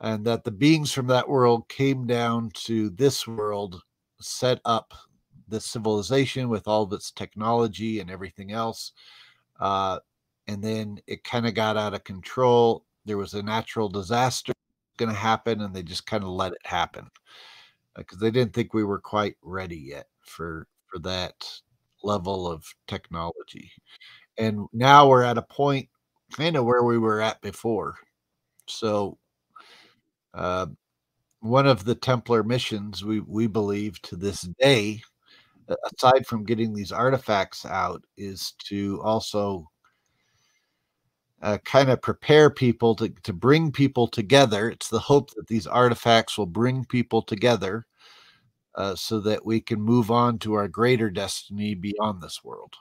And that the beings from that world came down to this world, set up the civilization with all of its technology and everything else. Uh, and then it kind of got out of control. There was a natural disaster going to happen, and they just kind of let it happen because they didn't think we were quite ready yet for for that level of technology. And now we're at a point kind of where we were at before. So uh, one of the Templar missions we we believe to this day, aside from getting these artifacts out, is to also uh, kind of prepare people to, to bring people together. It's the hope that these artifacts will bring people together uh, so that we can move on to our greater destiny beyond this world.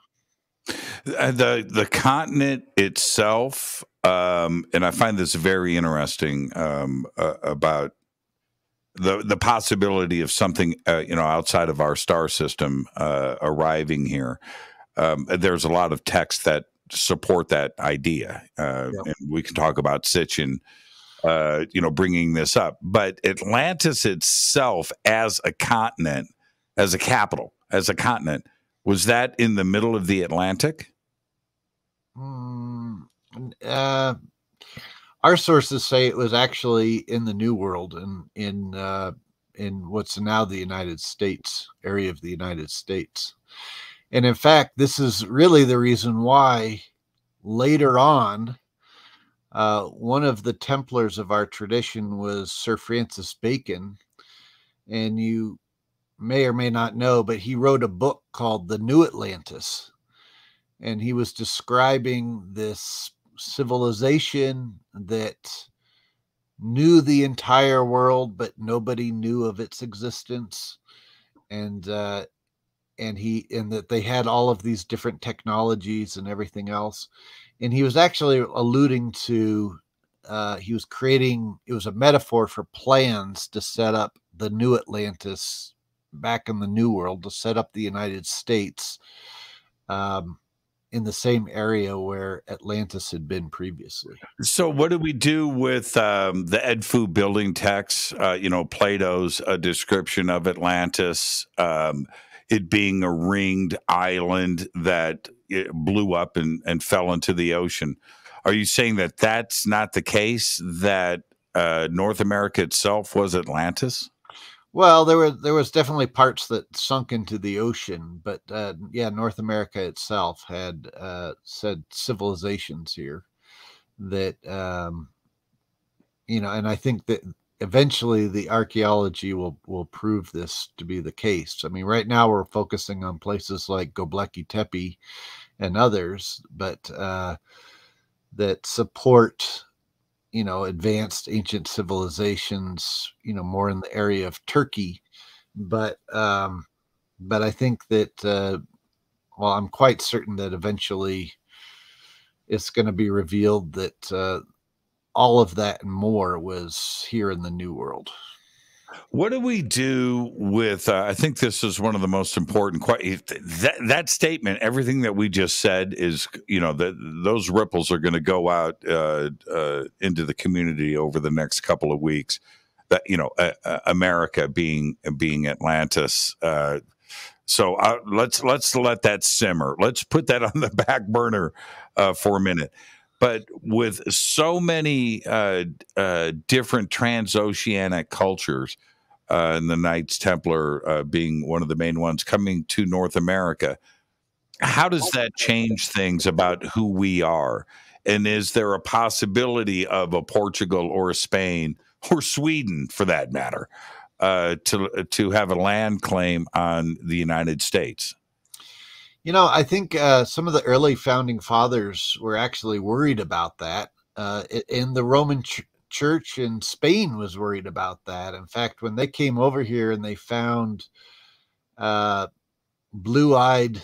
Uh, the the continent itself, um, and I find this very interesting um, uh, about the the possibility of something uh, you know outside of our star system uh, arriving here. Um, there's a lot of text that support that idea. Uh, And we can talk about Sitchin, uh, you know, bringing this up. But Atlantis itself, as a continent, as a capital, as a continent, was that in the middle of the Atlantic? Mm, uh, our sources say it was actually in the New World and in uh, in what's now the United States area of the United States. And in fact, this is really the reason why later on, uh, one of the Templars of our tradition was Sir Francis Bacon. And you may or may not know, but he wrote a book called The New Atlantis. And he was describing this civilization that knew the entire world, but nobody knew of its existence. And uh, and he and that they had all of these different technologies and everything else and he was actually alluding to uh, he was creating it was a metaphor for plans to set up the new atlantis back in the new world to set up the united states um, in the same area where atlantis had been previously So, what do we do with um, the Edfu building text? Uh, you know, Plato's description of Atlantis, um, it being a ringed island that blew up and, and fell into the ocean. Are you saying that that's not the case? That uh, North America itself was Atlantis? Well, there were there was definitely parts that sunk into the ocean, but uh, yeah, North America itself had uh, said civilizations here that um, you know, and I think that eventually the archaeology will will prove this to be the case. I mean, right now we're focusing on places like Göbekli Tepe and others, but uh, that support you know advanced ancient civilizations you know more in the area of turkey. But um but i think that uh well i'm quite certain that eventually it's going to be revealed that uh all of that and more was here in the new world What do we do with? Uh, I think this is one of the most important. que- That that statement, everything that we just said, is you know that those ripples are going to go out uh, uh, into the community over the next couple of weeks. That you know, America being being Atlantis. Uh, so uh, let's let's let that simmer. Let's put that on the back burner uh, for a minute. But with so many uh, uh, different transoceanic cultures, uh, and the Knights Templar uh, being one of the main ones coming to North America, how does that change things about who we are? And is there a possibility of a Portugal or a Spain or Sweden, for that matter, uh, to to have a land claim on the United States? You know, I think uh, some of the early founding fathers were actually worried about that. Uh, and the Roman ch- Church in Spain was worried about that. In fact, when they came over here and they found uh, blue eyed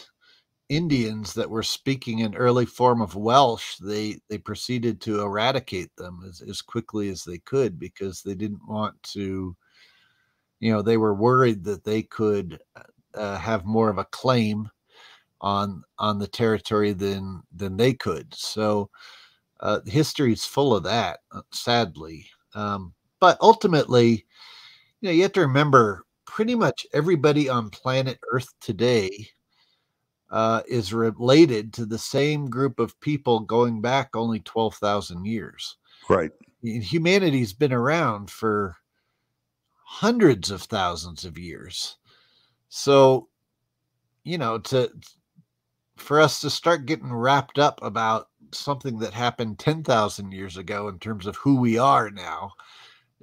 Indians that were speaking an early form of Welsh, they they proceeded to eradicate them as, as quickly as they could because they didn't want to, you know, they were worried that they could uh, have more of a claim on on the territory than than they could. So uh, history is full of that, uh, sadly. Um, but ultimately, you know, you have to remember pretty much everybody on planet Earth today uh, is related to the same group of people going back only 12,000 years. Right. Humanity's been around for hundreds of thousands of years. So, you know, to for us to start getting wrapped up about something that happened 10,000 years ago in terms of who we are now,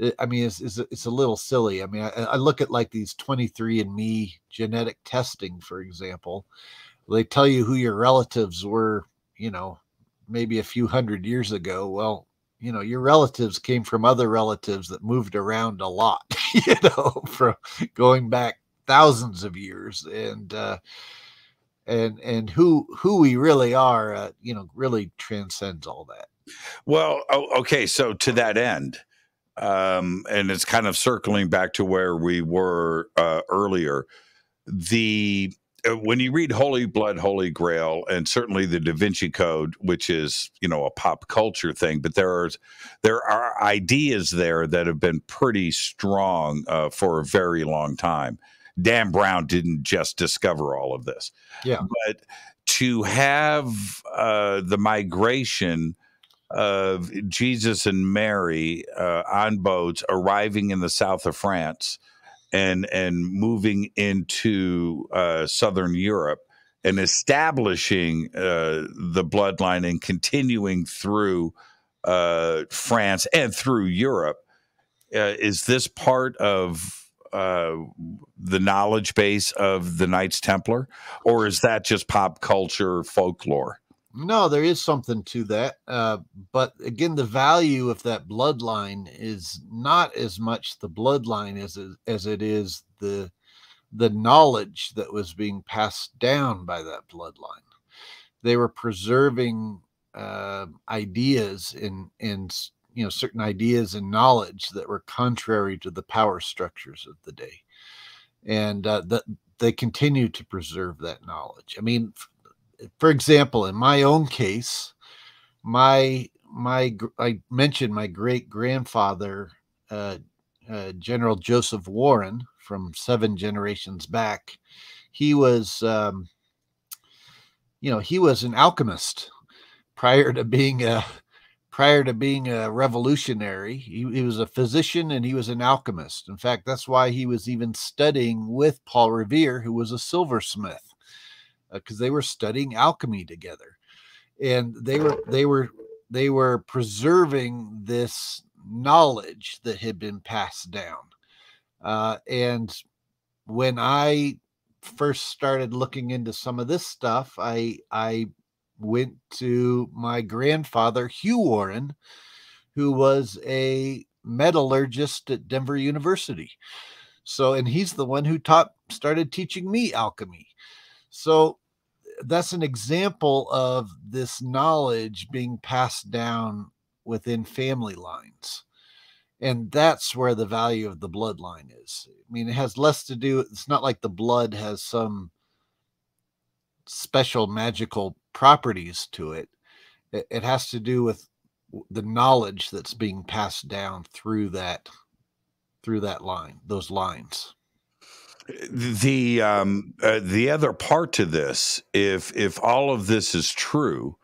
eh, I mean, it's, it's, it's a little silly. I mean, I, I look at like these 23 and me genetic testing, for example, they tell you who your relatives were, you know, maybe a few hundred years ago. Well, you know, your relatives came from other relatives that moved around a lot, you know, from going back thousands of years. And, uh, and and who who we really are uh, you know really transcends all that well okay so to that end um and it's kind of circling back to where we were uh earlier the uh, when you read Holy Blood, Holy Grail, and certainly the Da Vinci Code, which is you know a pop culture thing, but there are there are ideas there that have been pretty strong uh, for a very long time. Dan Brown didn't just discover all of this, yeah, but to have uh, the migration of Jesus and Mary uh, on boats arriving in the south of France and and moving into uh, southern Europe and establishing uh, the bloodline and continuing through uh, France and through Europe. Uh, is this part of uh, the knowledge base of the Knights Templar, or is that just pop culture folklore? No, there is something to that. Uh, but again, the value of that bloodline is not as much the bloodline as it, as it is the the knowledge that was being passed down by that bloodline. They were preserving uh, ideas in in you know certain ideas and knowledge that were contrary to the power structures of the day, and uh, that they continue to preserve that knowledge. I mean, for example, in my own case, my my I mentioned my great grandfather, uh, uh, General Joseph Warren, from seven generations back. He was, um, you know, he was an alchemist prior to being a prior to being a revolutionary. He, he was a physician and he was an alchemist. In fact, that's why he was even studying with Paul Revere, who was a silversmith because uh, they were studying alchemy together, and they were they were they were preserving this knowledge that had been passed down. Uh, and when I first started looking into some of this stuff, I I went to my grandfather Hugh Warren, who was a metallurgist at Denver University. So, and he's the one who taught started teaching me alchemy. So that's an example of this knowledge being passed down within family lines. And that's where the value of the bloodline is. I mean, it has less to do, it's not like the blood has some special magical properties to it. It, it has to do with the knowledge that's being passed down through that through that line, those lines the um, uh, the other part to this, if if all of this is true,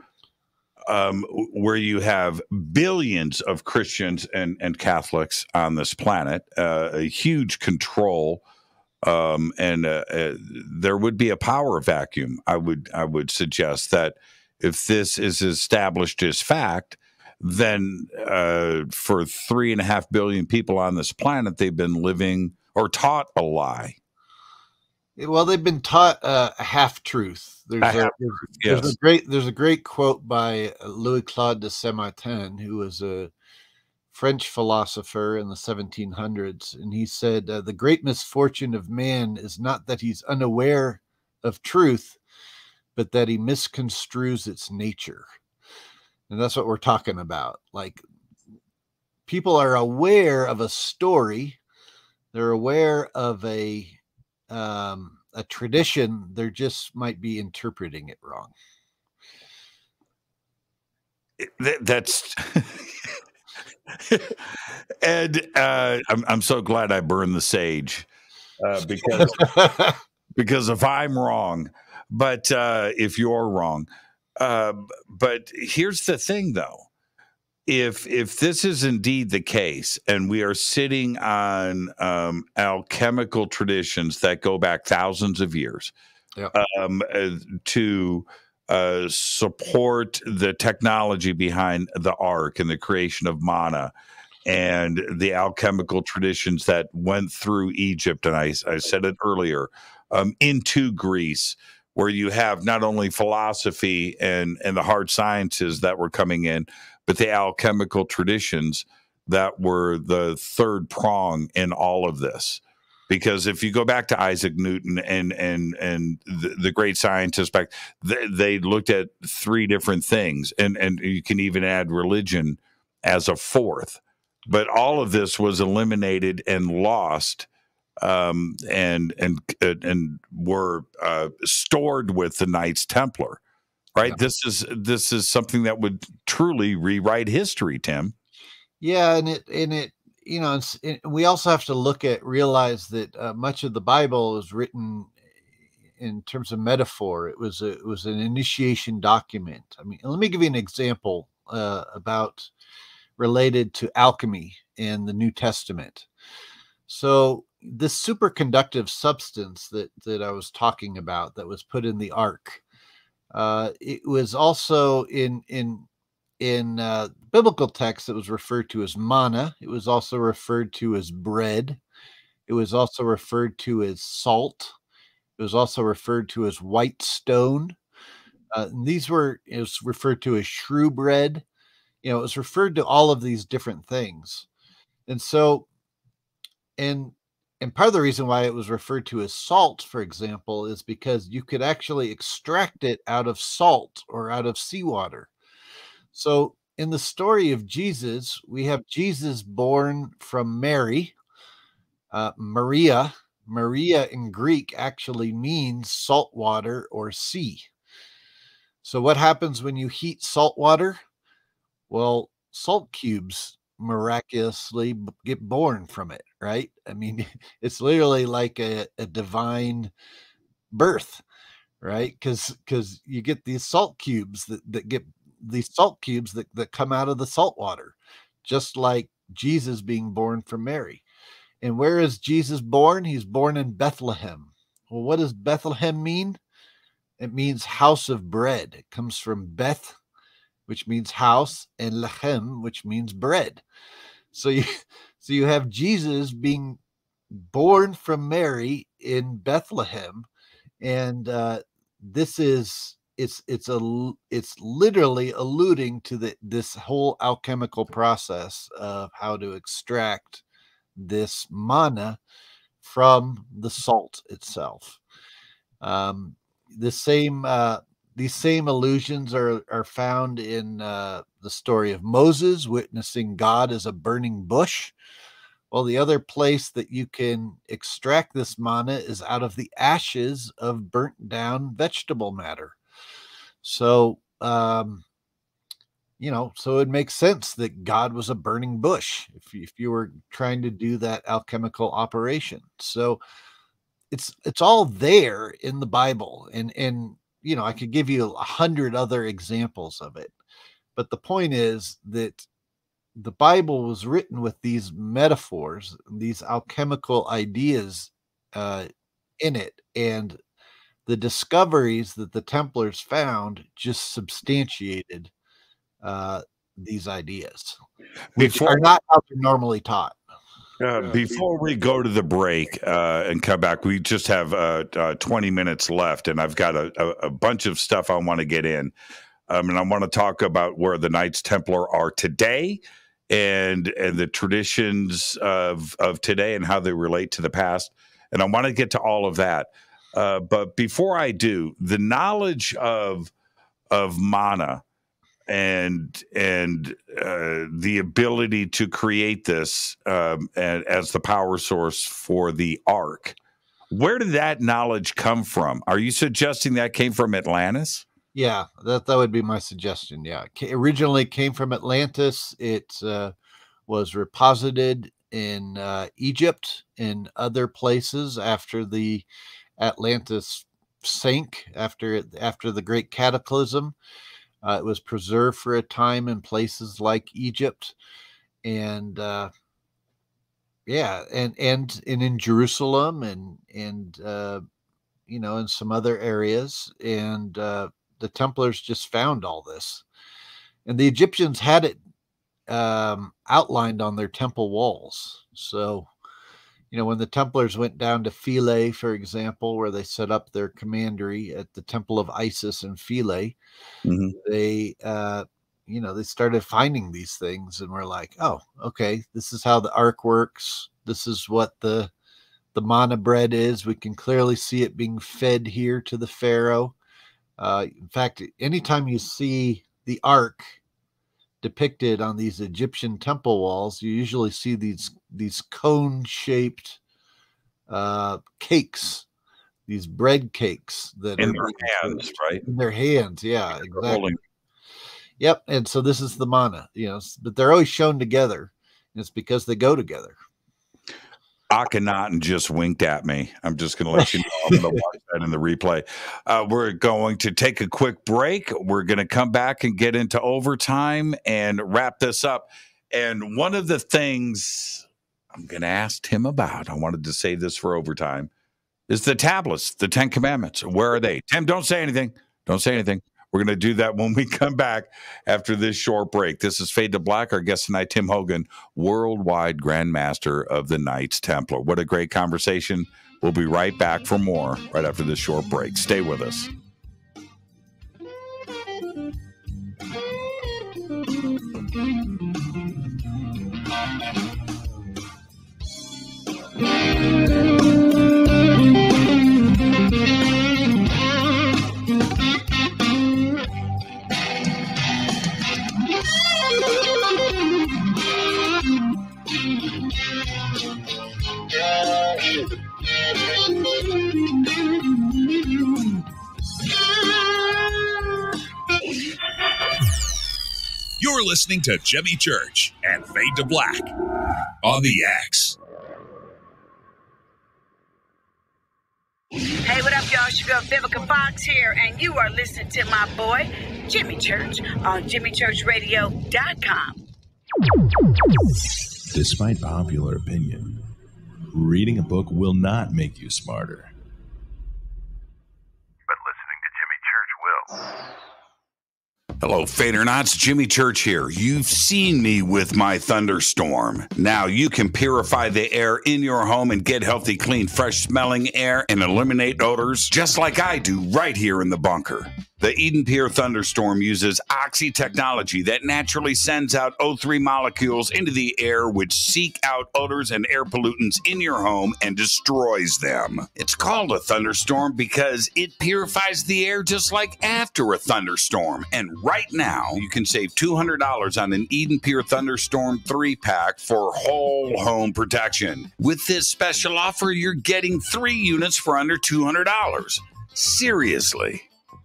um, where you have billions of Christians and and Catholics on this planet, uh, a huge control um, and uh, uh, there would be a power vacuum. I would I would suggest that if this is established as fact, then uh, for three and a half billion people on this planet, they've been living or taught a lie. Well, they've been taught uh, a half truth. There's A a, half-truth, there's, there's a great there's a great quote by Louis Claude de Saint Martin, who was a French philosopher in the 1700s, and he said, uh, "The great misfortune of man is not that he's unaware of truth, but that he misconstrues its nature." And that's what we're talking about. Like people are aware of a story, they're aware of a um, a tradition. They just might be interpreting it wrong. Th- that's Ed. Uh, I'm I'm so glad I burned the sage uh, because because if I'm wrong, but uh, if you're wrong, uh, but here's the thing though. If if this is indeed the case, and we are sitting on um, alchemical traditions that go back thousands of years, um, uh, to uh, support the technology behind the ark and the creation of manna and the alchemical traditions that went through Egypt. And I, I said it earlier um, into Greece, where you have not only philosophy and, and the hard sciences that were coming in, but the alchemical traditions that were the third prong in all of this because if you go back to Isaac Newton and and and the, the great scientists back, they, they looked at three different things, and and you can even add religion as a fourth. But all of this was eliminated and lost, um, and and and were uh, stored with the Knights Templar. Right. This is this is something that would truly rewrite history, Tim. Yeah, and it and it you know, we also have to look at realize that uh, much of the Bible is written in terms of metaphor. It was a, it was an initiation document. I mean, let me give you an example uh, about related to alchemy in the New Testament. So this superconductive substance that that I was talking about that was put in the ark, uh, it was also in in in uh, biblical texts, it was referred to as manna. It was also referred to as bread. It was also referred to as salt. It was also referred to as white stone. Uh, these were it was referred to as shewbread. You know, it was referred to all of these different things, and so, and and part of the reason why it was referred to as salt, for example, is because you could actually extract it out of salt or out of seawater. So in the story of Jesus, we have Jesus born from Mary, uh, Maria. Maria in Greek actually means salt water or sea. So what happens when you heat salt water? Well, salt cubes miraculously b- get born from it, right? I mean, it's literally like a, a divine birth, right? Because because you get these salt cubes that, that get these salt cubes that, that come out of the salt water, just like Jesus being born from Mary. And where is Jesus born? He's born in Bethlehem. Well, what does Bethlehem mean? It means house of bread. It comes from Beth, which means house, and lechem, which means bread. So you so you have Jesus being born from Mary in Bethlehem, and uh, this is it's it's a it's literally alluding to the this whole alchemical process of how to extract this manna from the salt itself. Um, the same uh, these same allusions are are found in uh, the story of Moses witnessing God as a burning bush. Well, the other place that you can extract this manna is out of the ashes of burnt down vegetable matter. So, um, you know, so it makes sense that God was a burning bush if you, if you were trying to do that alchemical operation. So, it's it's all there in the Bible, and and you know, I could give you a hundred other examples of it, but the point is that the Bible was written with these metaphors, these alchemical ideas uh, in it, and the discoveries that the Templars found just substantiated uh, these ideas, which Before- are not how they're normally taught. Uh, before we go to the break uh, and come back, we just have uh, uh, 20 minutes left, and I've got a, a, a bunch of stuff I want to get in. Um, and I want to talk about where the Knights Templar are today and and the traditions of of today and how they relate to the past. And I want to get to all of that. Uh, but before I do, the knowledge of of manna and and uh, the ability to create this um, as the power source for the ark. Where did that knowledge come from? Are you suggesting that came from Atlantis? Yeah, that that would be my suggestion. Yeah, originally came from Atlantis. It uh, was reposited in uh, Egypt and other places after the Atlantis sank after it, after the Great Cataclysm. Uh, it was preserved for a time in places like Egypt, and uh, yeah, and and and in Jerusalem and and uh, you know in some other areas, and uh, the Templars just found all this, and the Egyptians had it um, outlined on their temple walls. So, you know, when the Templars went down to Philae, for example, where they set up their commandery at the Temple of Isis in Philae, Mhm. they, uh, you know, they started finding these things, and were like, "Oh, okay, this is how the Ark works. This is what the the manna bread is. We can clearly see it being fed here to the Pharaoh." Uh, in fact, anytime you see the Ark depicted on these Egyptian temple walls, you usually see these these cone shaped uh, cakes, these bread cakes that In are their hands, right? In their hands, yeah, exactly. Yep, and so this is the manna, you know, but they're always shown together. And it's because they go together. Akhenaten just winked at me. I'm just going to let you know. I'm going to watch that in the replay. Uh, we're going to take a quick break. We're going to come back and get into overtime and wrap this up. And one of the things I'm going to ask him about, I wanted to say this for overtime, is the tablets, the Ten Commandments. Where are they? Tim, don't say anything. Don't say anything. We're going to do that when we come back after this short break. This is Fade to Black. Our guest tonight, Tim Hogan, worldwide Grandmaster of the Knights Templar. What a great conversation. We'll be right back for more right after this short break. Stay with us. You're listening to Jimmy Church and Fade to Black on the X. Hey, what up, y'all? It's your girl Vivica Fox here, and you are listening to my boy, Jimmy Church, on JimmyChurchRadio.com. Despite popular opinion, reading a book will not make you smarter. Hello, Fadernauts. Jimmy Church here. You've seen me with my thunderstorm. Now you can purify the air in your home and get healthy, clean, fresh smelling air and eliminate odors just like I do right here in the bunker. The EdenPure Thunderstorm uses oxy technology that naturally sends out O3 molecules into the air, which seek out odors and air pollutants in your home and destroys them. It's called a thunderstorm because it purifies the air just like after a thunderstorm. And right now, you can save $200 on an EdenPure Thunderstorm 3 pack for whole home protection. With this special offer, you're getting three units for under $200. Seriously.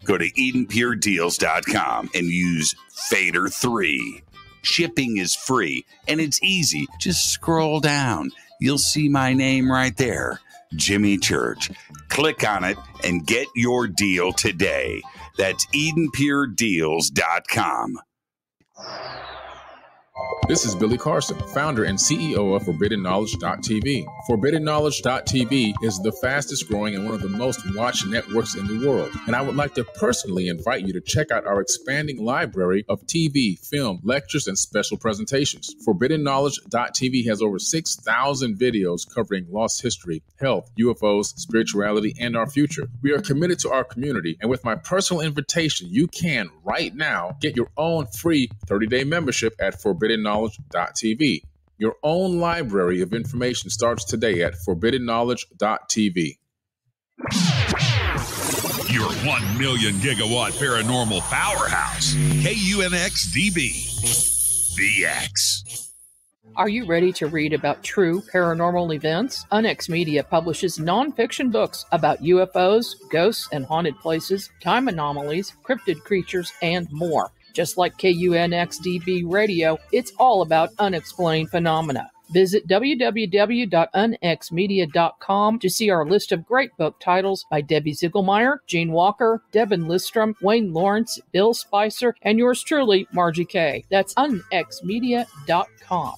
Go to EdenPureDeals.com and use Fader3. Shipping is free and it's easy. Just scroll down. You'll see my name right there, Jimmy Church. Click on it and get your deal today. That's EdenPureDeals.com. This is Billy Carson, founder and CEO of ForbiddenKnowledge.tv. ForbiddenKnowledge.tv is the fastest growing and one of the most watched networks in the world. And I would like to personally invite you to check out our expanding library of TV, film, lectures, and special presentations. ForbiddenKnowledge.tv has over 6,000 videos covering lost history, health, UFOs, spirituality, and our future. We are committed to our community, and with my personal invitation, you can right now get your own free 30 day membership at ForbiddenKnowledge.tv. Your own library of information starts today at ForbiddenKnowledge.tv. Your 1 million gigawatt paranormal powerhouse, KUNX DB. VX. Are you ready to read about true paranormal events? Unex Media publishes nonfiction books about UFOs, ghosts and haunted places, time anomalies, cryptid creatures, and more. Just like KUNXDB Radio, it's all about unexplained phenomena. Visit www.unxmedia.com to see our list of great book titles by Debbie Ziegelmeyer, Gene Walker, Devin Listrom, Wayne Lawrence, Bill Spicer, and yours truly, Margie Kay. That's unxmedia.com.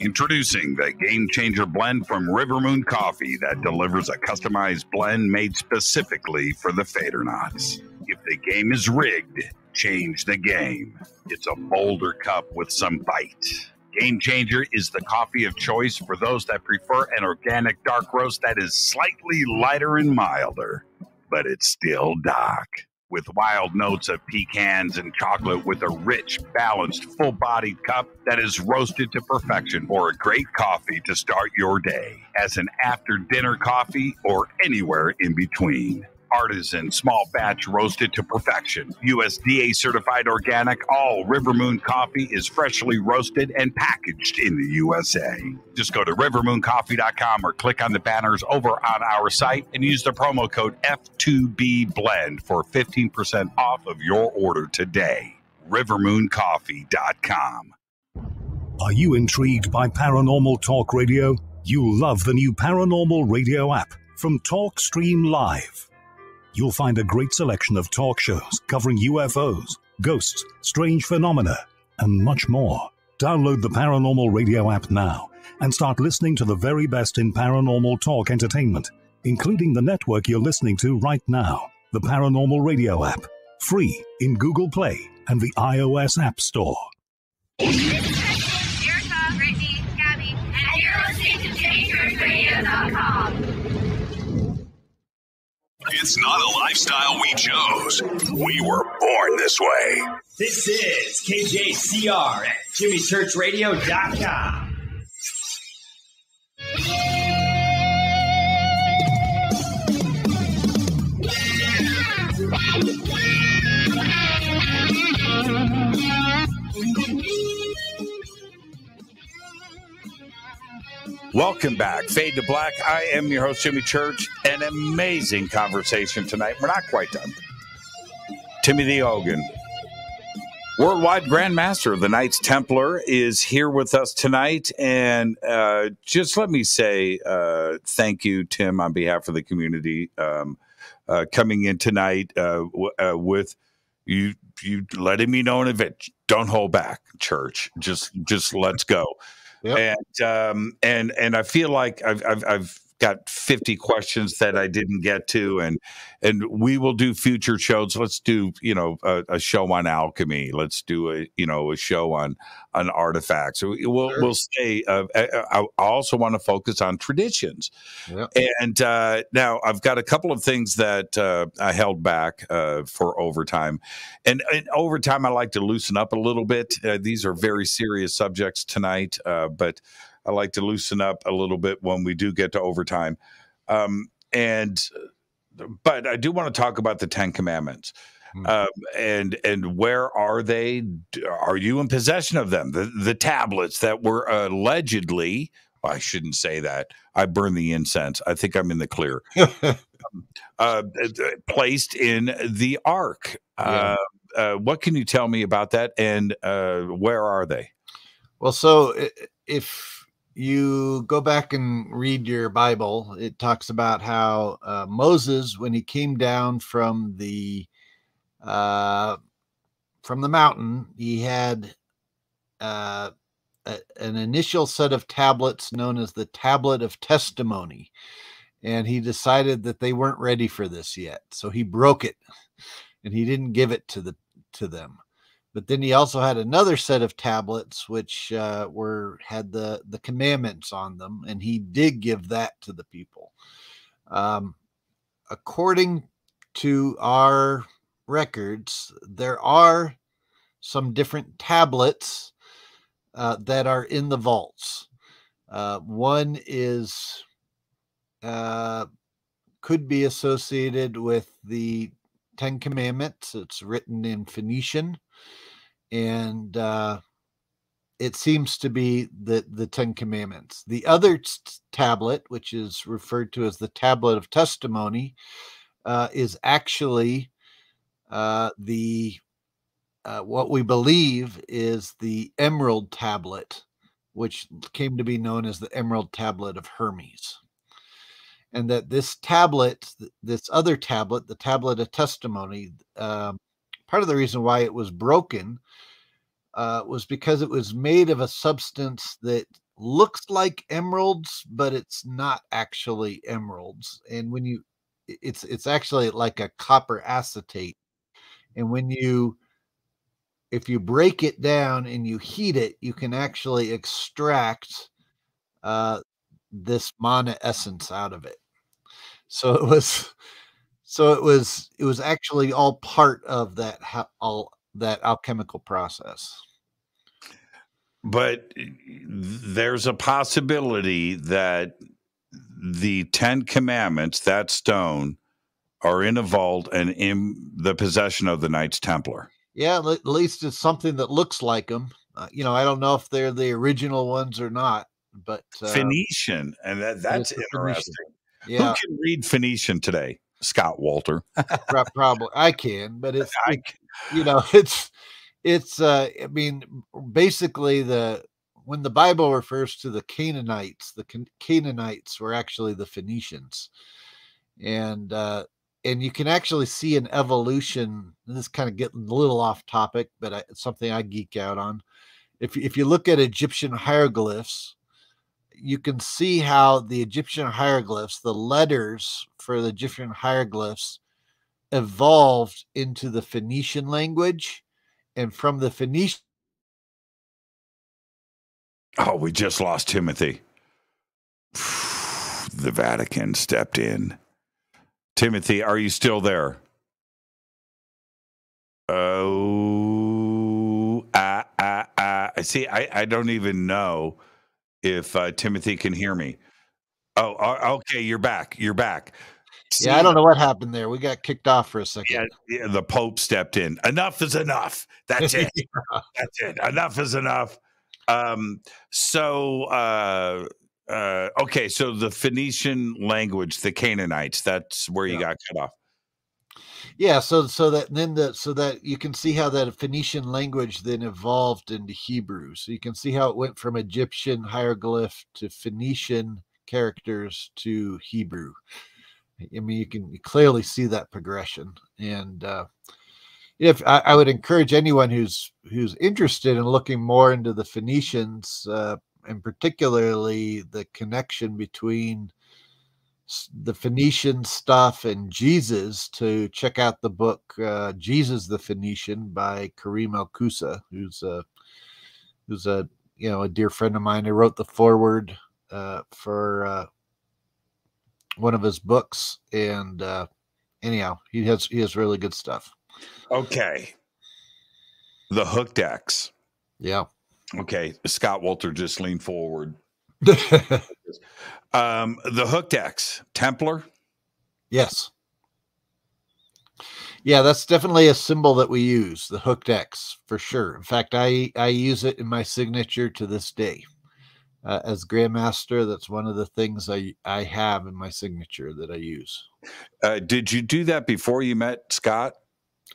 Introducing the Game Changer blend from Rivermoon Coffee that delivers a customized blend made specifically for the fader Fadernauts. If the game is rigged, change the game. It's a bolder cup with some bite. Game Changer is the coffee of choice for those that prefer an organic dark roast that is slightly lighter and milder, but it's still dark. With wild notes of pecans and chocolate, with a rich, balanced, full bodied cup that is roasted to perfection for a great coffee to start your day, as an after dinner coffee or anywhere in between artisan, small batch roasted to perfection. USDA certified organic, all Rivermoon coffee is freshly roasted and packaged in the USA. Just go to rivermooncoffee.com or click on the banners over on our site and use the promo code F2B Blend for 15% off of your order today. rivermooncoffee.com. Are you intrigued by paranormal talk radio? You'll love the new paranormal radio app from TalkStream Live. You'll find a great selection of talk shows covering UFOs, ghosts, strange phenomena, and much more. Download the Paranormal Radio app now and start listening to the very best in paranormal talk entertainment, including the network you're listening to right now, the Paranormal Radio app, free in Google Play and the iOS App Store. It's not a lifestyle we chose. We were born this way. This is KJCR at JimmyChurchRadio.com. Welcome back. Fade to Black. I am your host, Jimmy Church. An amazing conversation tonight. We're not quite done. Timothy Hogan, worldwide grandmaster of the Knights Templar, is here with us tonight. And uh, just let me say uh, thank you, Tim, on behalf of the community, um, uh, coming in tonight uh, uh, with you. You letting me know in advance. Don't hold back, Church. Just, just let's go. And um, and and I feel like I've, I've I've got 50 questions that I didn't get to, and and we will do future shows. Let's do you know a, a show on alchemy. Let's do a you know a show on on artifacts. We- We'll we'll stay. Uh, I, I also want to focus on traditions. And uh, now I've got a couple of things that uh, I held back uh, for overtime. And, and overtime, I like to loosen up a little bit. Uh, these are very serious subjects tonight, uh, but I like to loosen up a little bit when we do get to overtime. Um, and but I do want to talk about the Ten Commandments. Um, and and where are they? Are you in possession of them? The the tablets that were allegedly, I shouldn't say that. I burn the incense. I think I'm in the clear. uh, placed in the ark. Uh, uh, what can you tell me about that? And uh, where are they? Well, so if you go back and read your Bible, it talks about how uh, Moses, when he came down from the uh, from the mountain, he had uh, a, an initial set of tablets known as the Tablet of Testimony. And he decided that they weren't ready for this yet. So he broke it and he didn't give it to the to them. But then he also had another set of tablets which uh, were had the the commandments on them, and he did give that to the people. Um, according to our records, there are some different tablets uh, that are in the vaults. Uh, one is uh, could be associated with the Ten Commandments. It's written in Phoenician, and uh, it seems to be the the Ten Commandments. The other t- tablet, which is referred to as the Tablet of Testimony, uh, is actually uh, the uh, what we believe is the Emerald Tablet, which came to be known as the Emerald Tablet of Hermes. And that this tablet, this other tablet, the Tablet of Testimony, um, part of the reason why it was broken uh, was because it was made of a substance that looks like emeralds, but it's not actually emeralds. And when you, it's it's actually like a copper acetate, and when you if you break it down and you heat it, you can actually extract uh, this manna essence out of it. So it was, so it was, it was actually all part of that all that alchemical process. But there's a possibility that the Ten Commandments, that stone, are in a vault and in the possession of the Knights Templar. Yeah, at least it's something that looks like them. Uh, you know, I don't know if they're the original ones or not, but uh, Phoenician, and that, that's interesting. Yeah. Who can read Phoenician today? Scott Wolter. Probably I can, but it's I can. you know it's it's uh I mean basically the when the Bible refers to the Canaanites, the Canaanites were actually the Phoenicians, and uh, and you can actually see an evolution. this kind of getting a little off topic, but I, it's something I geek out on. If if you look at Egyptian hieroglyphs, you can see how the Egyptian hieroglyphs, the letters for the Egyptian hieroglyphs, evolved into the Phoenician language, and from the Phoenician. Oh, we just lost Timothy. the Vatican stepped in. Timothy, are you still there? Oh, uh, uh, I See, I, I don't even know if uh, Timothy can hear me. Oh, okay, you're back. You're back. See, yeah, I don't know what happened there. We got kicked off for a second. Yeah, yeah the Pope stepped in. Enough is enough. That's it. That's it. Enough is enough. Um, so uh, uh, okay, so the Phoenician language, the Canaanites, that's where you yeah. got cut off. Yeah, so so that then that so that you can see how that Phoenician language then evolved into Hebrew. So you can see how it went from Egyptian hieroglyph to Phoenician characters to Hebrew. I mean, you can clearly see that progression, and uh, if I, I, would encourage anyone who's who's interested in looking more into the Phoenicians, uh, and particularly the connection between the Phoenician stuff and Jesus to check out the book uh, Jesus the Phoenician by Karim El-Koussa, who's a who's a you know a dear friend of mine. I wrote the foreword uh, for uh, one of his books, and uh, anyhow, he has he has really good stuff. Okay, the hooked X. Yeah. Okay, Scott Wolter just leaned forward. um, the hooked X, Templar. Yes. Yeah, that's definitely a symbol that we use, the hooked X for sure. In fact, I I use it in my signature to this day. Uh, as Grandmaster, that's one of the things I I have in my signature that I use. Uh, did you do that before you met Scott?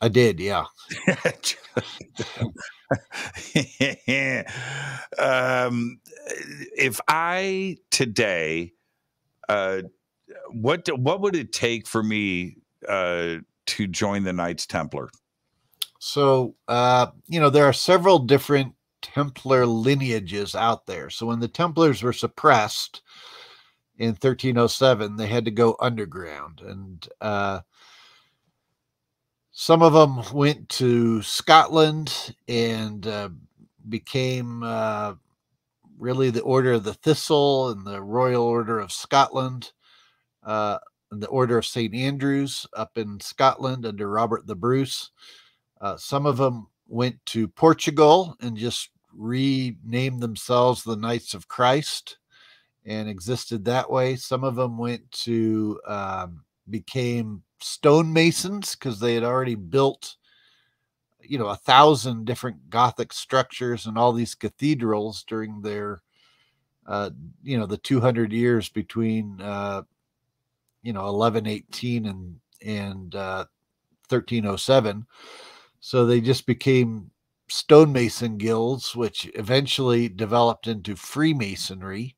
I did, yeah. um, if I today, uh, what what would it take for me uh, to join the Knights Templar? So uh, you know there are several different Templar lineages out there. So when the Templars were suppressed in 1307, they had to go underground. And uh, some of them went to Scotland and uh, became uh, really the Order of the Thistle and the Royal Order of Scotland, uh, and the Order of St. Andrews up in Scotland under Robert the Bruce. Uh, some of them went to Portugal and just renamed themselves the Knights of Christ and existed that way. Some of them went to um, became stonemasons because they had already built you know a thousand different gothic structures and all these cathedrals during their uh you know the 200 years between uh you know 1118 and and uh 1307 so they just became stonemason guilds which eventually developed into freemasonry.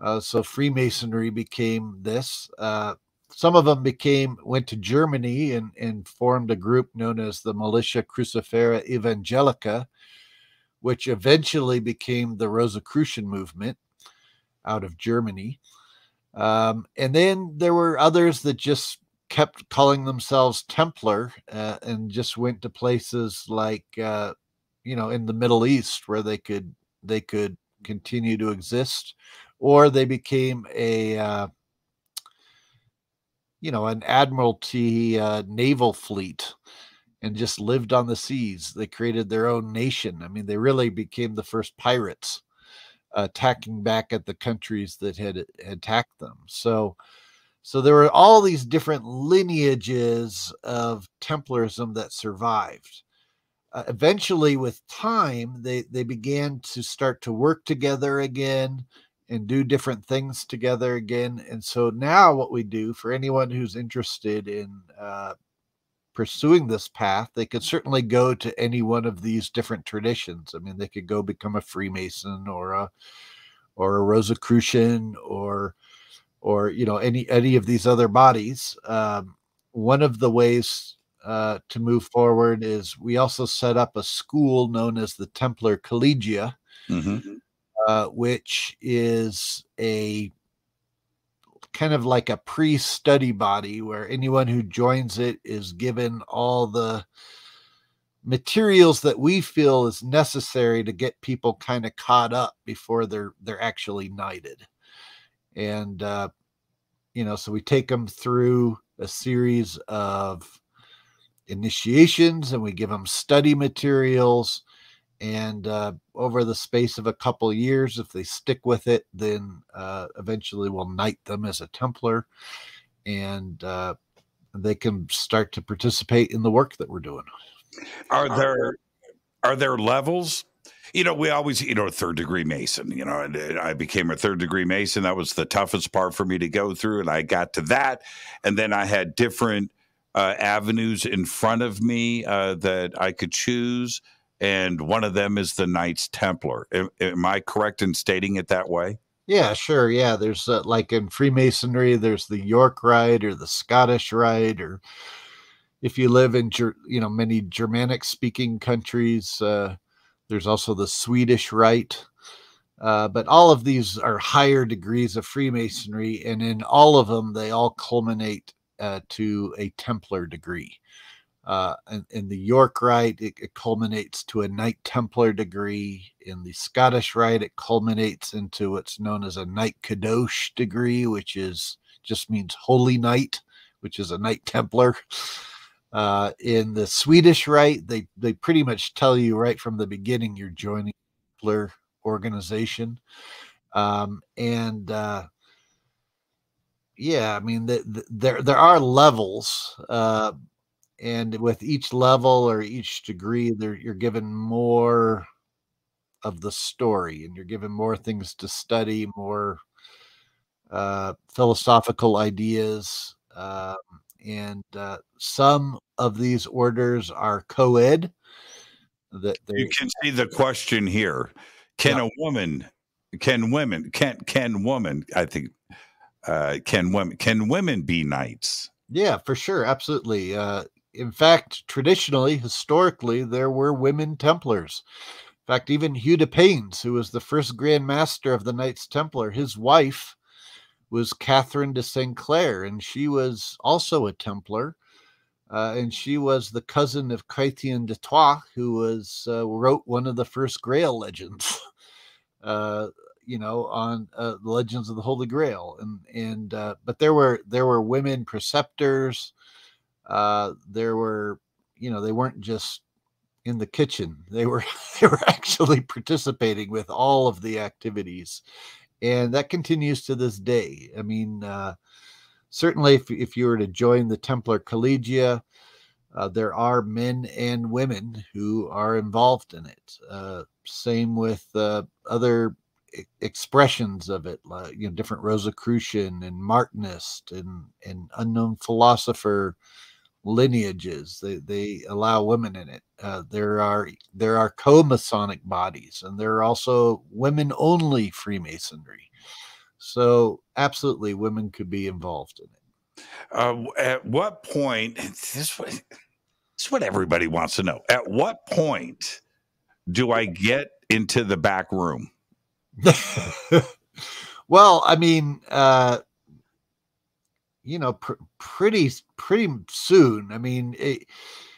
Uh, so freemasonry became this uh some of them became went to Germany and, and formed a group known as the Militia Crucifera Evangelica, which eventually became the Rosicrucian movement out of Germany. Um, and then there were others that just kept calling themselves Templar uh, and just went to places like uh, you know in the Middle East where they could they could continue to exist, or they became a uh, you know, an admiralty uh, naval fleet and just lived on the seas. They created their own nation. I mean, they really became the first pirates attacking back at the countries that had attacked them. So, so there were all these different lineages of Templarism that survived. Uh, eventually, with time, they they began to start to work together again and do different things together again. And so now, what we do for anyone who's interested in uh, pursuing this path, they could certainly go to any one of these different traditions. I mean, they could go become a Freemason or a or a Rosicrucian or or you know any any of these other bodies. Um, one of the ways uh, to move forward is we also set up a school known as the Templar Collegia. Mm-hmm uh, which is a kind of like a pre study body where anyone who joins it is given all the materials that we feel is necessary to get people kind of caught up before they're they're actually knighted. And uh you know so we take them through a series of initiations and we give them study materials and uh, over the space of a couple years if they stick with it then uh, eventually we'll knight them as a templar and uh, they can start to participate in the work that we're doing. Are there are there levels? You know we always you know third degree mason you know and i became a third degree mason. That was the toughest part for me to go through and i got to that and then i had different uh, avenues in front of me uh, that i could choose and one of them is the Knights Templar. Am, am I correct in stating it that way? Yeah, sure. Yeah, there's uh, like in Freemasonry, there's the York Rite or the Scottish Rite, or if you live in you know many Germanic speaking countries, uh, there's also the Swedish Rite. Uh, but all of these are higher degrees of Freemasonry, and in all of them, they all culminate uh, to a Templar degree. Uh, in, in, the York Rite, it, it, culminates to a Knight Templar degree. In the Scottish Rite, it culminates into what's known as a Knight Kadosh degree, which is just means Holy Knight, which is a Knight Templar. Uh, in the Swedish Rite, they they pretty much tell you right from the beginning you're joining Templar organization, um, and uh, yeah, I mean the, the, there there are levels, uh, and with each level or each degree there you're given more of the story and you're given more things to study more uh, philosophical ideas uh, and uh, some of these orders are co-ed that you can see the question here can yeah. a woman can women can can woman i think uh can women can women be knights yeah for sure absolutely uh in fact, traditionally, historically, there were women Templars. In fact, even Hugh de Payens, who was the first Grand Master of the Knights Templar, his wife was Catherine de St. Clair, and she was also a Templar. Uh, and she was the cousin of Chrétien de Troyes, who was uh, wrote one of the first Grail legends. Uh, you know, on uh, the Legends of the Holy Grail, and and uh, but there were there were women preceptors. Uh, there were, you know, they weren't just in the kitchen; they were they were actually participating with all of the activities, and that continues to this day. I mean, uh, certainly, if if you were to join the Templar Collegia. Uh, there are men and women who are involved in it. Uh, same with uh, other e- expressions of it, like you know, different Rosicrucian and Martinist and and unknown philosopher lineages. They they allow women in it. Uh, there are there are co-Masonic bodies, and there are also women only Freemasonry. So absolutely, women could be involved in it. Uh, at what point? This this is what everybody wants to know. At what point do I get into the back room? well, I mean, uh, you know, pr- pretty pretty soon. I mean, it,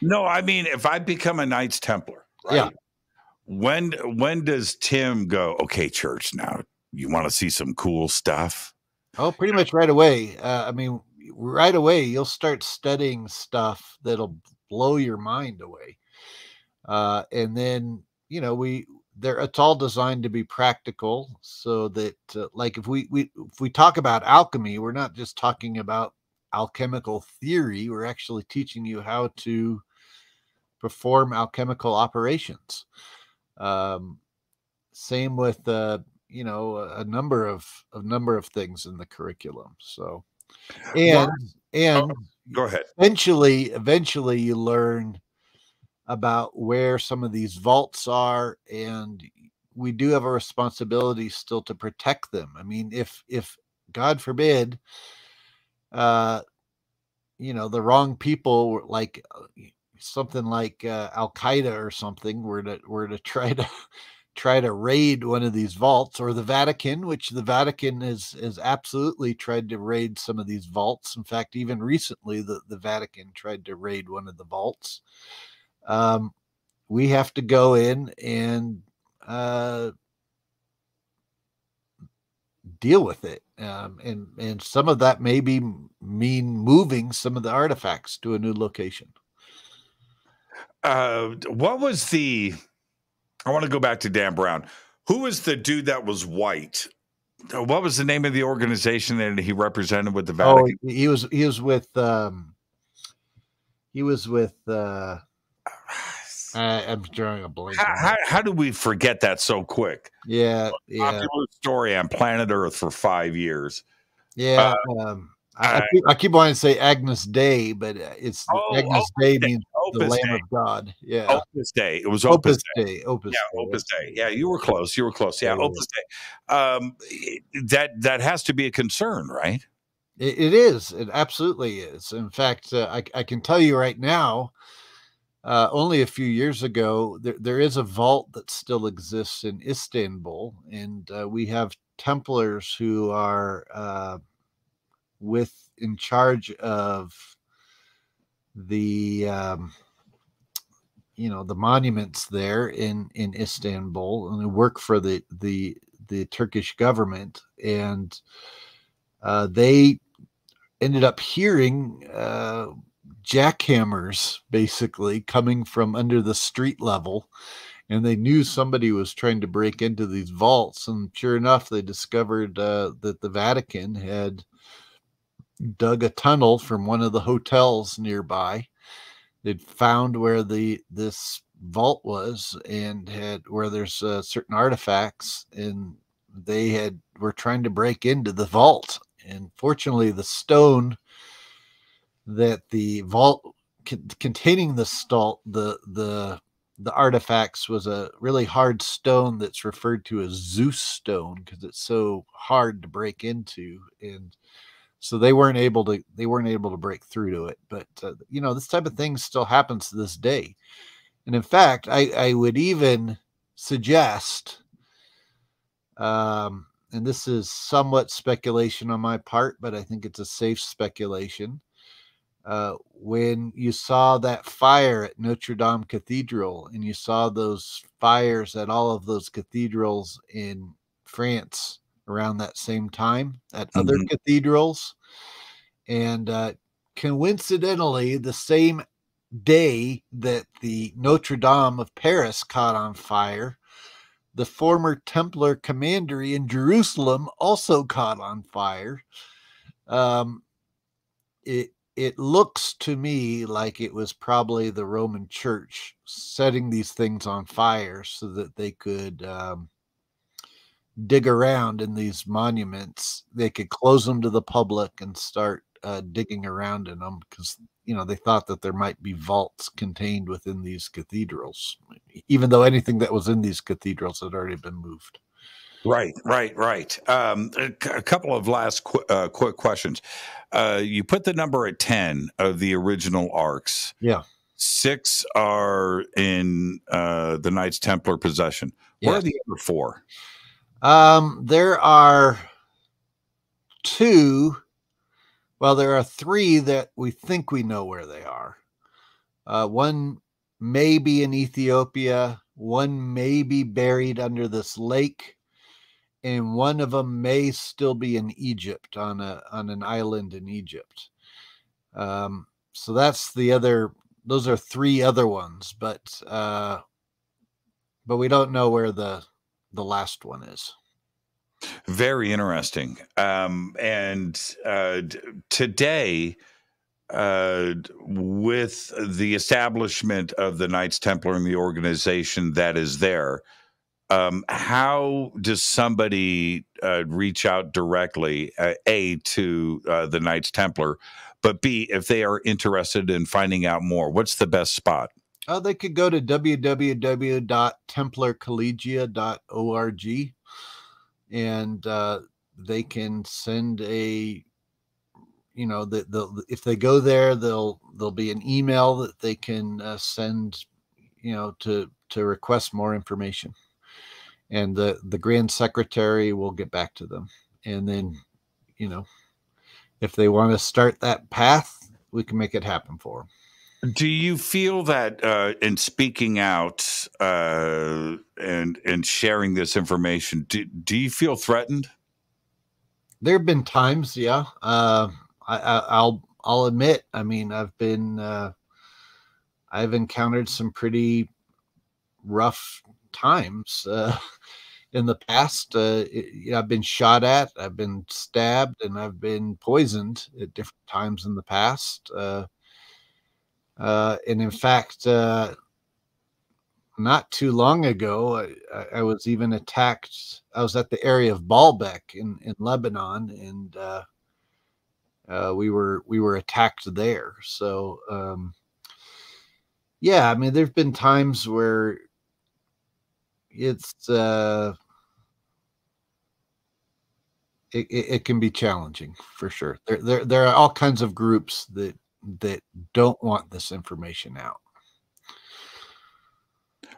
No, I mean, if I become a Knights Templar, right? Yeah. When when does Tim go? Okay, church. Now you want to see some cool stuff? oh, pretty much right away. Uh, I mean, right away you'll start studying stuff that'll blow your mind away. Uh, and then you know we there it's all designed to be practical so that uh, like if we, we if we talk about alchemy we're not just talking about alchemical theory we're actually teaching you how to perform alchemical operations. Um same with uh you know a, a number of a number of things in the curriculum so. And and go ahead. eventually eventually you learn about where some of these vaults are and we do have a responsibility still to protect them. I mean if if god forbid uh you know the wrong people like uh, something like uh, al qaeda or something were to were to try to try to raid one of these vaults or the vatican which the vatican has has absolutely tried to raid some of these vaults. In fact even recently the, the vatican tried to raid one of the vaults um, we have to go in and uh, deal with it. Um, and and some of that may be mean moving some of the artifacts to a new location. Uh, what was the? I want to go back to Dan Brown. Who was the dude that was white? Uh, What was the name of the organization that he represented with the Oh, Vatican? he he was he was with um, he was with uh, I, I'm drawing a blank. how, how, how did we forget that so quick? Yeah, yeah, Popular story on planet Earth for five years. yeah. um, I, I, uh, keep, I keep wanting to say Agnus Dei, but uh, it's Oh, Agnus Dei means the Lamb Day. of God. Yeah, Opus Dei. It was Opus, Opus Dei. Day. Opus yeah, Day. Opus Dei. Yeah, you were close. You were close. Yeah, Yeah, yeah, Opus Dei. Um, that that has to be a concern, right? It, it is. It absolutely is. In fact, uh, I, I can tell you right now, uh, only a few years ago, there, there is a vault that still exists in Istanbul, and uh, we have Templars who are uh, with in charge of the um, you know the monuments there in in Istanbul, and they work for the the the Turkish government, and uh, they ended up hearing uh, jackhammers basically coming from under the street level and they knew somebody was trying to break into these vaults and sure enough they discovered uh, that the vatican had dug a tunnel from one of the hotels nearby. They'd found where the this vault was and had where there's uh, certain artifacts and they had were trying to break into the vault. And fortunately the stone that the vault con- containing the stall the the the artifacts was a really hard stone that's referred to as Zeus stone because it's so hard to break into and so they weren't able to they weren't able to break through to it but uh, you know this type of thing still happens to this day and in fact i i would even suggest, um, and this is somewhat speculation on my part, but I think it's a safe speculation. Uh, when you saw that fire at Notre Dame Cathedral and you saw those fires at all of those cathedrals in France around that same time at other Mhm. cathedrals, and uh, coincidentally, the same day that the Notre Dame of Paris caught on fire, the former Templar commandery in Jerusalem also caught on fire. Um, it it looks to me like it was probably the Roman Church setting these things on fire so that they could um, dig around in these monuments. They could close them to the public and start uh, digging around in them because you know they thought that there might be vaults contained within these cathedrals, even though anything that was in these cathedrals had already been moved. Right, right, right. Um, a, c- a couple of last qu- uh, quick questions. Uh, you put the number at 10 of the original arks. Yeah. Six are in uh, the Knights Templar possession. Where Yeah. are the other four? Um, there are two. Well, there are three that we think we know where they are. Uh, one may be in Ethiopia. One may be buried under this lake, and one of them may still be in Egypt on a on an island in Egypt. Um, so that's the other. Those are three other ones, but uh, but we don't know where the the last one is. Very interesting. Um, and uh, today, uh, with the establishment of the Knights Templar and the organization that is there, um, how does somebody uh, reach out directly, uh, A, to uh, the Knights Templar, but B, if they are interested in finding out more, what's the best spot? Oh, they could go to www.templarcollegia.org and uh, they can send a you know the, the if they go there they'll there'll be an email that they can uh, send you know to to request more information and the the grand secretary will get back to them. And then you know if they want to start that path we can make it happen for them Do you feel that uh, in speaking out uh, and and sharing this information, do, do you feel threatened? there have been times yeah. Uh I, I i'll i'll admit i mean i've been uh i've encountered some pretty rough times uh in the past uh it- i've been shot at i've been stabbed and i've been poisoned at different times in the past uh uh and in fact uh not too long ago, I, I- was even attacked. I was at the area of Baalbek in, in Lebanon, and uh, uh, we were we were attacked there. So, um, yeah, I mean, there've been times where it's uh, it, it, it can be challenging for sure. There, there there are all kinds of groups that that don't want this information out.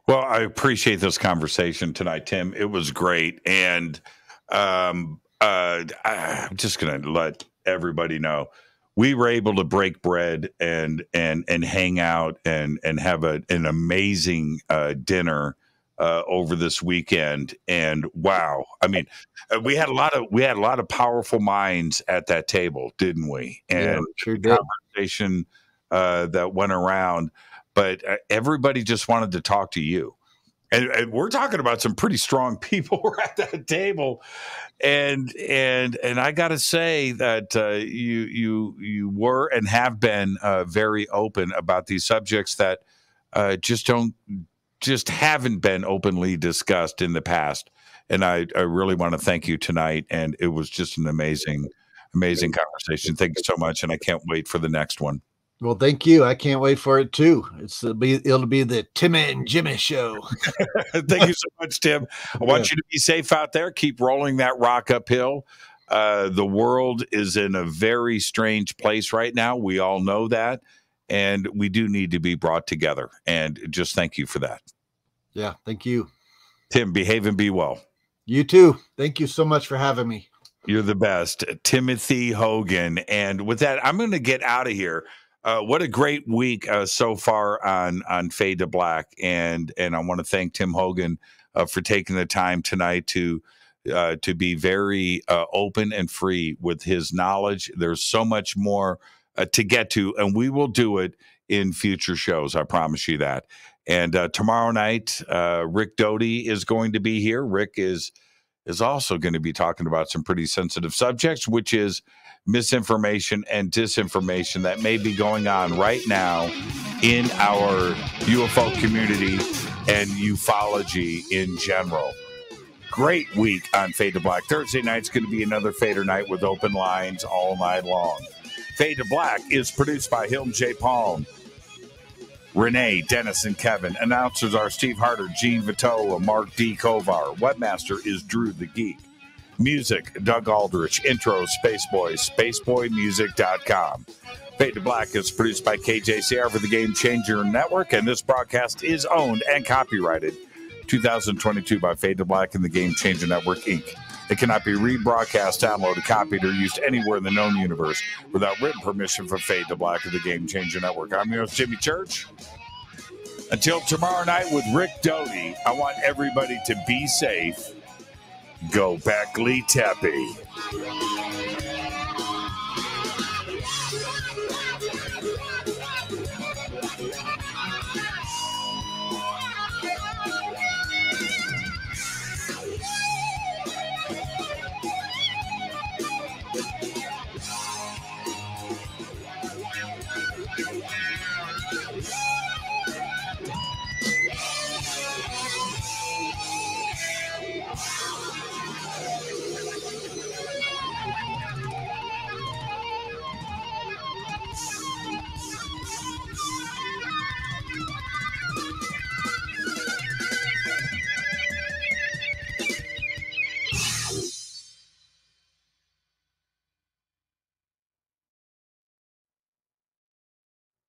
Well, I appreciate this conversation tonight, Tim. It was great, and um, uh, I'm just going to let everybody know we were able to break bread and and and hang out and and have a, an amazing uh, dinner uh, over this weekend. And wow, I mean, uh, we had a lot of we had a lot of powerful minds at that table, didn't we? And we sure did. conversation uh, that went around, but uh, everybody just wanted to talk to you. And, and we're talking about some pretty strong people were at that table, and and and I got to say that uh, you you you were and have been uh, very open about these subjects that uh, just don't just haven't been openly discussed in the past. And I, I really want to thank you tonight. And it was just an amazing, amazing conversation. Thank you so much. And I can't wait for the next one. Well, thank you. I can't wait for it too. It's it'll be it'll be the Tim and Jimmy show. Thank you so much, Tim. I want you to be safe out there. Keep rolling that rock uphill. Uh, the world is in a very strange place right now. We all know that. And we do need to be brought together. And just thank you for that. Yeah, thank you. Tim, behave and be well. You too. Thank you so much for having me. You're the best, Timothy Hogan. And with that, I'm going to get out of here. Uh, what a great week uh, so far on on Fade to Black, and and I want to thank Tim Hogan uh, for taking the time tonight to uh, to be very uh, open and free with his knowledge. There's so much more uh, to get to, and we will do it in future shows. I promise you that. And uh, tomorrow night, uh, Rick Doty is going to be here. Rick is is also going to be talking about some pretty sensitive subjects, which is misinformation and disinformation that may be going on right now in our UFO community and ufology in general. Great week on Fade to Black. Thursday night's going to be another Fader night with open lines all night long. Fade to Black is produced by Hilton J. Palm, Renee, Dennis, and Kevin. Announcers are Steve Harder, Gene Vitola, Mark D. Kovar. Webmaster is Drew the Geek. Music, Doug Aldrich. Intro, Spaceboys, spaceboymusic.com. Fade to Black is produced by KJCR for the Game Changer Network, and this broadcast is owned and copyrighted 2022 by Fade to Black and the Game Changer Network, Inc. It cannot be rebroadcast, downloaded, copied, or used anywhere in the known universe without written permission from Fade to Black of the Game Changer Network. I'm your host, Jimmy Church. Until tomorrow night with Rick Doty, I want everybody to be safe. Go back, Lee Tappy.